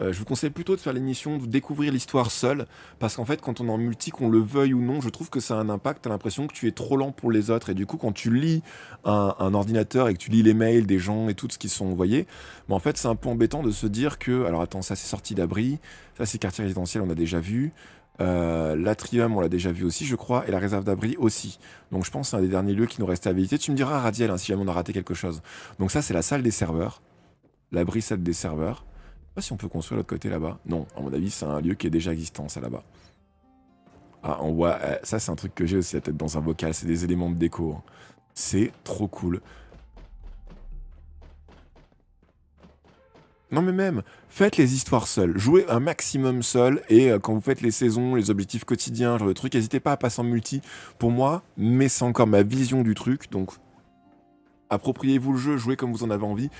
Euh, je vous conseille plutôt de faire les missions, de découvrir l'histoire seul, parce qu'en fait, quand on est en multi, qu'on le veuille ou non, je trouve que ça a un impact. T'as l'impression que tu es trop lent pour les autres, et du coup, quand tu lis un, ordinateur et que tu lis les mails des gens et tout ce qui sont envoyés, bah, en fait, c'est un peu embêtant de se dire que, alors attends, ça c'est sorti d'abri, ça c'est quartier résidentiel, on a déjà vu. Euh, L'atrium, on l'a déjà vu aussi, je crois, et la réserve d'abri aussi. Donc je pense que c'est un des derniers lieux qui nous restait à visiter. Tu me diras, Radiel, hein, si jamais on a raté quelque chose. Donc ça, c'est la salle des serveurs. L'abri salle des serveurs. Si on peut construire l'autre côté là-bas. Non, à mon avis, c'est un lieu qui est déjà existant, ça là-bas. Ah, on voit. euh, ça, c'est un truc que j'ai aussi à tête dans un bocal. C'est des éléments de déco. hein. C'est trop cool. Non mais même, faites les histoires seules, jouez un maximum seul et euh, quand vous faites les saisons, les objectifs quotidiens, genre de trucs, n'hésitez pas à passer en multi. Pour moi, mais c'est encore ma vision du truc, donc appropriez-vous le jeu, jouez comme vous en avez envie.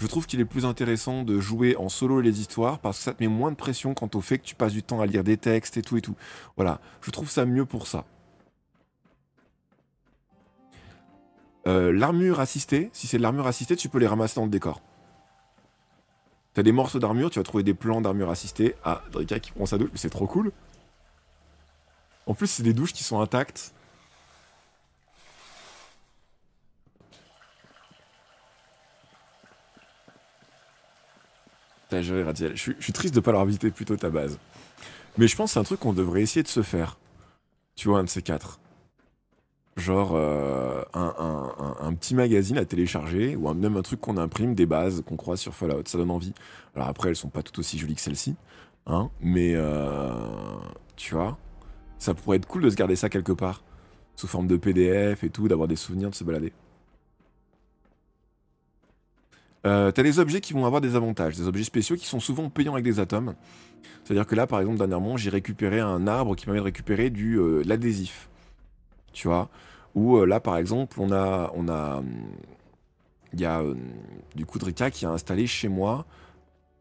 Je trouve qu'il est plus intéressant de jouer en solo les histoires parce que ça te met moins de pression quant au fait que tu passes du temps à lire des textes et tout et tout. Voilà, je trouve ça mieux pour ça. Euh, l'armure assistée, si c'est de l'armure assistée, tu peux les ramasser dans le décor. T'as des morceaux d'armure, tu vas trouver des plans d'armure assistée. Ah, Drika qui prend sa douche, mais c'est trop cool. En plus, c'est des douches qui sont intactes. Je suis, je suis triste de pas leur visiter plutôt ta base. Mais je pense que c'est un truc qu'on devrait essayer de se faire. Tu vois, un de ces quatre. Genre euh, un, petit magazine à télécharger ou même un truc qu'on imprime, des bases qu'on croise sur Fallout. Ça donne envie. Alors après, elles sont pas tout aussi jolies que celles-ci. Hein, mais euh, tu vois, ça pourrait être cool de se garder ça quelque part. Sous forme de PDF et tout, d'avoir des souvenirs, de se balader. Euh, T'as des objets qui vont avoir des avantages, des objets spéciaux qui sont souvent payants avec des atomes. C'est-à-dire que là, par exemple, dernièrement, j'ai récupéré un arbre qui permet de récupérer du euh, l'adhésif. Tu vois? Ou euh, là, par exemple, on a. On a. hum, Il y a euh, du coup Drika qui a installé chez moi.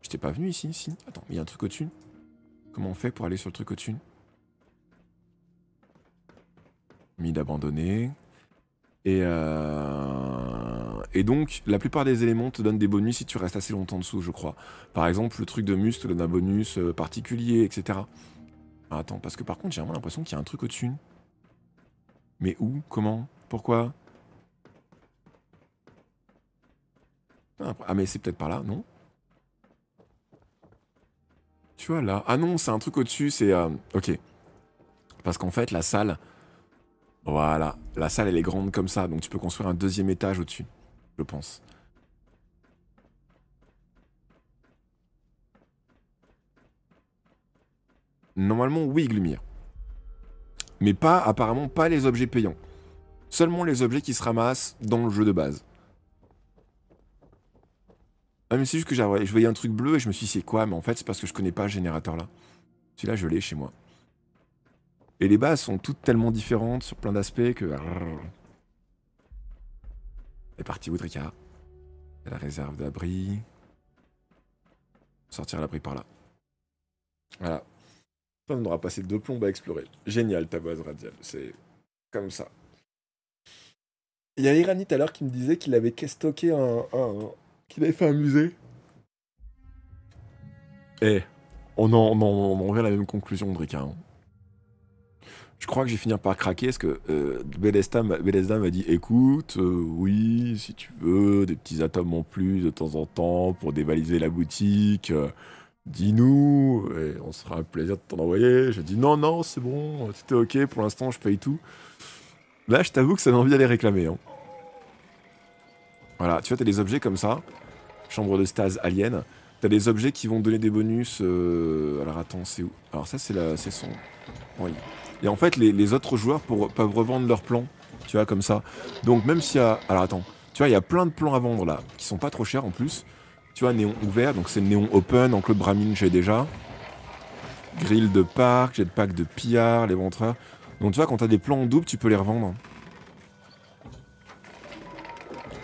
J'étais pas venu ici, si. Attends, il y a un truc au-dessus. Comment on fait pour aller sur le truc au-dessus? Mis d'abandonner. Et, euh, et donc, la plupart des éléments te donnent des bonus si tu restes assez longtemps dessous, je crois. Par exemple, le truc de mus te donne un bonus euh, particulier, etc. Ah, attends, parce que par contre, j'ai vraiment l'impression qu'il y a un truc au-dessus. Mais où? Comment? Pourquoi? Ah, Ah, mais c'est peut-être par là, non? Tu vois, là. Ah non, c'est un truc au-dessus, c'est... euh, Ok. Parce qu'en fait, la salle... Voilà. La salle, elle est grande comme ça, donc tu peux construire un deuxième étage au-dessus, je pense. Normalement, oui, Glumir. Mais pas, apparemment, pas les objets payants. Seulement les objets qui se ramassent dans le jeu de base. Ah, mais c'est juste que j'avais- je voyais un truc bleu et je me suis dit, c'est quoi? Mais en fait, c'est parce que je connais pas ce générateur-là. Celui-là, je l'ai chez moi. Et les bases sont toutes tellement différentes sur plein d'aspects que. C'est parti, Woodrika. La réserve d'abri. Sortir l'abri par là. Voilà. On aura passé deux plombes à explorer. Génial ta base radiale. C'est comme ça. Il y a Irani tout à l'heure qui me disait qu'il avait stocké un. qu'il avait fait un musée. Eh, on en, on en, à la même conclusion, Drika. hein. Je crois que je vais finir par craquer parce que euh, Bethesda m'a dit écoute, euh, oui, si tu veux, des petits atomes en plus de temps en temps pour dévaliser la boutique, euh, dis-nous, et on se fera un plaisir de t'en envoyer. J'ai dit non, non, c'est bon, tout est ok, pour l'instant je paye tout. Là, je t'avoue que ça m'a envie d'aller réclamer. hein. Voilà, tu vois, t'as des objets comme ça, chambre de stase alien. T'as des objets qui vont donner des bonus. euh, Alors attends, c'est où? Alors ça, c'est la, c'est son. Oui. Et en fait, les, autres joueurs peuvent revendre leurs plans, tu vois, comme ça. Donc même s'il y a... Alors attends, tu vois, il y a plein de plans à vendre là, qui sont pas trop chers en plus. Tu vois, néon ouvert, donc c'est le néon open, en Claude Bramine, j'ai déjà. Grill de parc, jetpack de pillard, les ventreurs. Donc tu vois, quand t'as des plans en double, tu peux les revendre.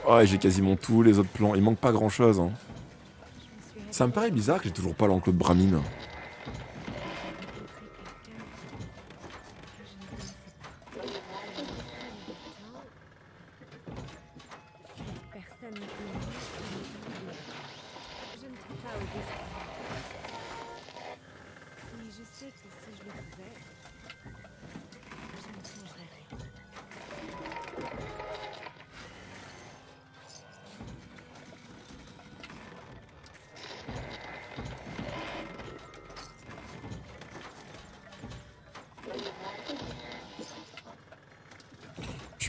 Ouais, j'ai quasiment tous les autres plans. Il manque pas grand chose. Hein. Ça me paraît bizarre que j'ai toujours pas l'enclos de Bramine.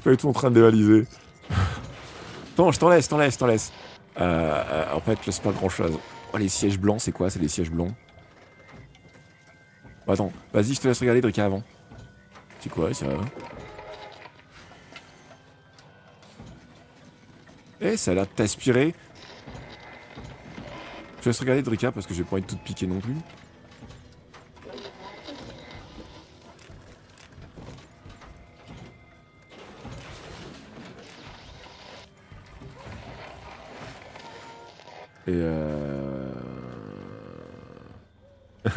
Pas du tout en train de dévaliser. non, je t'en laisse, je t'en laisse, je t'en laisse. Euh, euh, en fait, c'est pas grand chose. Oh, les sièges blancs, c'est quoi C'est des sièges blancs? Attends, vas-y, je te laisse regarder Drika avant. C'est quoi ça? Eh, ça a l'air de t'aspirer. te laisse regarder Drika parce que j'ai pas envie de tout piquer non plus. Et euh...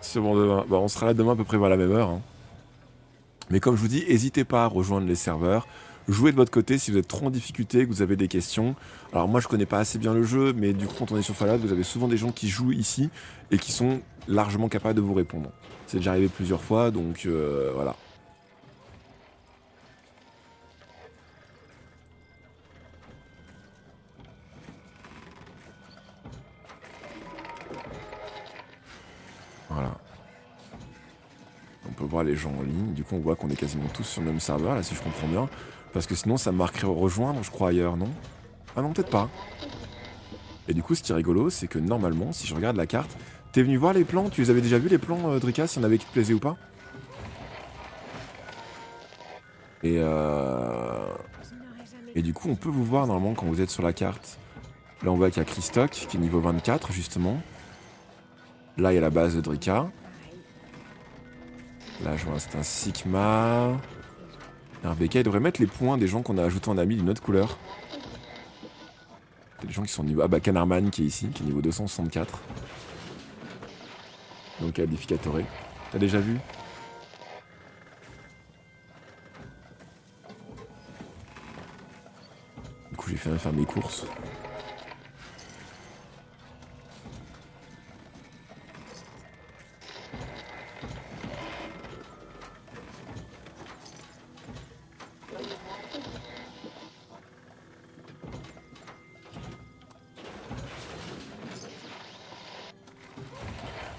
Sûrement demain. Bah, on sera là demain à peu près vers la même heure. hein. Mais comme je vous dis, n'hésitez pas à rejoindre les serveurs. Jouez de votre côté si vous êtes trop en difficulté, que vous avez des questions. Alors moi je connais pas assez bien le jeu, mais du coup quand on est sur Fallout, vous avez souvent des gens qui jouent ici et qui sont largement capables de vous répondre. C'est déjà arrivé plusieurs fois, donc euh, voilà. Voilà. Peut voir les gens en ligne. Du coup, on voit qu'on est quasiment tous sur le même serveur, là, si je comprends bien. Parce que sinon, ça marquerait rejoindre, je crois, ailleurs, non? Ah non, peut-être pas. Et du coup, ce qui est rigolo, c'est que normalement, si je regarde la carte, t'es venu voir les plans? Tu les avais déjà vus, les plans, euh, Drika, s'il y en avait qui te plaisaient ou pas? Et euh... Et du coup, on peut vous voir normalement quand vous êtes sur la carte. Là, on voit qu'il y a Christoc, qui est niveau 24, justement. Là, il y a la base de Drika. Là, je vois, c'est un Sigma. BK, il devrait mettre les points des gens qu'on a ajoutés en ami d'une autre couleur. Des gens qui sont niveau. Ah bah, Canarman qui est ici, qui est niveau 264. Donc, Edificatore. T'as déjà vu? Du coup, j'ai fait faire mes courses.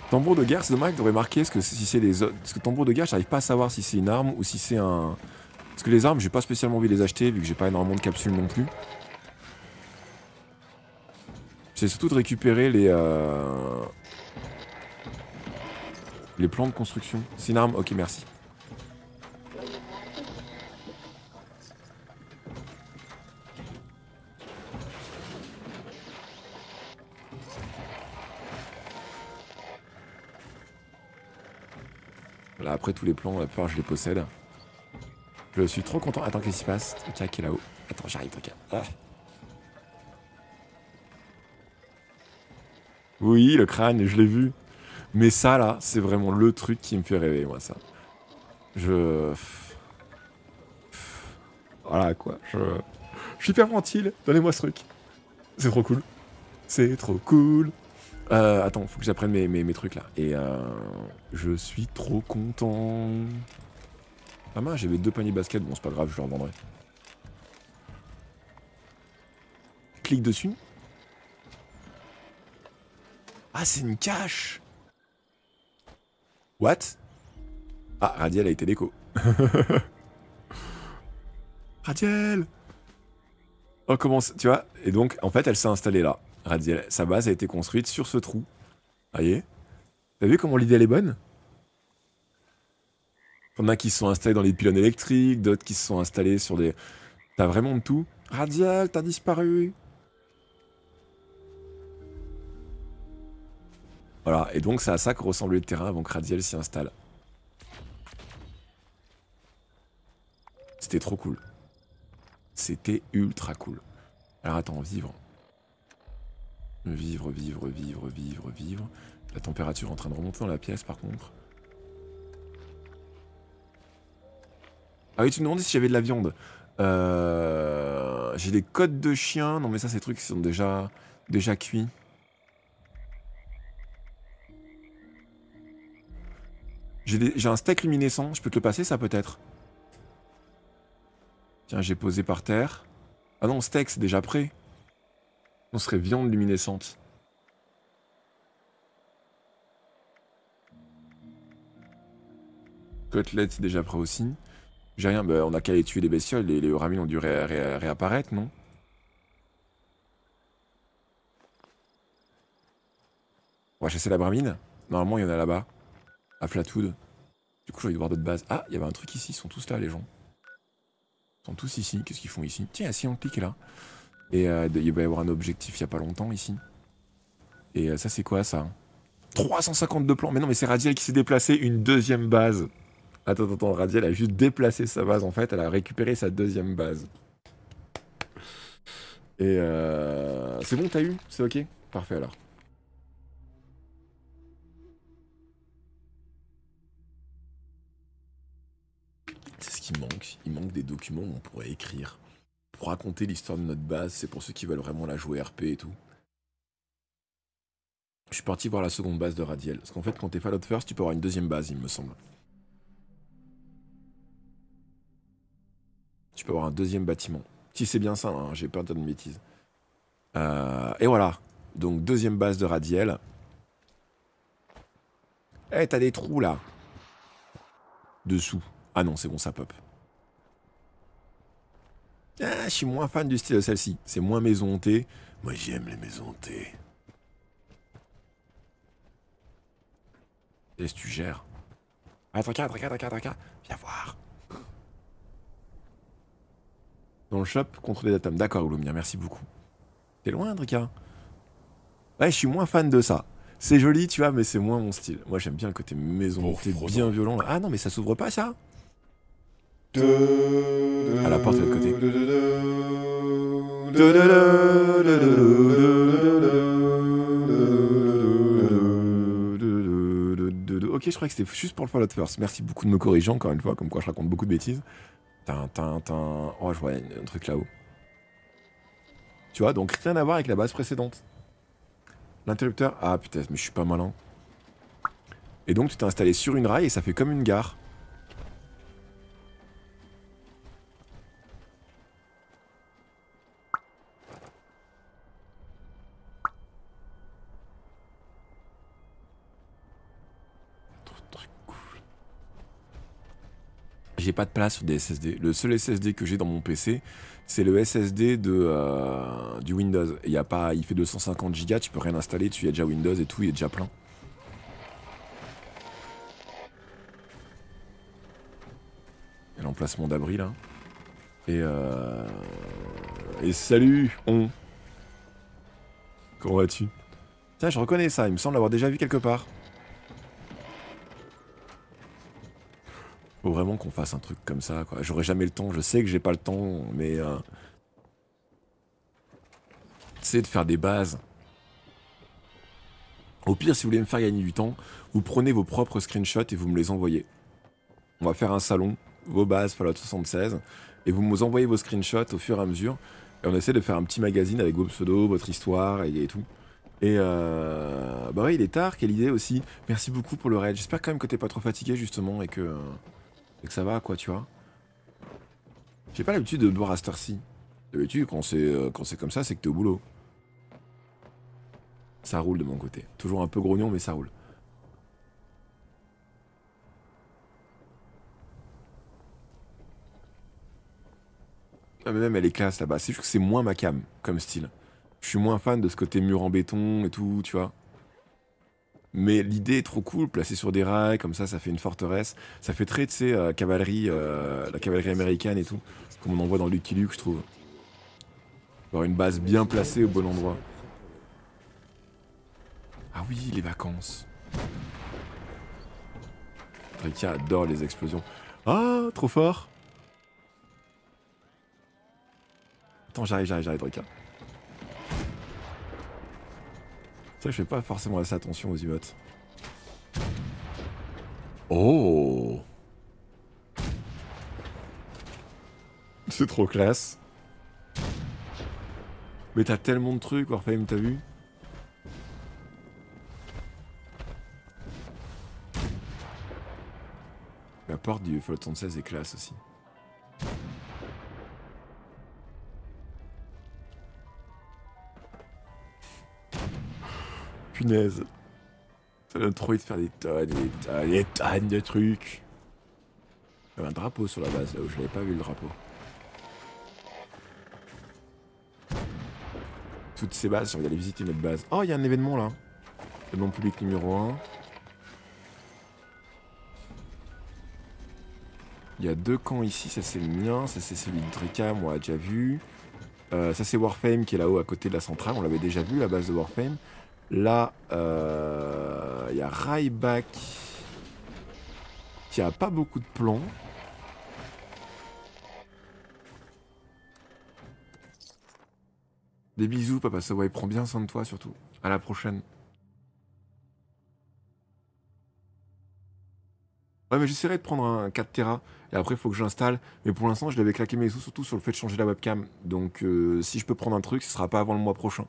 Tambour de guerre, c'est dommage que devrait marquer ce que si c'est les autres. Parce que tambour de guerre, j'arrive pas à savoir si c'est une arme ou si c'est un. Parce que les armes, j'ai pas spécialement envie de les acheter vu que j'ai pas énormément de capsules non plus. C'est surtout de récupérer les. euh, Les plans de construction. C'est une arme Ok, merci. Là, après tous les plans, la plupart, je les possède. Je suis trop content. Attends, qu'est-ce qui se passe qui est là-haut. Attends, j'arrive, Truca. Ah. Oui, le crâne, je l'ai vu. Mais ça, là, c'est vraiment le truc qui me fait rêver, moi, ça. Je... Voilà, quoi. Je... Je suis hyper ventile. Donnez-moi ce truc. C'est trop cool. C'est trop cool. Euh, attends, faut que j'apprenne mes, mes, trucs là. Et euh, je suis trop content. Ah mince, j'avais deux paniers basket. Bon, c'est pas grave, je leur vendrai. Clique dessus. Ah, c'est une cache. What? Ah, Radiel a été déco. Radiel Oh, comment... Tu vois? Et donc, en fait, elle s'est installée là. Radiel, sa base a été construite sur ce trou. Voyez? T'as vu comment l'idée elle est bonne? T'en as qui se sont installés dans les pylônes électriques, d'autres qui se sont installés sur des... T'as vraiment de tout? Radiel, t'as disparu Voilà, et donc c'est à ça que ressemblait le terrain avant que Radiel s'y installe. C'était trop cool. C'était ultra cool. Alors attends, vivre. Vivre, vivre, vivre, vivre, vivre. La température est en train de remonter dans la pièce par contre. Ah oui, tu me demandais si j'avais de la viande. Euh, J'ai des côtes de chien. Non mais ça, des trucs qui sont déjà, déjà cuits. J'ai un steak luminescent. Je peux te le passer, ça peut-être? Tiens, j'ai posé par terre. Ah non, steak, c'est déjà prêt. On serait viande luminescente. Côtelette, déjà prêt aussi. J'ai rien, bah, on a qu'à aller tuer les bestioles. Les, les ont dû ré- ré- réapparaître, non? On va chasser la bramine? Normalement, il y en a là-bas. À Flatoud. Du coup, j'ai envie de voir d'autres bases. Ah, il y avait un truc ici. Ils sont tous là, les gens. Ils sont tous ici. Qu'est-ce qu'ils font ici? Tiens, si on clique là. Et euh, il va y avoir un objectif il y a pas longtemps ici. Et euh, ça, c'est quoi ça 352 plans. Mais non, mais c'est Radiel qui s'est déplacé une deuxième base. Attends, attends, Radiel a juste déplacé sa base en fait. Elle a récupéré sa deuxième base. Et euh... c'est bon, t'as eu? C'est ok? Parfait alors. C'est ce qui manque. Il manque des documents où on pourrait écrire. Pour raconter l'histoire de notre base, c'est pour ceux qui veulent vraiment la jouer RP et tout. Je suis parti voir la seconde base de Radiel. Parce qu'en fait, quand t'es Fallout First, tu peux avoir une deuxième base, il me semble. Tu peux avoir un deuxième bâtiment. Si c'est bien ça, hein, j'ai peur de dire une bêtise. Euh, et voilà. Donc, deuxième base de Radiel. Eh, t'as des trous là. Dessous. Ah non, c'est bon, ça pop. Ah, je suis moins fan du style de celle-ci. C'est moins maison hantée. Moi, j'aime les maisons hantées. Laisse tu gères? Ah, regarde, regarde, regarde, regarde. Viens voir. Dans le shop, contre les atomes. D'accord, Oulomia, merci beaucoup. T'es loin, Drika Ouais, je suis moins fan de ça. C'est joli, tu vois, mais c'est moins mon style. Moi, j'aime bien le côté maison hantée bien violent. Ah non, mais ça s'ouvre pas, ça? À la porte de l'autre côté. Ok, je crois que c'était juste pour le Fallout First. Merci beaucoup de me corriger encore une fois, comme quoi je raconte beaucoup de bêtises. Tin, Oh, je vois un truc là-haut. Tu vois, donc rien à voir avec la base précédente. L'interrupteur. Ah putain, mais je suis pas malin. Et donc tu t'es installé sur une rail et ça fait comme une gare. J'ai pas de place sur des SSD. Le seul SSD que j'ai dans mon PC, c'est le SSD de, euh, du Windows. Il, y a pas, il fait 250 Go, tu peux rien installer il y a déjà Windows et tout, il est déjà plein. Et l'emplacement d'abri là. Et euh... Et salut, on. Comment vas-tu? Tiens, je reconnais ça, il me semble l'avoir déjà vu quelque part. Faut vraiment qu'on fasse un truc comme ça, quoi. J'aurai jamais le temps, je sais que j'ai pas le temps, mais... Euh... C'est de faire des bases. Au pire, si vous voulez me faire gagner du temps, vous prenez vos propres screenshots et vous me les envoyez. On va faire un salon, vos bases Fallout 76, et vous me envoyez vos screenshots au fur et à mesure, et on essaie de faire un petit magazine avec vos pseudos, votre histoire et, tout. Et euh... bah ouais, il est tard, quelle idée aussi. Merci beaucoup pour le raid. J'espère quand même que t'es pas trop fatigué justement et que... Que ça va, quoi, tu vois. J'ai pas l'habitude de boire à cette heure-ci. D'habitude, quand c'est euh, quand c'est comme ça, c'est que t'es au boulot. Ça roule de mon côté. Toujours un peu grognon, mais ça roule. Ah, mais même elle est classe là-bas. C'est juste que c'est moins ma cam comme style. Je suis moins fan de ce côté mur en béton et tout, tu vois. Mais l'idée est trop cool, placée sur des rails, comme ça, ça fait une forteresse. Ça fait très, tu sais, euh, cavalerie, euh, la cavalerie américaine et tout. Comme on en voit dans Lucky Luke, je trouve. Avoir une base bien placée au bon endroit. Ah oui, les vacances. Rika adore les explosions. Ah, trop fort Attends, j'arrive, j'arrive, j'arrive, Rika. Ça, je fais pas forcément assez attention aux emotes. Oh C'est trop classe. Mais t'as tellement de trucs, Warframe, t'as vu? La porte du Fallout 76 est classe aussi. Punaise. Ça donne trop envie de faire des tonnes, des tonnes, des tonnes de trucs. Il y avait un drapeau sur la base là où je n'avais pas vu le drapeau. Toutes ces bases, j'ai envie d'aller visiter notre base. Oh, il y a un événement là. Événement public numéro 1. Il y a deux camps ici, ça c'est le mien, ça c'est celui de Drika, moi déjà vu. Euh, ça, c'est Warframe qui est là-haut à côté de la centrale. On l'avait déjà vu, la base de Warframe. Là, euh, il y a Ryback qui a pas beaucoup de plans. Des bisous, papa Sawai. Prends bien soin de toi, surtout. À la prochaine. Ouais, mais j'essaierai de prendre un 4 Tera. Et après, il faut que j'installe. Mais pour l'instant, je l'avais claqué mes sous, surtout sur le fait de changer la webcam. Donc, euh, si je peux prendre un truc, ce sera pas avant le mois prochain.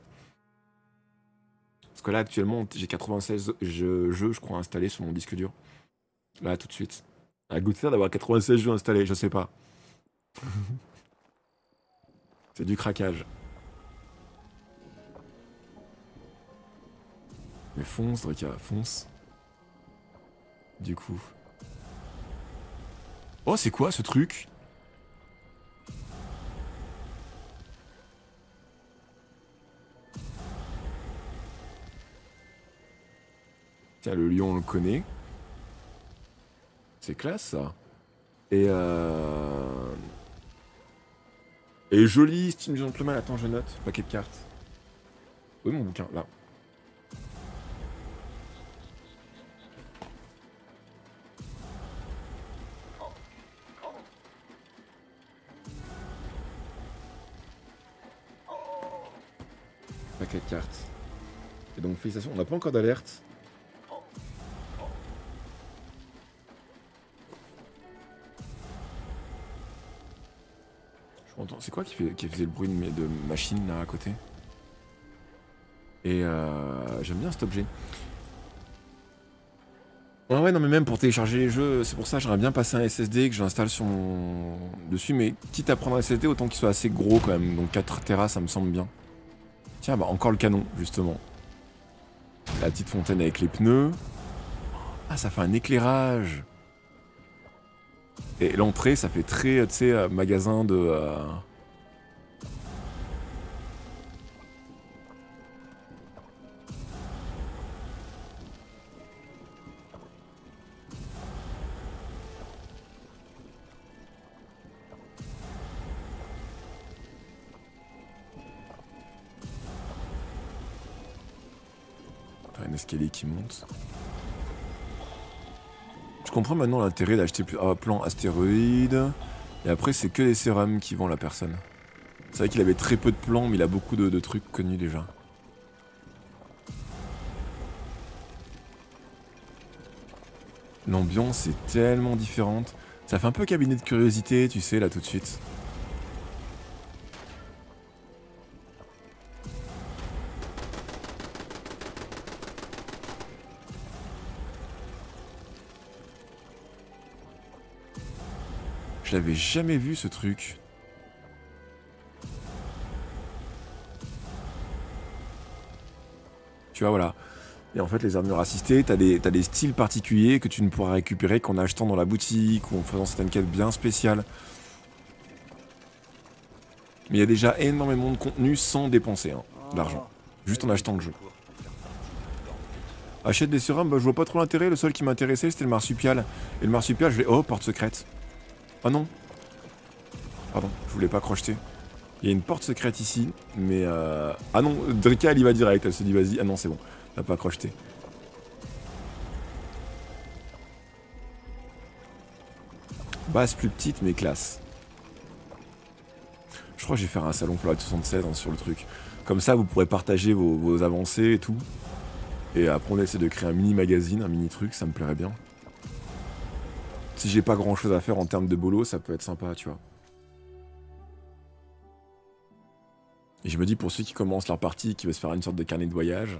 Parce que là, actuellement, j'ai 96 jeux, je crois, installés sur mon disque dur. Là, tout de suite. À goût de faire d'avoir 96 jeux installés, je sais pas. C'est du craquage. Mais fonce, Drika, fonce. Du coup. Oh, c'est quoi ce truc? Tiens, le lion, on le connaît. C'est classe, ça. Et euh... Et joli, Steam Gentleman. Attends, je note. Paquet de cartes. Oui, mon bouquin, là. Paquet de cartes. Et donc, félicitations. On n'a pas encore d'alerte. Qui, faisait le bruit de machine là à côté? Et euh, j'aime bien cet objet. Ouais, ouais, non, mais même pour télécharger les jeux, c'est pour ça que j'aimerais bien passer un SSD que j'installe sur mon. dessus, mais quitte à prendre un SSD, autant qu'il soit assez gros quand même. Donc 4 Tera, ça me semble bien. Tiens, bah encore le canon, justement. La petite fontaine avec les pneus. Ah, ça fait un éclairage. Et l'entrée, ça fait très, tu sais, euh, magasin de. euh, Je comprends maintenant l'intérêt d'acheter plus- plan astéroïde. Et après, c'est que les sérums qui vend la personne. C'est vrai qu'il avait très peu de plans, mais il a beaucoup de trucs connus déjà. L'ambiance est tellement différente. Ça fait un peu cabinet de curiosité, tu sais, là tout de suite. Je l'avais jamais vu ce truc. Tu vois, voilà. Et en fait, les armures assistées, t'as des, des styles particuliers que tu ne pourras récupérer qu'en achetant dans la boutique ou en faisant certaines quêtes bien spéciales. Mais il y a déjà énormément de contenu sans dépenser hein, de l'argent. Juste en achetant le jeu. Achète des sérums, bah, je vois pas trop l'intérêt. Le seul qui m'intéressait, c'était le marsupial. Et le marsupial, je vais. Oh, porte secrète. Ah non. Pardon, je voulais pas crocheter. Il y a une porte secrète ici, mais euh... Ah non, Drika, elle y va direct. Elle se dit, vas-y. Ah non, c'est bon. Elle a pas crocheté. Base plus petite, mais classe. Je crois que je vais faire un salon Fallout 76 hein, sur le truc. Comme ça, vous pourrez partager vos, vos avancées et tout. Et après, on essaie de créer un mini magazine, un mini truc, ça me plairait bien. Si j'ai pas grand chose à faire en termes de boulot, ça peut être sympa, tu vois. Et je me dis pour ceux qui commencent leur partie, qui veulent se faire une sorte de carnet de voyage.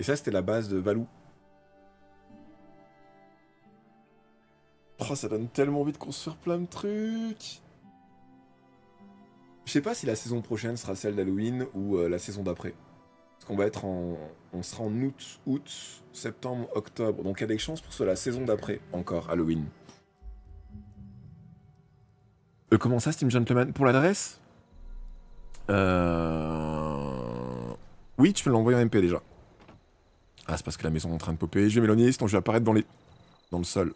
Et ça, c'était la base de Valou. Oh, ça donne tellement envie de construire plein de trucs. Je sais pas si la saison prochaine sera celle d'Halloween ou euh, la saison d'après. Parce qu'on va être en. On sera en août, août, septembre, octobre. Donc il y a des chances pour que ce soit la saison d'après, encore, Halloween. Euh, comment ça, Steam Gentleman? Pour l'adresse? Euh. Oui, tu peux l'envoyer en MP déjà. Ah, c'est parce que la maison est en train de popper. Je vais m'éloigner, sinon je vais apparaître dans les. dans le sol.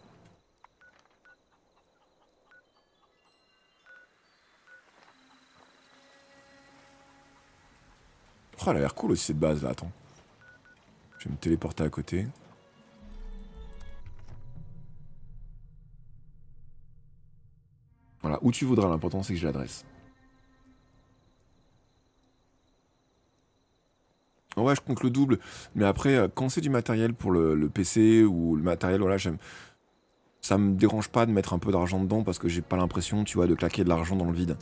Oh, elle a l'air cool aussi cette base là, attends. Je vais me téléporter à côté. Voilà, où tu voudras, l'important c'est que j'ai l'adresse. Ouais, je compte le double. Mais après, euh, quand c'est du matériel pour le, le PC ou le matériel, voilà, j'aime. Ça me dérange pas de mettre un peu d'argent dedans parce que j'ai pas l'impression, tu vois, de claquer de l'argent dans le vide.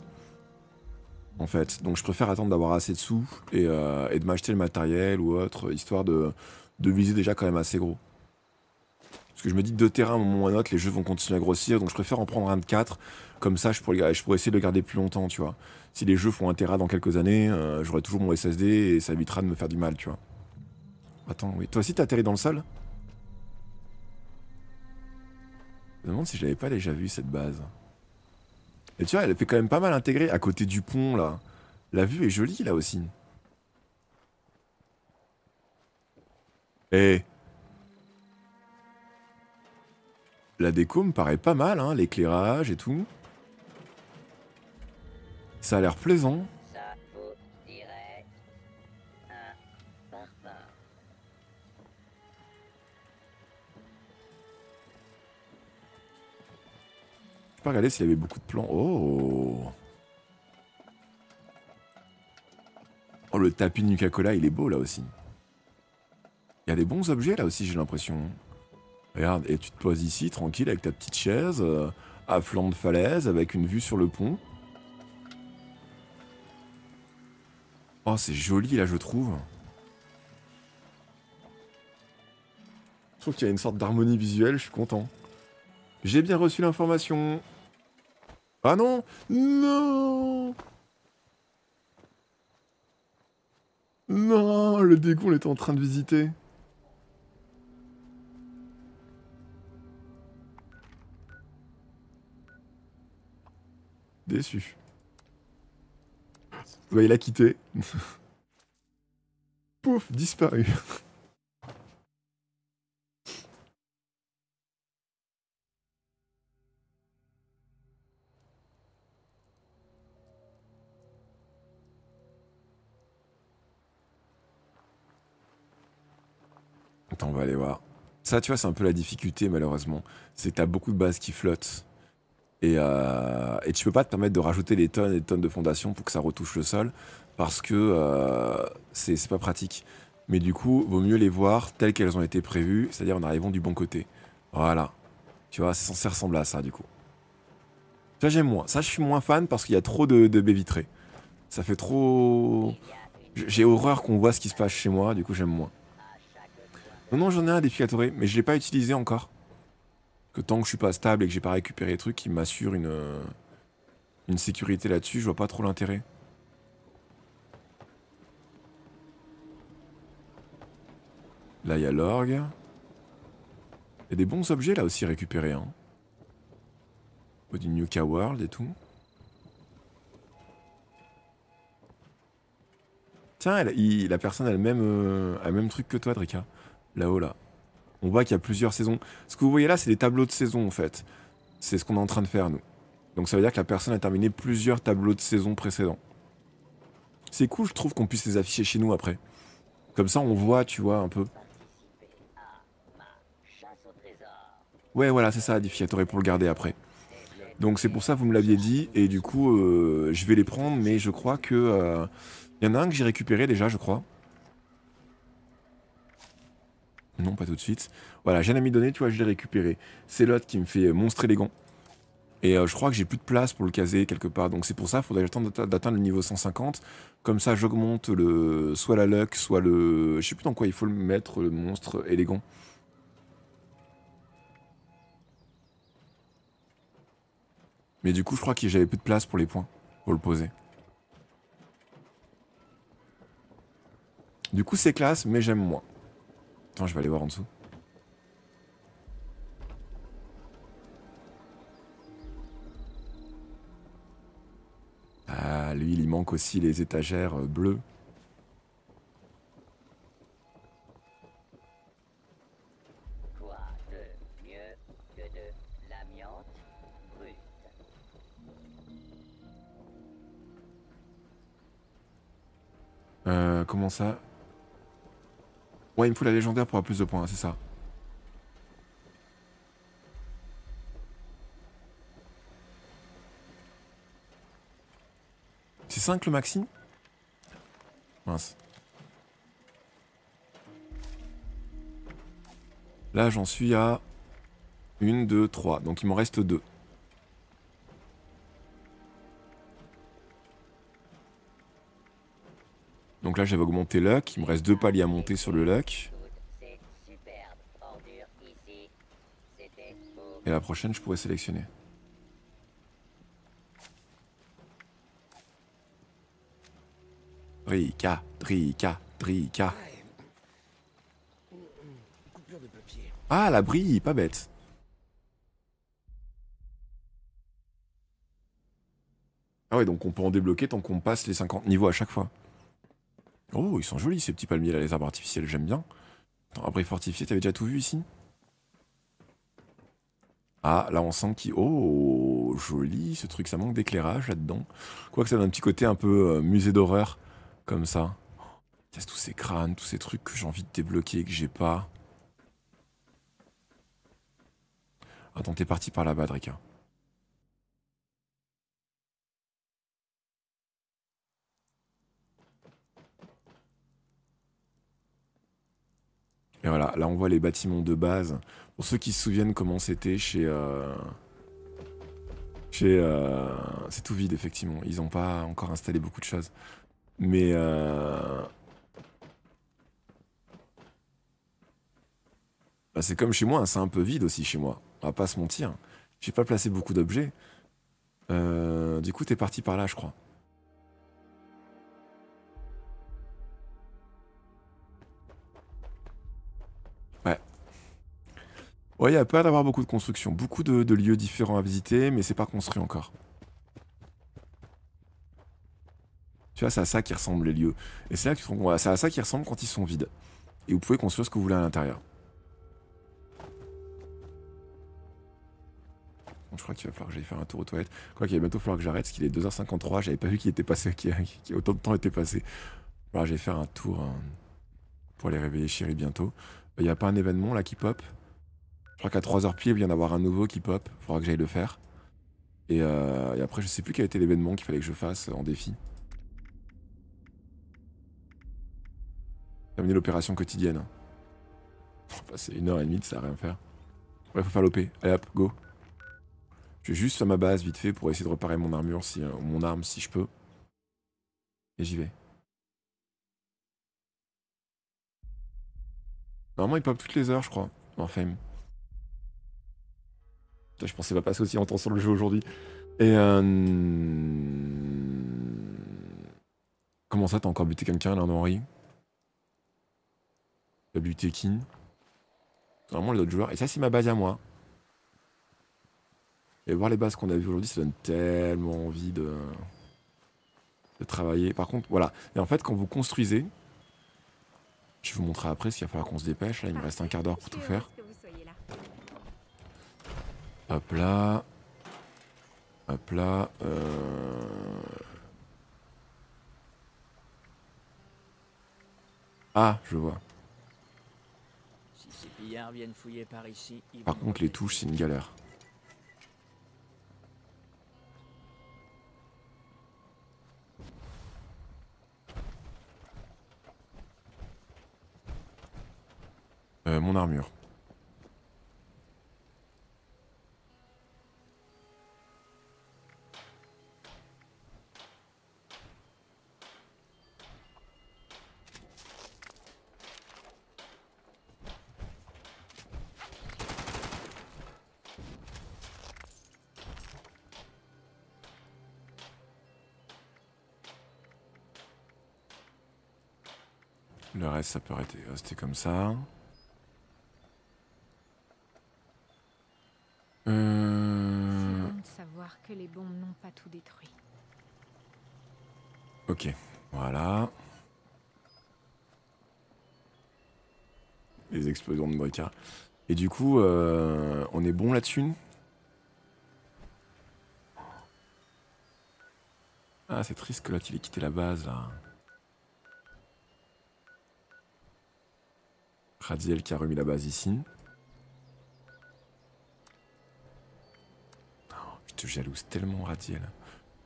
En fait. Donc je préfère attendre d'avoir assez de sous et, euh, de m'acheter le matériel ou autre, histoire de, de viser déjà quand même assez gros. Parce que je me dis, deux terrains, à un moment ou un autre, les jeux vont continuer à grossir, donc je préfère en prendre un de 4. Comme ça, je pourrais, essayer de le garder plus longtemps, tu vois. Si les jeux font un terrain dans quelques années, euh, j'aurai toujours mon SSD et ça évitera de me faire du mal, tu vois. Attends, oui. Toi aussi, t'as atterri dans le sol? Je me demande si je l'avais pas déjà vu, cette base. Et tu vois, elle fait quand même pas mal intégrée à côté du pont, là. La vue est jolie, là aussi. Eh La déco me paraît pas mal, hein, l'éclairage et tout. Ça a l'air plaisant. Je peux regarder s'il y avait beaucoup de plans. Oh Oh, le tapis de Nuka-Cola, il est beau là aussi. Il y a des bons objets là aussi, j'ai l'impression. Regarde, et tu te poses ici, tranquille, avec ta petite chaise, euh, à flanc de falaise, avec une vue sur le pont. Oh, c'est joli là, je trouve. Je trouve qu'il y a une sorte d'harmonie visuelle, je suis content. J'ai bien reçu l'information. Ah non Non Non, le dégon est en train de visiter. Déçu. Ouais, il a quitté. Pouf, disparu. Attends, on va aller voir. Ça, tu vois, c'est un peu la difficulté, malheureusement. C'est que t'as beaucoup de bases qui flottent. Et, euh, et tu peux pas te permettre de rajouter des tonnes et des tonnes de fondations pour que ça retouche le sol. Parce que euh, c'est pas pratique. Mais du coup, vaut mieux les voir telles qu'elles ont été prévues, c'est-à-dire en arrivant du bon côté. Voilà. Tu vois, c'est censé ressembler à ça, du coup. Ça, j'aime moins. Ça, je suis moins fan parce qu'il y a trop de, de baies vitrées. Ça fait trop... J'ai horreur qu'on voit ce qui se passe chez moi, du coup, j'aime moins. Non, non, j'en ai un défilatoré, mais je l'ai pas utilisé encore. Que tant que je suis pas stable et que j'ai pas récupéré les trucs qui m'assurent une, euh, une sécurité là-dessus, je vois pas trop l'intérêt. Là, il y a l'orgue. Il y a des bons objets là aussi récupérés. Hein. Du Nuka World et tout. Tiens, la personne a le même, euh, a le même truc que toi, Drika. Là-haut, là. On voit qu'il y a plusieurs saisons. Ce que vous voyez là, c'est des tableaux de saison, en fait. C'est ce qu'on est en train de faire, nous. Donc ça veut dire que la personne a terminé plusieurs tableaux de saison précédents. C'est cool, je trouve, qu'on puisse les afficher chez nous après. Comme ça, on voit, tu vois, un peu. Ouais, voilà, c'est ça, Edificator, pour le garder après. Donc c'est pour ça, vous me l'aviez dit, et du coup, euh, je vais les prendre, mais je crois que... euh, Il y en a un que j'ai récupéré déjà, je crois. Non, pas tout de suite. Voilà, j'ai un ami donné, tu vois, je l'ai récupéré. C'est l'autre qui me fait monstre élégant. Et euh, je crois que j'ai plus de place pour le caser quelque part. Donc c'est pour ça, il faudrait d'atte- d'atteindre le niveau 150. Comme ça, j'augmente le soit la luck, soit le... Je sais plus dans quoi il faut le mettre, le monstre élégant. Mais du coup, je crois que j'avais plus de place pour les points, pour le poser. Du coup, c'est classe, mais j'aime moins. Attends, je vais aller voir en dessous. Ah, lui, il manque aussi les étagères euh, bleues. Quoi de mieux que de l'amiante brute? Euh, comment ça? Ouais, il me faut la légendaire pour avoir plus de points, c'est ça. C'est 5 le maxi? Mince. Là, j'en suis à 1, 2, 3. Donc il m'en reste 2. Donc là, j'avais augmenté luck. Il me reste deux paliers à monter sur le luck. Et la prochaine, je pourrais sélectionner. Drika, Drika, Drika. Ah, la brille, pas bête. Ah ouais, donc on peut en débloquer tant qu'on passe les 50 niveaux à chaque fois. Oh, ils sont jolis ces petits palmiers là, les arbres artificiels, j'aime bien. Attends, abri fortifié, t'avais déjà tout vu ici? Ah, là on sent qu'il... Oh, joli ce truc, ça manque d'éclairage là-dedans. Quoique ça donne un petit côté un peu euh, musée d'horreur, comme ça. Casse tous ces crânes, tous ces trucs que j'ai envie de débloquer et que j'ai pas. Attends, t'es parti par là-bas, Dreka. Et voilà, là on voit les bâtiments de base. Pour ceux qui se souviennent comment c'était chez... euh, Chez... euh, C'est tout vide effectivement, ils n'ont pas encore installé beaucoup de choses. Mais... euh, bah, c'est comme chez moi, hein, c'est un peu vide aussi chez moi. On va pas se mentir. J'ai pas placé beaucoup d'objets. Du coup t'es parti par là je crois. Ouais, il y a pas d'avoir beaucoup de construction. Beaucoup de, lieux différents à visiter, mais c'est pas construit encore. Tu vois, c'est à ça qui ressemblent les lieux. Et c'est là que tu te rends compte, c'est à ça qui ressemble quand ils sont vides. Et vous pouvez construire ce que vous voulez à l'intérieur. Je crois qu'il va falloir que j'aille faire un tour aux toilettes. Je crois qu'il va bientôt falloir que j'arrête, parce qu'il est 2h53. J'avais pas vu qu'il était passé, qu'il autant de temps était passé. Alors, je vais faire un tour hein, pour aller réveiller chérie bientôt. Il n'y a pas un événement là qui pop? Je crois qu'à 3h pile, il vient d'avoir un nouveau qui pop. Faudra que j'aille le faire. Et, euh, et après, je sais plus quel était l'événement qu'il fallait que je fasse en défi. Terminer l'opération quotidienne. Enfin, c'est une heure et demie, ça à rien faire. Ouais, faut faire l'OP. Allez hop, go. Je vais juste faire ma base vite fait pour essayer de réparer mon armure, si, euh, mon arme si je peux. Et j'y vais. Normalement, il pop toutes les heures, je crois, en fame. Je pensais pas passer aussi longtemps sur le jeu aujourd'hui. Et euh... Comment ça, t'as encore buté quelqu'un, là, Henri T'as buté qui? Vraiment les autres joueurs. Et ça, c'est ma base à moi. Et voir les bases qu'on a vues aujourd'hui, ça donne tellement envie de... de travailler. Par contre, voilà. Et en fait, quand vous construisez, je vais vous montrer après, qu'il va falloir qu'on se dépêche. Là, il me reste un quart d'heure pour tout faire. Hop là. Hop là. euh, Ah, je vois. Si ces pillards viennent fouiller par ici, ils Par contre, les touches, c'est une galère. Euh, mon armure. Ça peut rester, rester comme ça. C'est Euh... bon de savoir que les bombes n'ont pas tout détruit. Ok, voilà. Les explosions de brica. Et du coup, euh, on est bon là-dessus Ah, c'est triste que l'autre il ait quitté la base là. Radiel qui a remis la base ici. Oh, je te jalouse tellement, Radiel.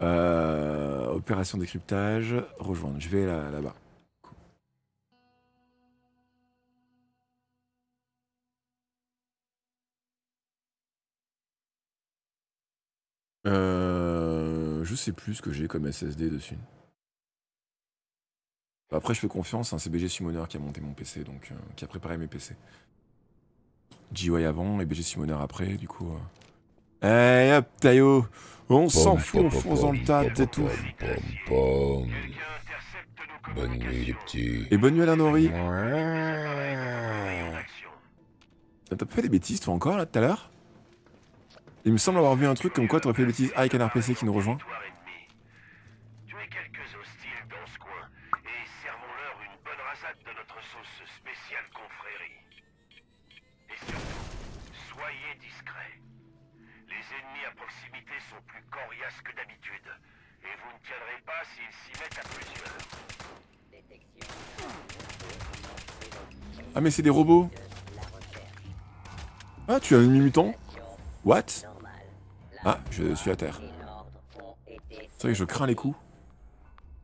Euh, opération décryptage, rejoindre. Je vais là- là-bas. Euh, je sais plus ce que j'ai comme SSD dessus. Après, je fais confiance, hein, c'est BG Summoner qui a monté mon PC, donc euh, qui a préparé mes PC. GY avant et BG Summoner après, du coup. euh. Eh hop, Tayo On s'en fout, on fonce dans le tas et tout. Bonne nuit, les petits. Et bonne nuit Alain Nori. T'as pas fait des bêtises toi encore là tout à l'heure? Il me semble avoir vu un truc comme quoi t'aurais fait des bêtises. Ah, avec un RPC qui nous rejoint. Pas s'ils s'y mettent à plusieurs. Ah mais c'est des robots Ah tu as un mutant What Ah je suis à terre. C'est vrai que je crains les coups.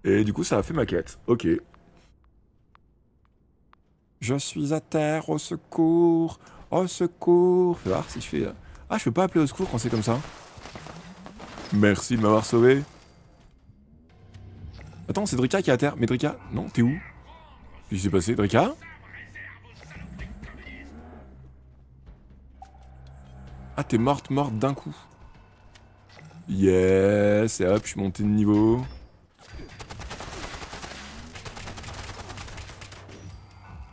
Et du coup ça a fait ma quête. Ok. Je suis à terre, au secours, au secours. Fais voir si je fais... euh, Ah je peux pas appeler au secours quand c'est comme ça. Merci de m'avoir sauvé. Attends, c'est Drika qui est à terre. Mais Drika, non, t'es où? Qu'est-ce qui s'est passé? Drika? Ah, t'es morte, morte d'un coup. Yes, et hop, je suis monté de niveau.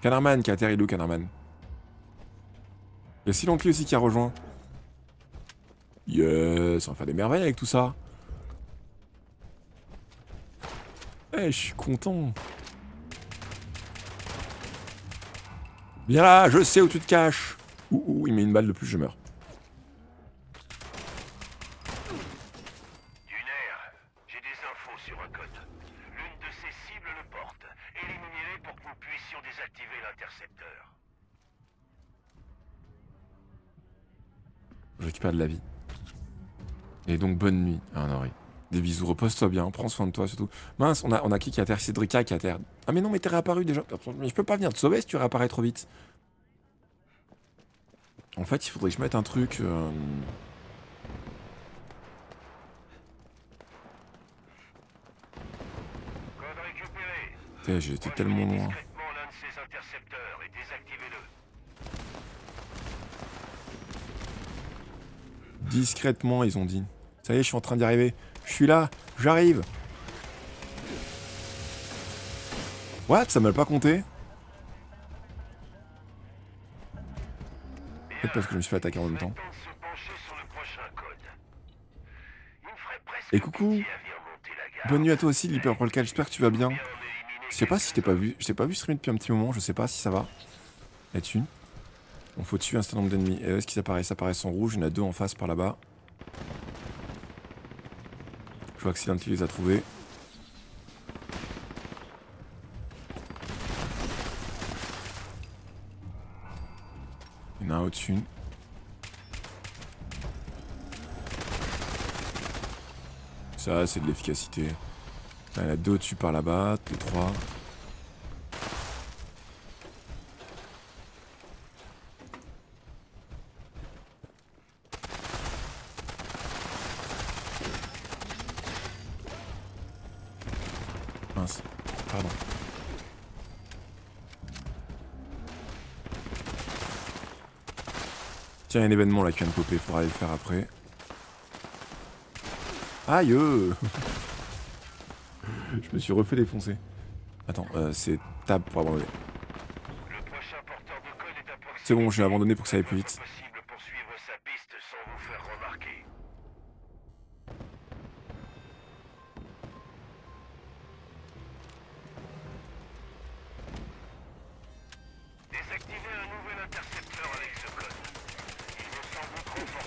Canarman qui a atterri d'où, Canarman? Il y a Silonkli aussi qui a rejoint. Yes, on va faire des merveilles avec tout ça. Eh, je suis content. Viens là, je sais où tu te caches. Ouh, ouh, il met une balle de plus, je meurs. Dunaire, j'ai des infos sur un code. L'une de ces cibles le porte. Éliminez-les pour que nous puissions désactiver l'intercepteur. Je récupère de la vie. Et donc, bonne nuit, Henri. Des bisous, repose-toi bien, prends soin de toi surtout. Mince, on a, on a qui qui a terre C'est Drika qui a terre. Ah mais non, mais t'es réapparu déjà. Mais je peux pas venir te sauver si tu réapparais trop vite. En fait, il faudrait que je mette un truc... euh, J'étais tellement loin. Discrètement, ils ont dit. Ça y est, je suis en train d'y arriver. Je suis là, j'arrive. What Ça m'a pas compté? Peut-être parce que je me suis fait attaquer en même temps. Et coucou Bonne nuit à toi aussi, l'Hyper j'espère que tu vas bien. Je sais pas si je t'ai pas vu. Je pas vu streamer depuis un petit moment, je sais pas si ça va. Là-dessus. On faut tuer un certain nombre d'ennemis. Est-ce qu'ils apparaissent Ils apparaissent en rouge, il y en a deux en face par là-bas. Vois que Silent les a trouvés. Il y en a un au-dessus. Ça, c'est de l'efficacité. Il y en a deux au-dessus par là-bas, deux, trois. Mince, pardon. Tiens, il y a un événement là qui vient de popper, faudra aller le faire après. Aïe euh. Je me suis refait défoncer. Attends, euh, c'est tab pour abandonner. C'est bon, j'ai abandonné pour que ça aille plus vite.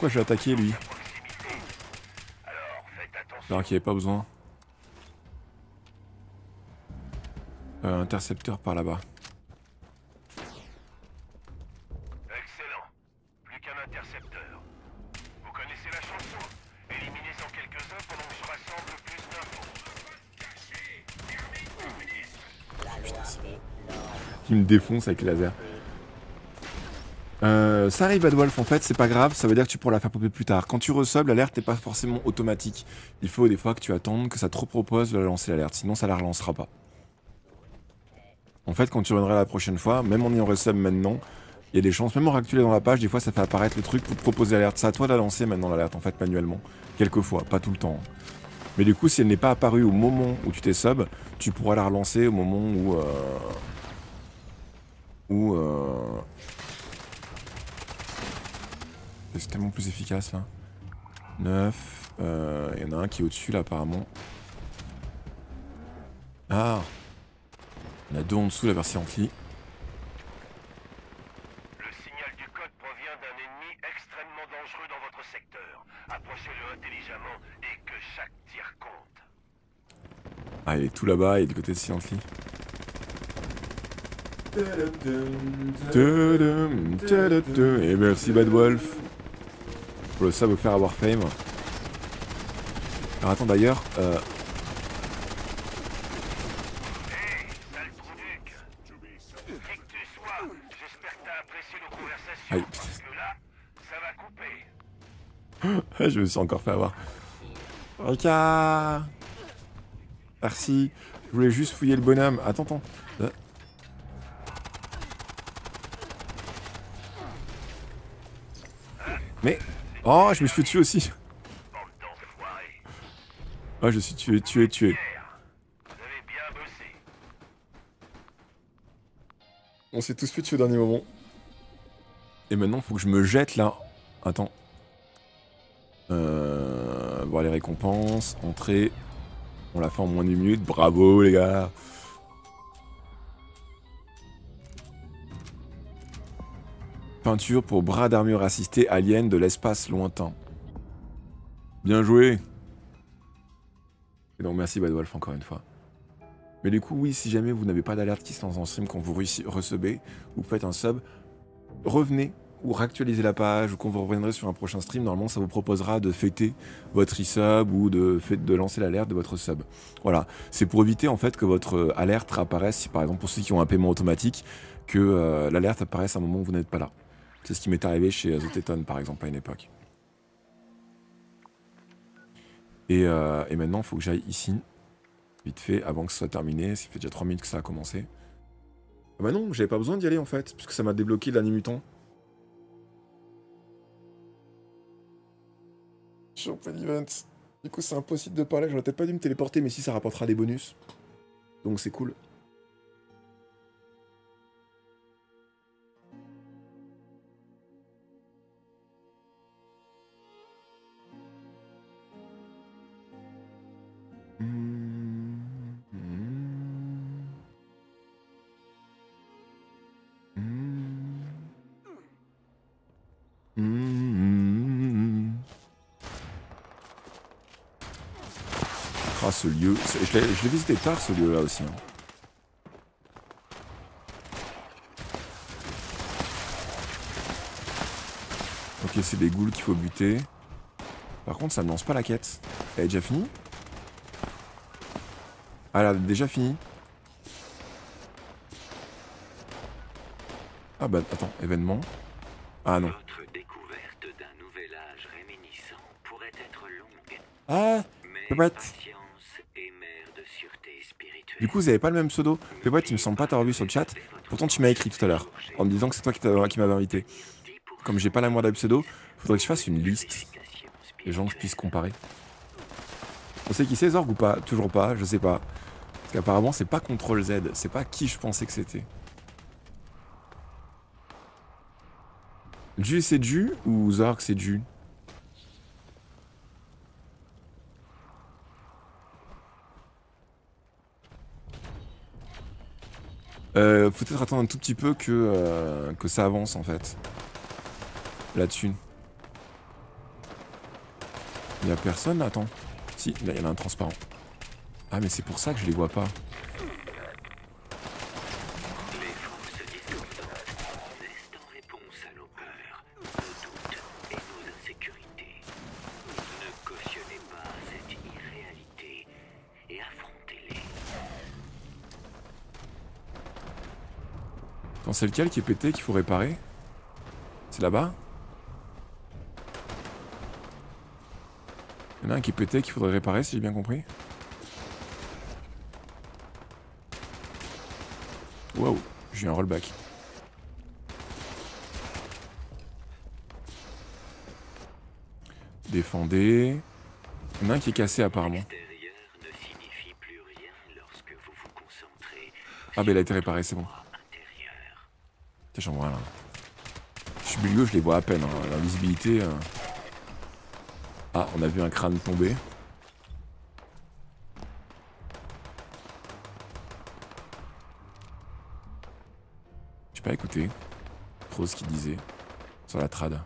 Pourquoi j'ai attaqué lui Alors qu'il n'y avait pas besoin. Euh, intercepteur par là-bas. un intercepteur. Vous connaissez la chanson Éliminez-en quelques-uns pendant que je rassemble plus d'infos. Il me défonce avec les lasers. Euh, ça arrive, Bad Wolf, en fait, c'est pas grave, ça veut dire que tu pourras la faire popper plus tard. Quand tu resubs, l'alerte n'est pas forcément automatique. Il faut des fois que tu attendes que ça te repropose de la lancer l'alerte, sinon ça la relancera pas. En fait, quand tu reviendras la prochaine fois, même en ayant resub maintenant, il y a des chances, même en réactualisant dans la page, des fois ça fait apparaître le truc pour te proposer l'alerte. C'est à toi de la lancer maintenant l'alerte, en fait, manuellement. Quelquefois, pas tout le temps. Mais du coup, si elle n'est pas apparue au moment où tu t'es sub, tu pourras la relancer au moment où... Euh... Où... Euh... C'est tellement plus efficace là. 9. Il euh, y en a un qui est au-dessus là apparemment. Ah Il y en a deux en dessous la version anti. Le signal du code provient d'un ennemi extrêmement dangereux dans votre secteur. Approchez-le intelligemment et que chaque tir compte. Ah il est tout là-bas et du côté de Silently. Et merci Bad Wolf pour le sub offert à Warframe. Alors attends d'ailleurs, euh... Je me suis encore fait avoir. Rika Merci. Je voulais juste fouiller le bonhomme. Attends, attends. Euh. Mais Oh, je me suis tué aussi. Oh, je suis tué, tué, tué. On s'est tous fait tuer au dernier moment. Et maintenant, faut que je me jette là. Attends. Euh, voir les récompenses. Entrée. On l'a fait en moins d'une minute. Bravo, les gars. Peinture pour bras d'armure assisté alien de l'espace lointain. Bien joué Et donc merci Bad Wolf encore une fois. Mais du coup, oui, si jamais vous n'avez pas d'alerte qui se lance en stream quand vous recevez, vous faites un sub, revenez ou réactualisez la page ou quand vous reviendrez sur un prochain stream, normalement ça vous proposera de fêter votre resub ou de, de lancer l'alerte de votre sub. Voilà, c'est pour éviter en fait que votre alerte apparaisse, par exemple pour ceux qui ont un paiement automatique, que euh, l'alerte apparaisse à un moment où vous n'êtes pas là. C'est ce qui m'est arrivé chez The Teton, par exemple, à une époque. Et, euh, maintenant, il faut que j'aille ici, vite fait, avant que ce soit terminé. Ça fait déjà 3 minutes que ça a commencé. Ah bah non, j'avais pas besoin d'y aller en fait, puisque ça m'a débloqué l'animutant. Plein event. Du coup, c'est impossible de parler. J'aurais peut-être pas dû me téléporter, mais si ça rapportera des bonus. Donc c'est cool. Ce lieu. Je l'ai visité tard, ce lieu-là aussi. Hein. Ok, c'est des ghouls qu'il faut buter. Par contre, ça ne lance pas la quête. Elle est déjà finie? Ah, elle a déjà fini. Ah bah, attends, événement. Ah non. Ah Pépouette Du coup, vous avez pas le même pseudo. Pépouette, il me semble pas t'avoir vu sur le chat. Pourtant, tu m'as écrit tout à l'heure, en me disant que c'est toi qui m'avais invité. Comme j'ai pas la moindre pseudo, faudrait que je fasse une liste. Les gens que je puisse comparer. On sait qui c'est Zorg ou pas? Toujours pas, je sais pas. Parce qu'apparemment, c'est pas CTRL Z, c'est pas qui je pensais que c'était. Ju c'est Ju ou Zorg c'est Ju Euh, faut peut-être attendre un tout petit peu que, euh, que ça avance en fait. Là-dessus. Il y a personne Attends. Si, là il y a un transparent. Ah mais c'est pour ça que je les vois pas. Attends, c'est lequel qui est pété qu'il faut réparer C'est là-bas Il y en a un qui est pété qu'il faudrait réparer si j'ai bien compris. Waouh, j'ai eu un rollback. Défendez. Il y en a un qui est cassé apparemment. Ah bah il a été réparé, c'est bon. J'en vois là. Je suis milieu, je les vois à peine. hein. L'invisibilité... euh. Ah, on a vu un crâne tomber. J'ai pas écouté trop ce qu'il disait sur la trad.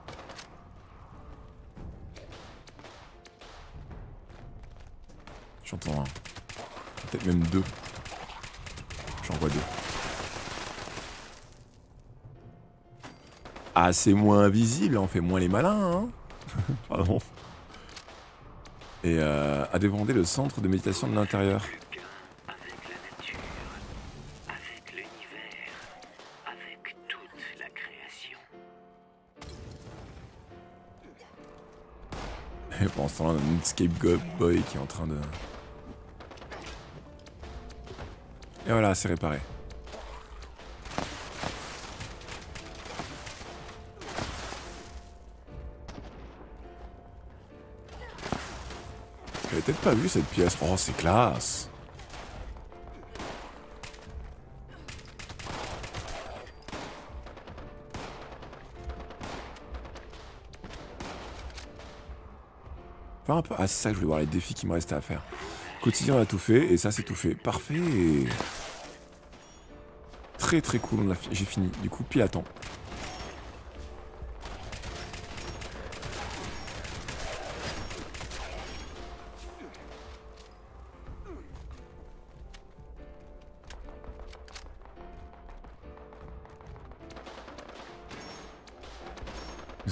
J'entends un. Peut-être même deux. J'en vois deux. Ah, c'est moins visible, on fait moins les malins, hein Pardon. Et euh, à demander le centre de méditation de l'intérieur. Et ce temps-là, on a un scapegoat boy qui est en train de... Et voilà, c'est réparé. J'avais peut-être pas vu cette pièce. Oh, c'est classe. Faire un peu... Ah, c'est ça que je voulais voir, les défis qui me restaient à faire. Quotidien, on a tout fait, et ça, c'est tout fait. Parfait. Très très cool, j'ai fini. Du coup, pile à temps.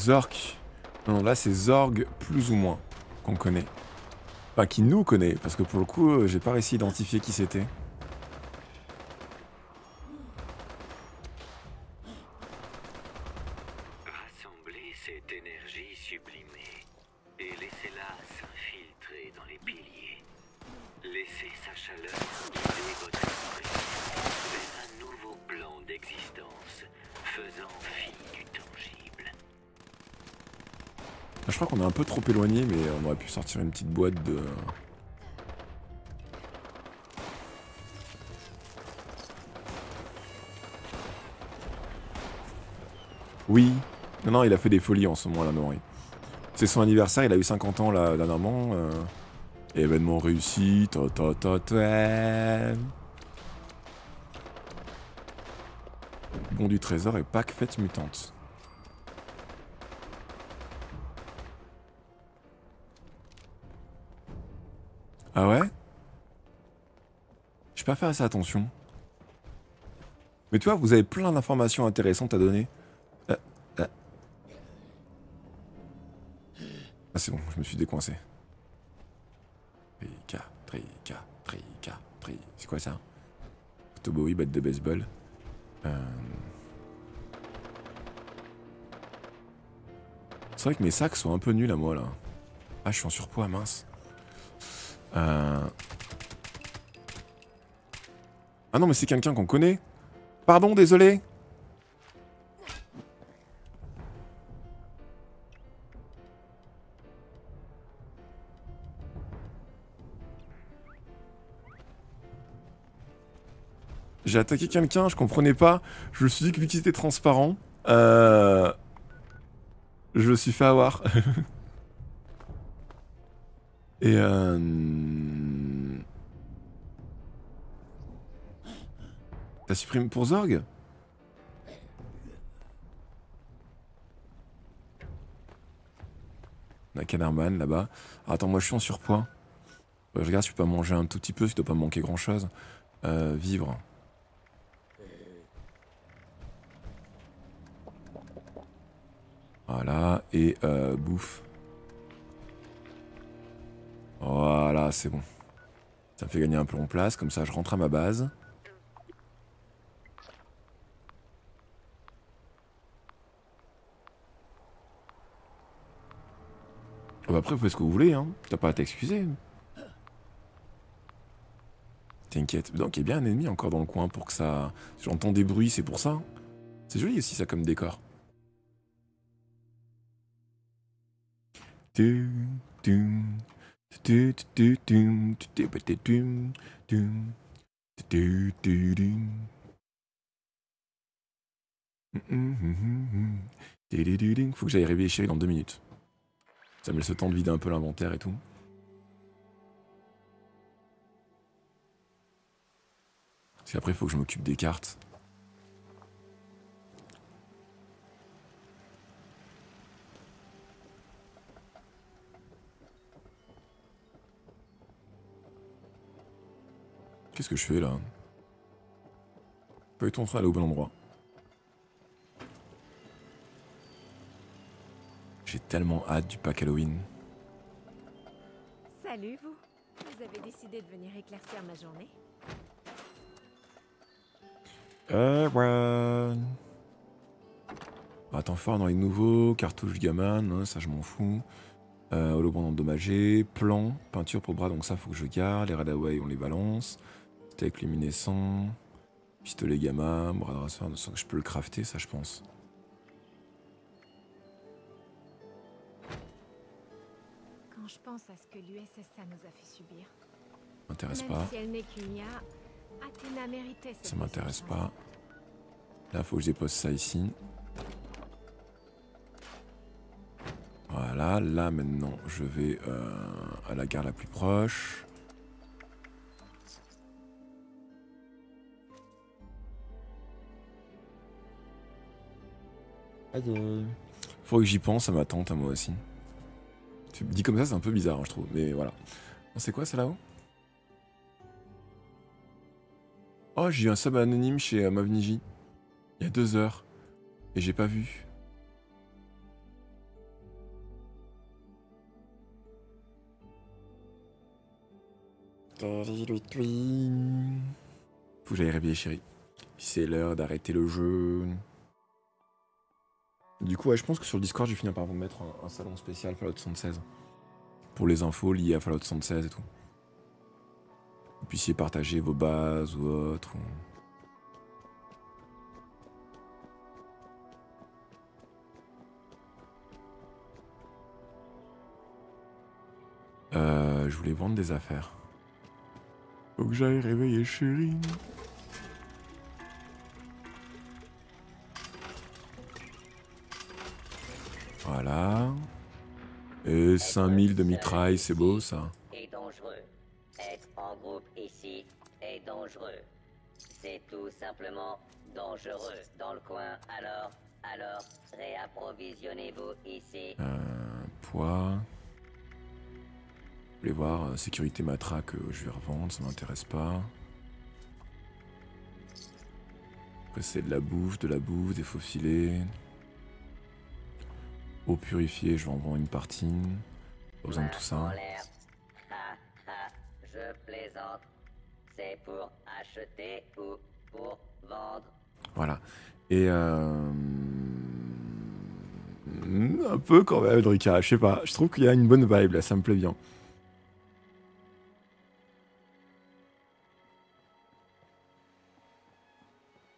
Zork. Non, là c'est Zorg plus ou moins qu'on connaît. Enfin, qui nous connaît, parce que pour le coup, euh, j'ai pas réussi à identifier qui c'était. Sortir une petite boîte de. Oui. Non, non, il a fait des folies en ce moment, là, Nori. C'est son anniversaire, il a eu 50 ans, là, dernièrement. euh, Événement réussi, ta ta ta ta. Bon du trésor et pack fête mutante. Pas fait assez attention. Mais tu vois, vous avez plein d'informations intéressantes à donner. Euh, euh. Ah c'est bon, je me suis décoincé. Trika, trika, trika, tri. C'est quoi ça? Batte de baseball. Euh... C'est vrai que mes sacs sont un peu nuls à moi là. Ah, je suis en surpoids, mince. Euh... Ah non, mais c'est quelqu'un qu'on connaît. Pardon, désolé. J'ai attaqué quelqu'un, je comprenais pas. Je me suis dit que vu qu'il était transparent, euh... je me suis fait avoir. Et euh... T'as supprimé pour Zorg? On a là-bas. Ah, attends, moi je suis en surpoids. Je regarde si je peux manger un tout petit peu, si doit pas manquer grand chose. Euh, vivre. Voilà, et euh, bouffe. Voilà, c'est bon. Ça me fait gagner un peu en place, comme ça je rentre à ma base. Après, vous faites ce que vous voulez, hein. T'as pas à t'excuser. T'inquiète. Donc, il y a bien un ennemi encore dans le coin pour que ça. J'entends des bruits, c'est pour ça. C'est joli aussi, ça, comme décor. Faut que j'aille réveiller Chérie dans deux minutes. Ça me laisse le temps de vider un peu l'inventaire et tout. Parce qu'après, il faut que je m'occupe des cartes. Qu'est-ce que je fais là? Pas eu ton train aller au bon endroit. J'ai tellement hâte du pack Halloween. Salut vous. Vous avez décidé de venir éclaircir ma journée? Euh, ouais. Attends fort dans les nouveaux, cartouches Gaman, hein, ça je m'en fous. Euh, holoband endommagé, plan, peinture pour bras, donc ça faut que je garde. Les Radaway on les balance. Steak luminescent, pistolet gamma, bras de rasseur, je peux le crafter ça je pense. Je pense à ce que l'USSA nous a fait subir. M'intéresse pas. si elle n'est qu'une IA, Athéna méritait cette Ça m'intéresse pas. Là, faut que je dépose ça ici. Voilà, là maintenant, je vais euh, à la gare la plus proche. Faut que j'y pense à ma tante, à moi aussi. Tu me dis comme ça, c'est un peu bizarre, hein, je trouve. Mais voilà. C'est quoi ça là-haut? Oh, j'ai eu un sub anonyme chez euh, Mavniji. Il y a deux heures. Et j'ai pas vu. Faut que j'aille réveiller chérie. C'est l'heure d'arrêter le jeu. Du coup, ouais, je pense que sur le Discord, je vais finir par vous mettre un, salon spécial Fallout 76. Pour les infos liées à Fallout 76 et tout. Vous puissiez partager vos bases ou autres. ou- Euh, je voulais vendre des affaires. Faut que j'aille réveiller chérie. Voilà. Et 5000 de mitraille, c'est beau ça. est dangereux. Être en groupe ici est dangereux. C'est tout simplement dangereux dans le coin. Alors, alors, réapprovisionnez-vous ici. Euh, poids. Je voulais voir euh, sécurité matraque, je vais revendre, ça m'intéresse pas. Après c'est de la bouffe, de la bouffe, des faux filets. Eau purifiée, je vais en vendre une partie. Pas besoin de tout ça. En l'air. Ha, ha, je plaisante. C'est pour acheter ou pour vendre. Voilà. Et euh... Un peu quand même, Drika, je sais pas. Je trouve qu'il y a une bonne vibe là, ça me plaît bien.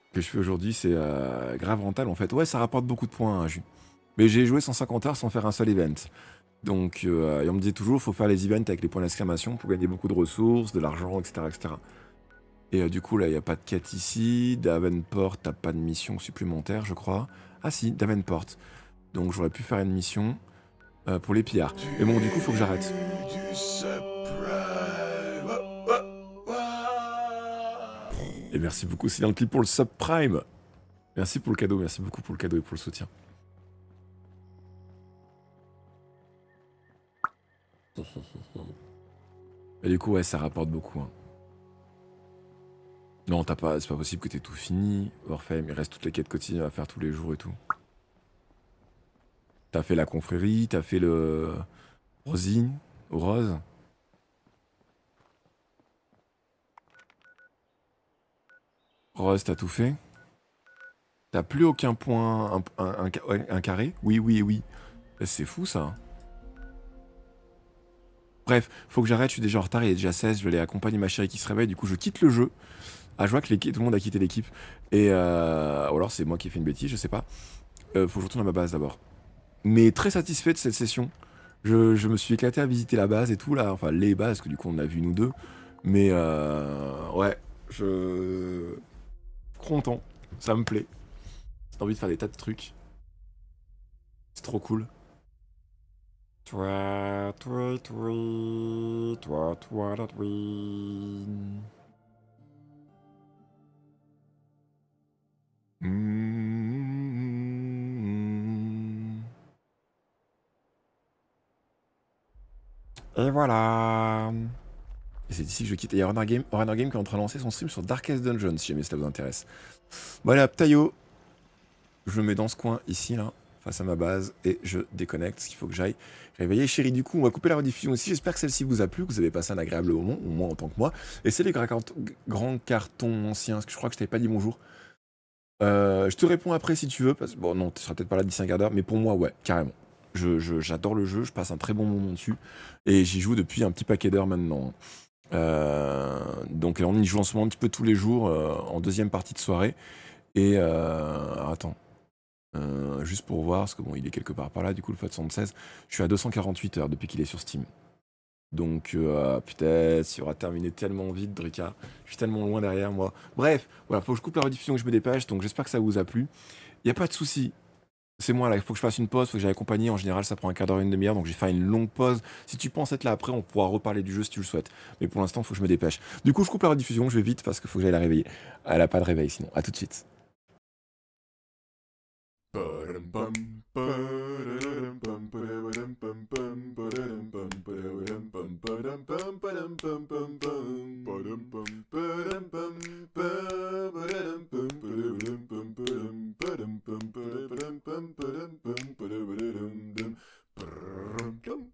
Ce que je fais aujourd'hui, c'est euh, grave rentable en fait. Ouais, ça rapporte beaucoup de points, hein, Jus. Mais j'ai joué 150 heures sans faire un seul event. Donc, euh, on me dit toujours, faut faire les events avec les points d'exclamation pour gagner beaucoup de ressources, de l'argent, etc., etc. Et euh, du coup, là, il n'y a pas de quête ici. Davenport, t'as pas de mission supplémentaire, je crois. Ah si, Davenport. Donc j'aurais pu faire une mission euh, pour les pillards. Mais bon, du coup, faut que j'arrête. Et merci beaucoup, c'est un clip pour le subprime. Merci pour le cadeau, merci beaucoup pour le cadeau et pour le soutien. Et du coup, ouais, ça rapporte beaucoup. hein. Non, t'as pas, c'est pas possible que t'aies tout fini. Orpheum, il reste toutes les quêtes quotidiennes à faire tous les jours et tout. T'as fait la confrérie, t'as fait le Rosine, Rose. Rose, t'as tout fait T'as plus aucun point, un, un carré? Oui, oui, oui. Eh, C'est fou ça. Bref, faut que j'arrête, je suis déjà en retard, il est déjà 16, je vais aller accompagner ma chérie qui se réveille, du coup je quitte le jeu. Ah, je vois que tout le monde a quitté l'équipe. Et euh, ou alors c'est moi qui ai fait une bêtise, je sais pas. Euh, faut que je retourne à ma base d'abord. Mais très satisfait de cette session. Je, me suis éclaté à visiter la base et tout là, enfin les bases, que du coup on a vu nous deux. Mais euh, ouais, je. Content, ça me plaît. J'ai envie de faire des tas de trucs. C'est trop cool. Et voilà. Et c'est ici que je quitte. Et il y a Runner Game, Game qui est en train de lancer son stream sur Darkest Dungeon, si jamais ça vous intéresse. Voilà, Tayo. Je me mets dans ce coin ici, là, face à ma base, et je déconnecte, ce qu'il faut que j'aille. Réveiller chérie, du coup, on va couper la rediffusion ici. J'espère que celle-ci vous a plu, que vous avez passé un agréable moment, au moins en tant que moi. Et c'est les grands cartons anciens, parce que je crois que je t'avais pas dit bonjour. Euh, je te réponds après si tu veux, parce que bon, non, tu seras peut-être pas là d'ici un quart d'heure, mais pour moi, ouais, carrément. J'adore le jeu, je passe un très bon moment dessus, et j'y joue depuis un petit paquet d'heures maintenant. Euh, donc on y joue en ce moment un petit peu tous les jours, euh, en deuxième partie de soirée. Et attends, Euh, juste pour voir, parce que bon, il est quelque part par là, du coup, le FAT 76, je suis à 248 heures depuis qu'il est sur Steam. Donc, euh, putain, il aura terminé tellement vite, Drika. Je suis tellement loin derrière moi. Bref, voilà, faut que je coupe la rediffusion, que je me dépêche. Donc, j'espère que ça vous a plu. Il n'y a pas de souci. C'est moi là, il faut que je fasse une pause, il faut que j'aille accompagner. En général, ça prend un quart d'heure, une demi-heure, donc j'ai fait une longue pause. Si tu penses être là après, on pourra reparler du jeu si tu le souhaites. Mais pour l'instant, faut que je me dépêche. Du coup, je coupe la rediffusion, je vais vite parce qu'il faut que j'aille la réveiller. Elle a pas de réveil sinon. À tout de suite. Dum.